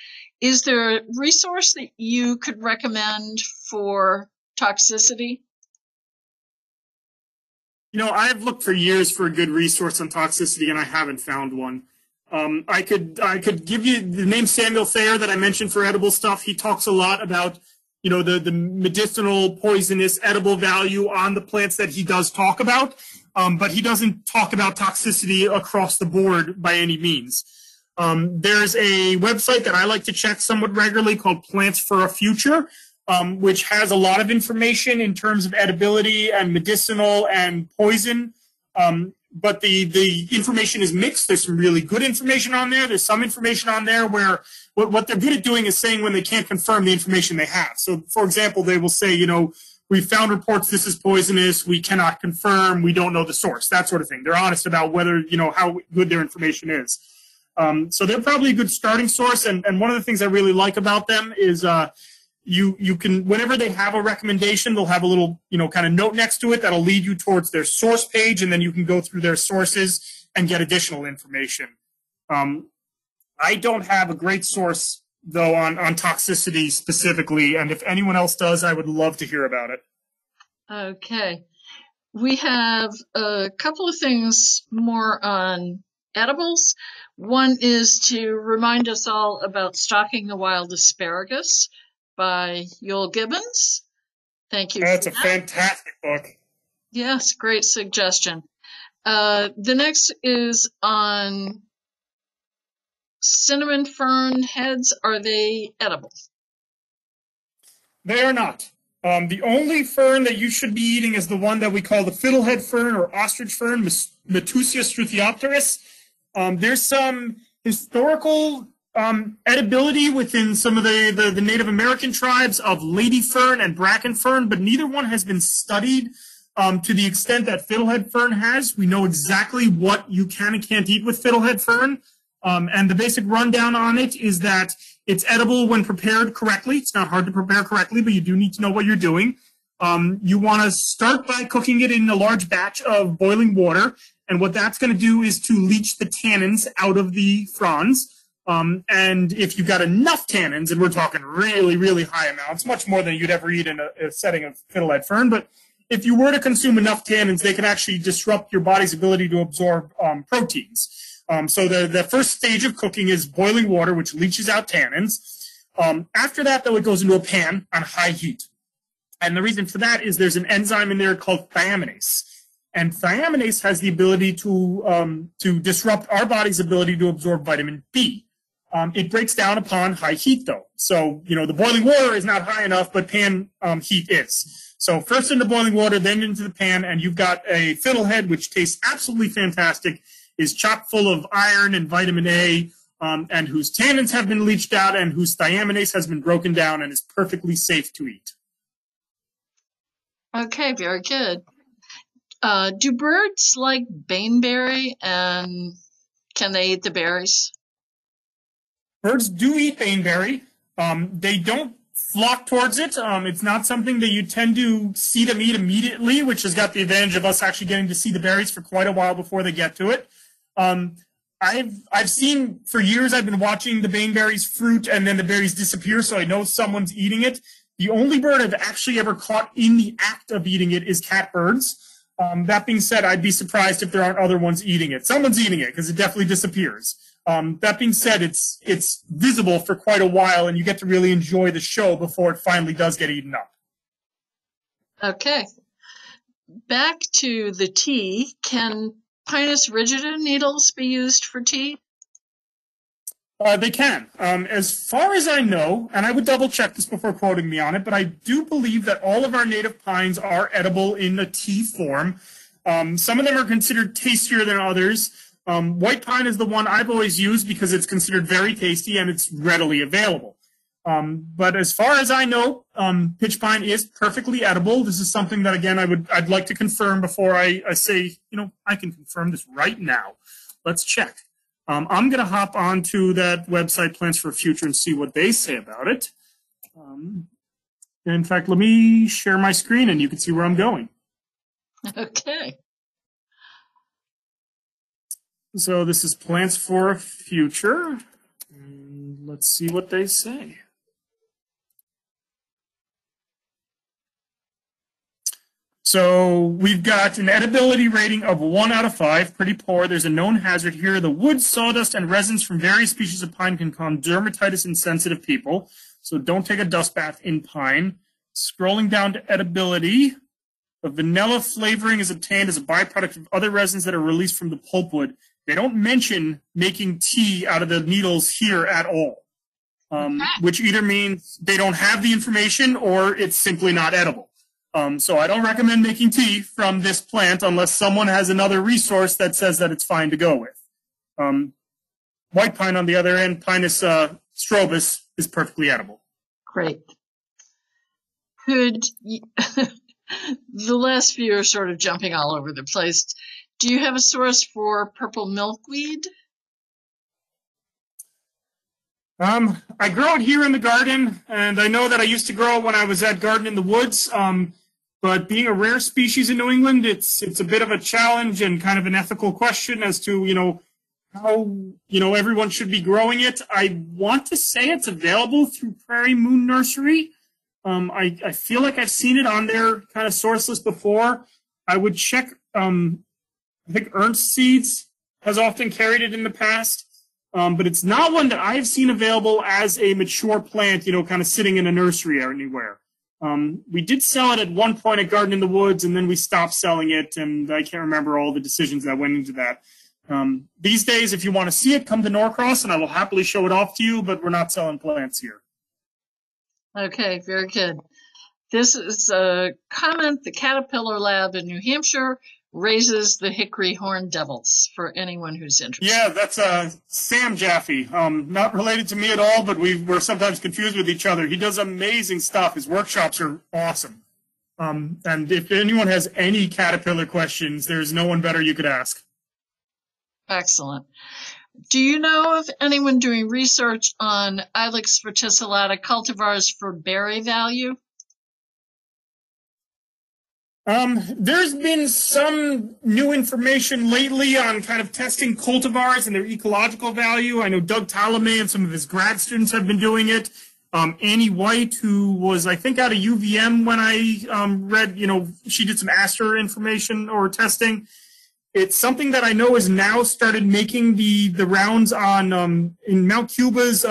Is there a resource that you could recommend for toxicity? You know, I've looked for years for a good resource on toxicity, and I haven't found one. Um, I could I could give you the name Samuel Thayer that I mentioned for edible stuff. He talks a lot about you know, the, the medicinal, poisonous, edible value on the plants that he does talk about. Um, but he doesn't talk about toxicity across the board by any means. Um, there's a website that I like to check somewhat regularly called Plants for a Future, um, which has a lot of information in terms of edibility and medicinal and poison. Um, but the the information is mixed. There's some really good information on there. There's some information on there where what, what they're good at doing is saying when they can't confirm the information they have. So, for example, they will say, you know, we found reports this is poisonous. We cannot confirm. We don't know the source. That sort of thing. They're honest about whether you know how good their information is. Um, so they're probably a good starting source. And, and one of the things I really like about them is uh, you you can whenever they have a recommendation they'll have a little you know kind of note next to it that'll lead you towards their source page and then you can go through their sources and get additional information um, i don't have a great source though on on toxicity specifically and if anyone else does i would love to hear about it okay we have a couple of things more on edibles one is to remind us all about stalking the wild asparagus by Euell Gibbons. Thank you. That's a that. fantastic book. Yes, great suggestion. Uh, the next is on cinnamon fern heads. Are they edible? They are not. Um, the only fern that you should be eating is the one that we call the fiddlehead fern or ostrich fern, Matteuccia struthiopteris. Um, there's some historical um, edibility within some of the, the, the, Native American tribes of lady fern and bracken fern, but neither one has been studied um, to the extent that fiddlehead fern has. We know exactly what you can and can't eat with fiddlehead fern. Um, and the basic rundown on it is that it's edible when prepared correctly. It's not hard to prepare correctly, but you do need to know what you're doing. Um, you want to start by cooking it in a large batch of boiling water. And what that's going to do is to leach the tannins out of the fronds. Um, and if you've got enough tannins, and we're talking really, really high amounts, much more than you'd ever eat in a, a setting of fiddlehead fern, but if you were to consume enough tannins, they can actually disrupt your body's ability to absorb um, proteins. Um, so the, the first stage of cooking is boiling water, which leaches out tannins. Um, after that, though, it goes into a pan on high heat. And the reason for that is there's an enzyme in there called thiaminase. And thiaminase has the ability to, um, to disrupt our body's ability to absorb vitamin B. Um, it breaks down upon high heat, though. So, you know, the boiling water is not high enough, but pan um, heat is. So first into boiling water, then into the pan, and you've got a fiddlehead, which tastes absolutely fantastic is chock full of iron and vitamin A, um, and whose tannins have been leached out and whose thiaminase has been broken down and is perfectly safe to eat. Okay, very good. Uh, do birds like baneberry and can they eat the berries? Birds do eat baneberry. Um, they don't flock towards it. Um, it's not something that you tend to see them eat immediately, which has got the advantage of us actually getting to see the berries for quite a while before they get to it. Um, I've I've seen for years. I've been watching the baneberries fruit, and then the berries disappear, so I know someone's eating it. The only bird I've actually ever caught in the act of eating it is catbirds. Um, that being said, I'd be surprised if there aren't other ones eating it. Someone's eating it because it definitely disappears. Um, that being said, it's it's visible for quite a while, and you get to really enjoy the show before it finally does get eaten up. Okay. Back to the tea. Can Pinus rigida needles be used for tea? Uh, they can. Um, as far as I know, and I would double check this before quoting me on it, but I do believe that all of our native pines are edible in a tea form. Um, some of them are considered tastier than others. Um, white pine is the one I've always used because it's considered very tasty and it's readily available. Um, but as far as I know, um, pitch pine is perfectly edible. This is something that again I would I'd like to confirm before I, I say you know I can confirm this right now. Let's check. Um, I'm going to hop onto that website Plants for Future and see what they say about it. Um, in fact, let me share my screen and you can see where I'm going. Okay. So this is Plants for a Future. And let's see what they say. So we've got an edibility rating of one out of five, pretty poor. There's a known hazard here. The wood, sawdust, and resins from various species of pine can cause dermatitis in sensitive people. So don't take a dust bath in pine. Scrolling down to edibility, the vanilla flavoring is obtained as a byproduct of other resins that are released from the pulpwood. They don't mention making tea out of the needles here at all, um, which either means they don't have the information or it's simply not edible. Um, so I don't recommend making tea from this plant unless someone has another resource that says that it's fine to go with. Um, white pine, on the other end, Pinus uh, strobus, is perfectly edible. Great. Could you, [laughs] the last few are sort of jumping all over the place. Do you have a source for purple milkweed? Um, I grow it here in the garden, and I know that I used to grow it when I was at Garden in the Woods. Um, but being a rare species in New England, it's it's a bit of a challenge and kind of an ethical question as to you know how you know everyone should be growing it. I want to say it's available through Prairie Moon Nursery. Um, I I feel like I've seen it on their kind of source list before. I would check. Um, I think Ernst Seeds has often carried it in the past. Um, but it's not one that I've seen available as a mature plant, you know, kind of sitting in a nursery or anywhere. Um, we did sell it at one point at Garden in the Woods, and then we stopped selling it, and I can't remember all the decisions that went into that. Um, these days, if you want to see it, come to Norcross, and I will happily show it off to you, but we're not selling plants here. Okay, very good. This is a comment the Caterpillar Lab in New Hampshire raises the hickory horn devils for anyone who's interested. Yeah, that's uh, Sam Jaffe. Um, not related to me at all, but we we're sometimes confused with each other. He does amazing stuff. His workshops are awesome. Um, and if anyone has any caterpillar questions, there's no one better you could ask. Excellent. Do you know of anyone doing research on Ilex verticillata cultivars for berry value? Um, there's been some new information lately on kind of testing cultivars and their ecological value. I know Doug Tallamy and some of his grad students have been doing it. Um, Annie White, who was, I think, out of UVM when I um, read, you know, she did some aster information or testing. It's something that I know has now started making the the rounds on um, in Mount Cuba's.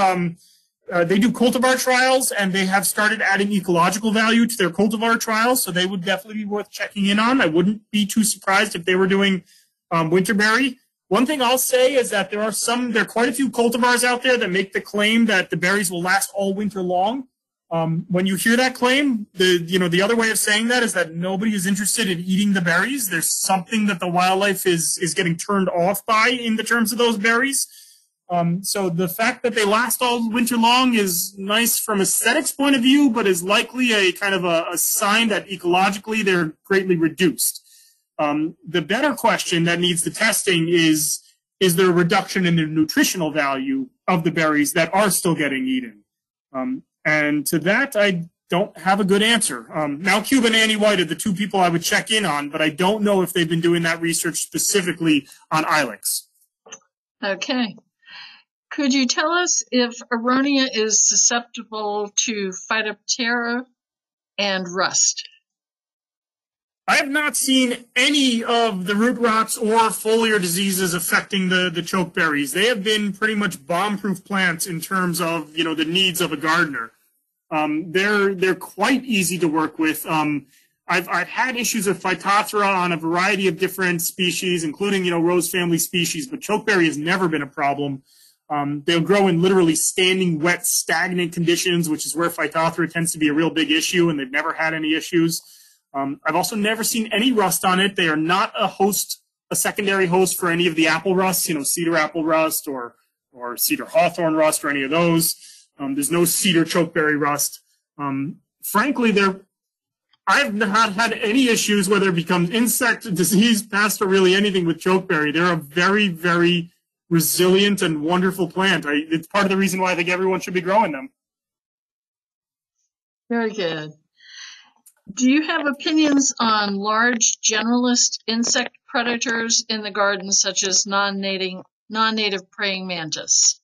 Uh, they do cultivar trials and they have started adding ecological value to their cultivar trials, so they would definitely be worth checking in on. I wouldn't be too surprised if they were doing um, winterberry. One thing I'll say is that there are some, there are quite a few cultivars out there that make the claim that the berries will last all winter long. Um, when you hear that claim, the you know the other way of saying that is that nobody is interested in eating the berries. There's something that the wildlife is is getting turned off by in the terms of those berries. Um, so the fact that they last all winter long is nice from aesthetics point of view, but is likely a kind of a, a sign that ecologically they're greatly reduced. Um, the better question that needs the testing is is there a reduction in the nutritional value of the berries that are still getting eaten? Um, and to that, I don't have a good answer. Um, Mount Cuba and Annie White are the two people I would check in on, but I don't know if they've been doing that research specifically on Ilex. Okay. Could you tell us if Aronia is susceptible to Phytophthora and rust? I have not seen any of the root rots or foliar diseases affecting the, the chokeberries. They have been pretty much bomb-proof plants in terms of, you know, the needs of a gardener. Um, they're, they're quite easy to work with. Um, I've, I've had issues with Phytophthora on a variety of different species, including, you know, rose family species, but chokeberry has never been a problem. Um, they'll grow in literally standing, wet, stagnant conditions, which is where Phytophthora tends to be a real big issue, and they've never had any issues. Um, I've also never seen any rust on it. They are not a host, a secondary host for any of the apple rusts, you know, cedar apple rust or or cedar hawthorn rust or any of those. Um, there's no cedar chokeberry rust. Um, frankly, they're I've not had any issues whether it becomes insect disease, pest, or really anything with chokeberry. They're a very, very resilient and wonderful plant. I, it's part of the reason why I think everyone should be growing them. Very good. Do you have opinions on large generalist insect predators in the garden, such as non-native non-native praying mantis?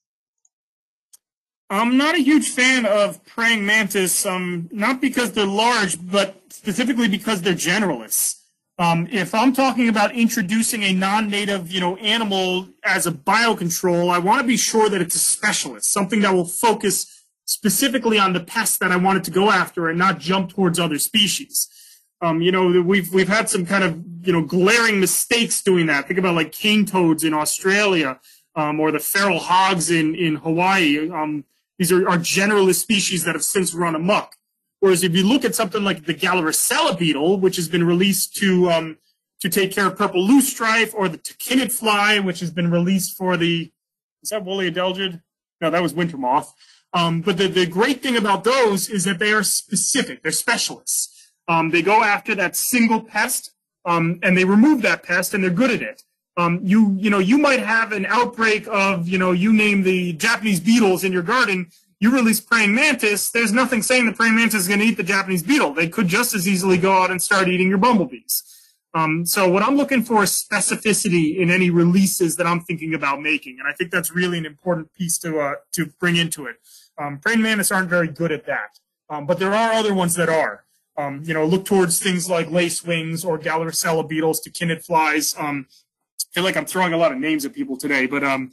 I'm not a huge fan of praying mantis, um, not because they're large, but specifically because they're generalists. Um, if I'm talking about introducing a non-native, you know, animal as a biocontrol, I want to be sure that it's a specialist, something that will focus specifically on the pests that I wanted to go after and not jump towards other species. Um, you know, we've we've had some kind of you know glaring mistakes doing that. Think about like cane toads in Australia, um, or the feral hogs in in Hawaii. Um, these are, are generalist species that have since run amok. Whereas if you look at something like the Galerucella beetle, which has been released to um, to take care of purple loosestrife, or the tachinid fly, which has been released for the is that woolly adelgid? No, that was winter moth. Um, but the, the great thing about those is that they are specific. They're specialists. Um, they go after that single pest, um, and they remove that pest, and they're good at it. Um, you you know you might have an outbreak of you know you name the Japanese beetles in your garden. You release praying mantis. There's nothing saying the praying mantis is going to eat the Japanese beetle. They could just as easily go out and start eating your bumblebees. Um, so what I'm looking for is specificity in any releases that I'm thinking about making, and I think that's really an important piece to uh, to bring into it. Um, praying mantis aren't very good at that, um, but there are other ones that are. Um, you know, look towards things like lacewings or Galerucella beetles, tachinid flies. Um, I feel like I'm throwing a lot of names at people today, but um,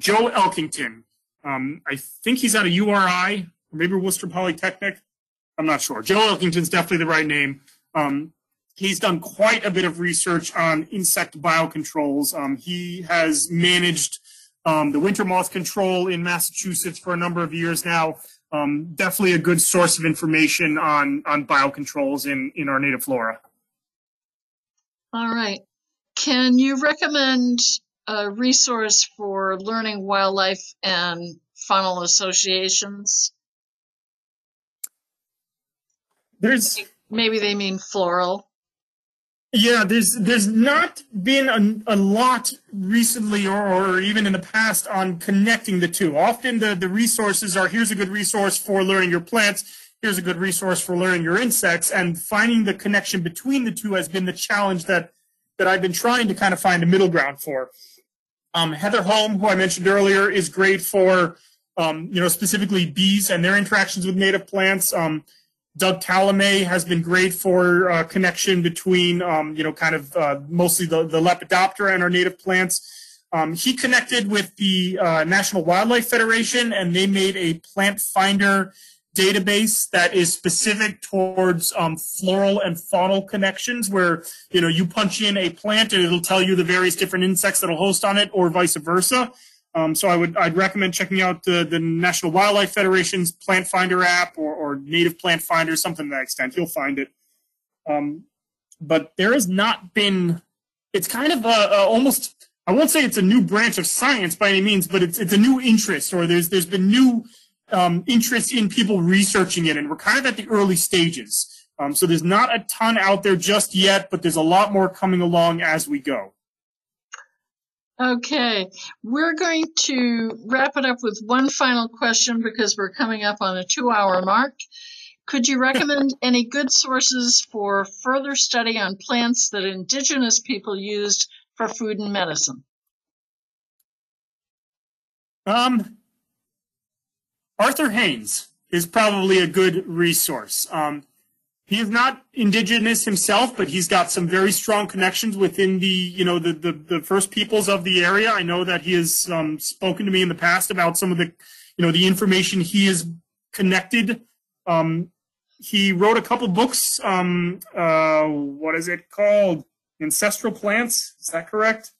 Joe Elkinton. Um, I think he's out of URI or maybe Worcester Polytechnic. I'm not sure. Joe Elkinton's definitely the right name. Um, he's done quite a bit of research on insect biocontrols. Um, he has managed um, the winter moth control in Massachusetts for a number of years now. Um, definitely a good source of information on on biocontrols in in our native flora. All right. Can you recommend a resource for learning wildlife and faunal associations? There's maybe they mean floral. Yeah, there's there's not been a, a lot recently or, or even in the past on connecting the two. Often the, the resources are here's a good resource for learning your plants, here's a good resource for learning your insects, and finding the connection between the two has been the challenge that that I've been trying to kind of find a middle ground for. Um, Heather Holm, who I mentioned earlier, is great for um, you know specifically bees and their interactions with native plants. Um, Doug Tallamy has been great for uh, connection between, um, you know, kind of uh, mostly the, the Lepidoptera and our native plants. Um, he connected with the uh, National Wildlife Federation and they made a plant finder database that is specific towards um, floral and faunal connections where, you know, you punch in a plant and it'll tell you the various different insects that'll host on it or vice versa. Um, so I would I'd recommend checking out the, the National Wildlife Federation's Plant Finder app or, or Native Plant Finder, something to that extent. You'll find it. Um, but there has not been. It's kind of a, a, almost. I won't say it's a new branch of science by any means, but it's it's a new interest, or there's there's been new um, interest in people researching it, and we're kind of at the early stages. Um, so there's not a ton out there just yet, but there's a lot more coming along as we go. Okay, we're going to wrap it up with one final question because we're coming up on a two hour mark. Could you recommend [laughs] any good sources for further study on plants that indigenous people used for food and medicine? Um, Arthur Haines is probably a good resource. Um, he is not indigenous himself, but he's got some very strong connections within the, you know, the, the, the first peoples of the area. I know that he has um, spoken to me in the past about some of the, you know, the information he has connected. Um, he wrote a couple books. Um, uh, what is it called? Ancestral Plants. Is that correct?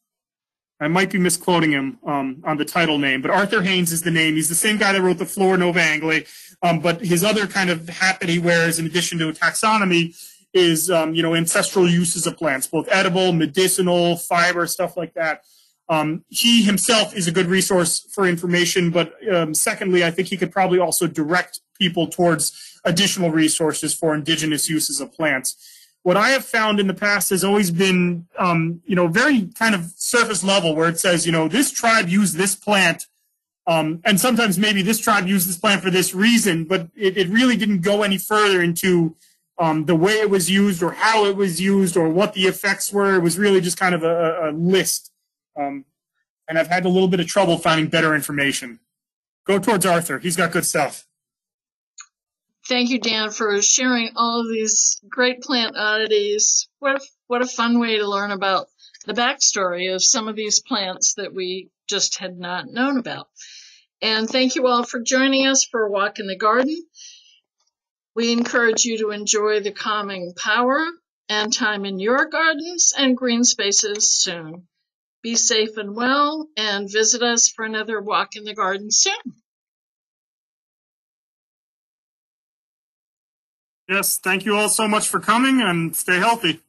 I might be misquoting him um, on the title name, but Arthur Haines is the name. He's the same guy that wrote the Flora Novae Angliae. Um, but his other kind of hat that he wears, in addition to a taxonomy, is um, you know ancestral uses of plants, both edible, medicinal, fiber, stuff like that. Um, he himself is a good resource for information, but um, secondly, I think he could probably also direct people towards additional resources for indigenous uses of plants what I have found in the past has always been, um, you know, very kind of surface level where it says, you know, this tribe used this plant. Um, and sometimes maybe this tribe used this plant for this reason, but it, it really didn't go any further into um, the way it was used or how it was used or what the effects were. It was really just kind of a, a list. Um, and I've had a little bit of trouble finding better information. Go towards Arthur. He's got good stuff. Thank you, Dan, for sharing all of these great plant oddities. What a, what a fun way to learn about the backstory of some of these plants that we just had not known about. And thank you all for joining us for a walk in the garden. We encourage you to enjoy the calming power and time in your gardens and green spaces soon. Be safe and well and visit us for another walk in the garden soon. Yes, thank you all so much for coming and stay healthy.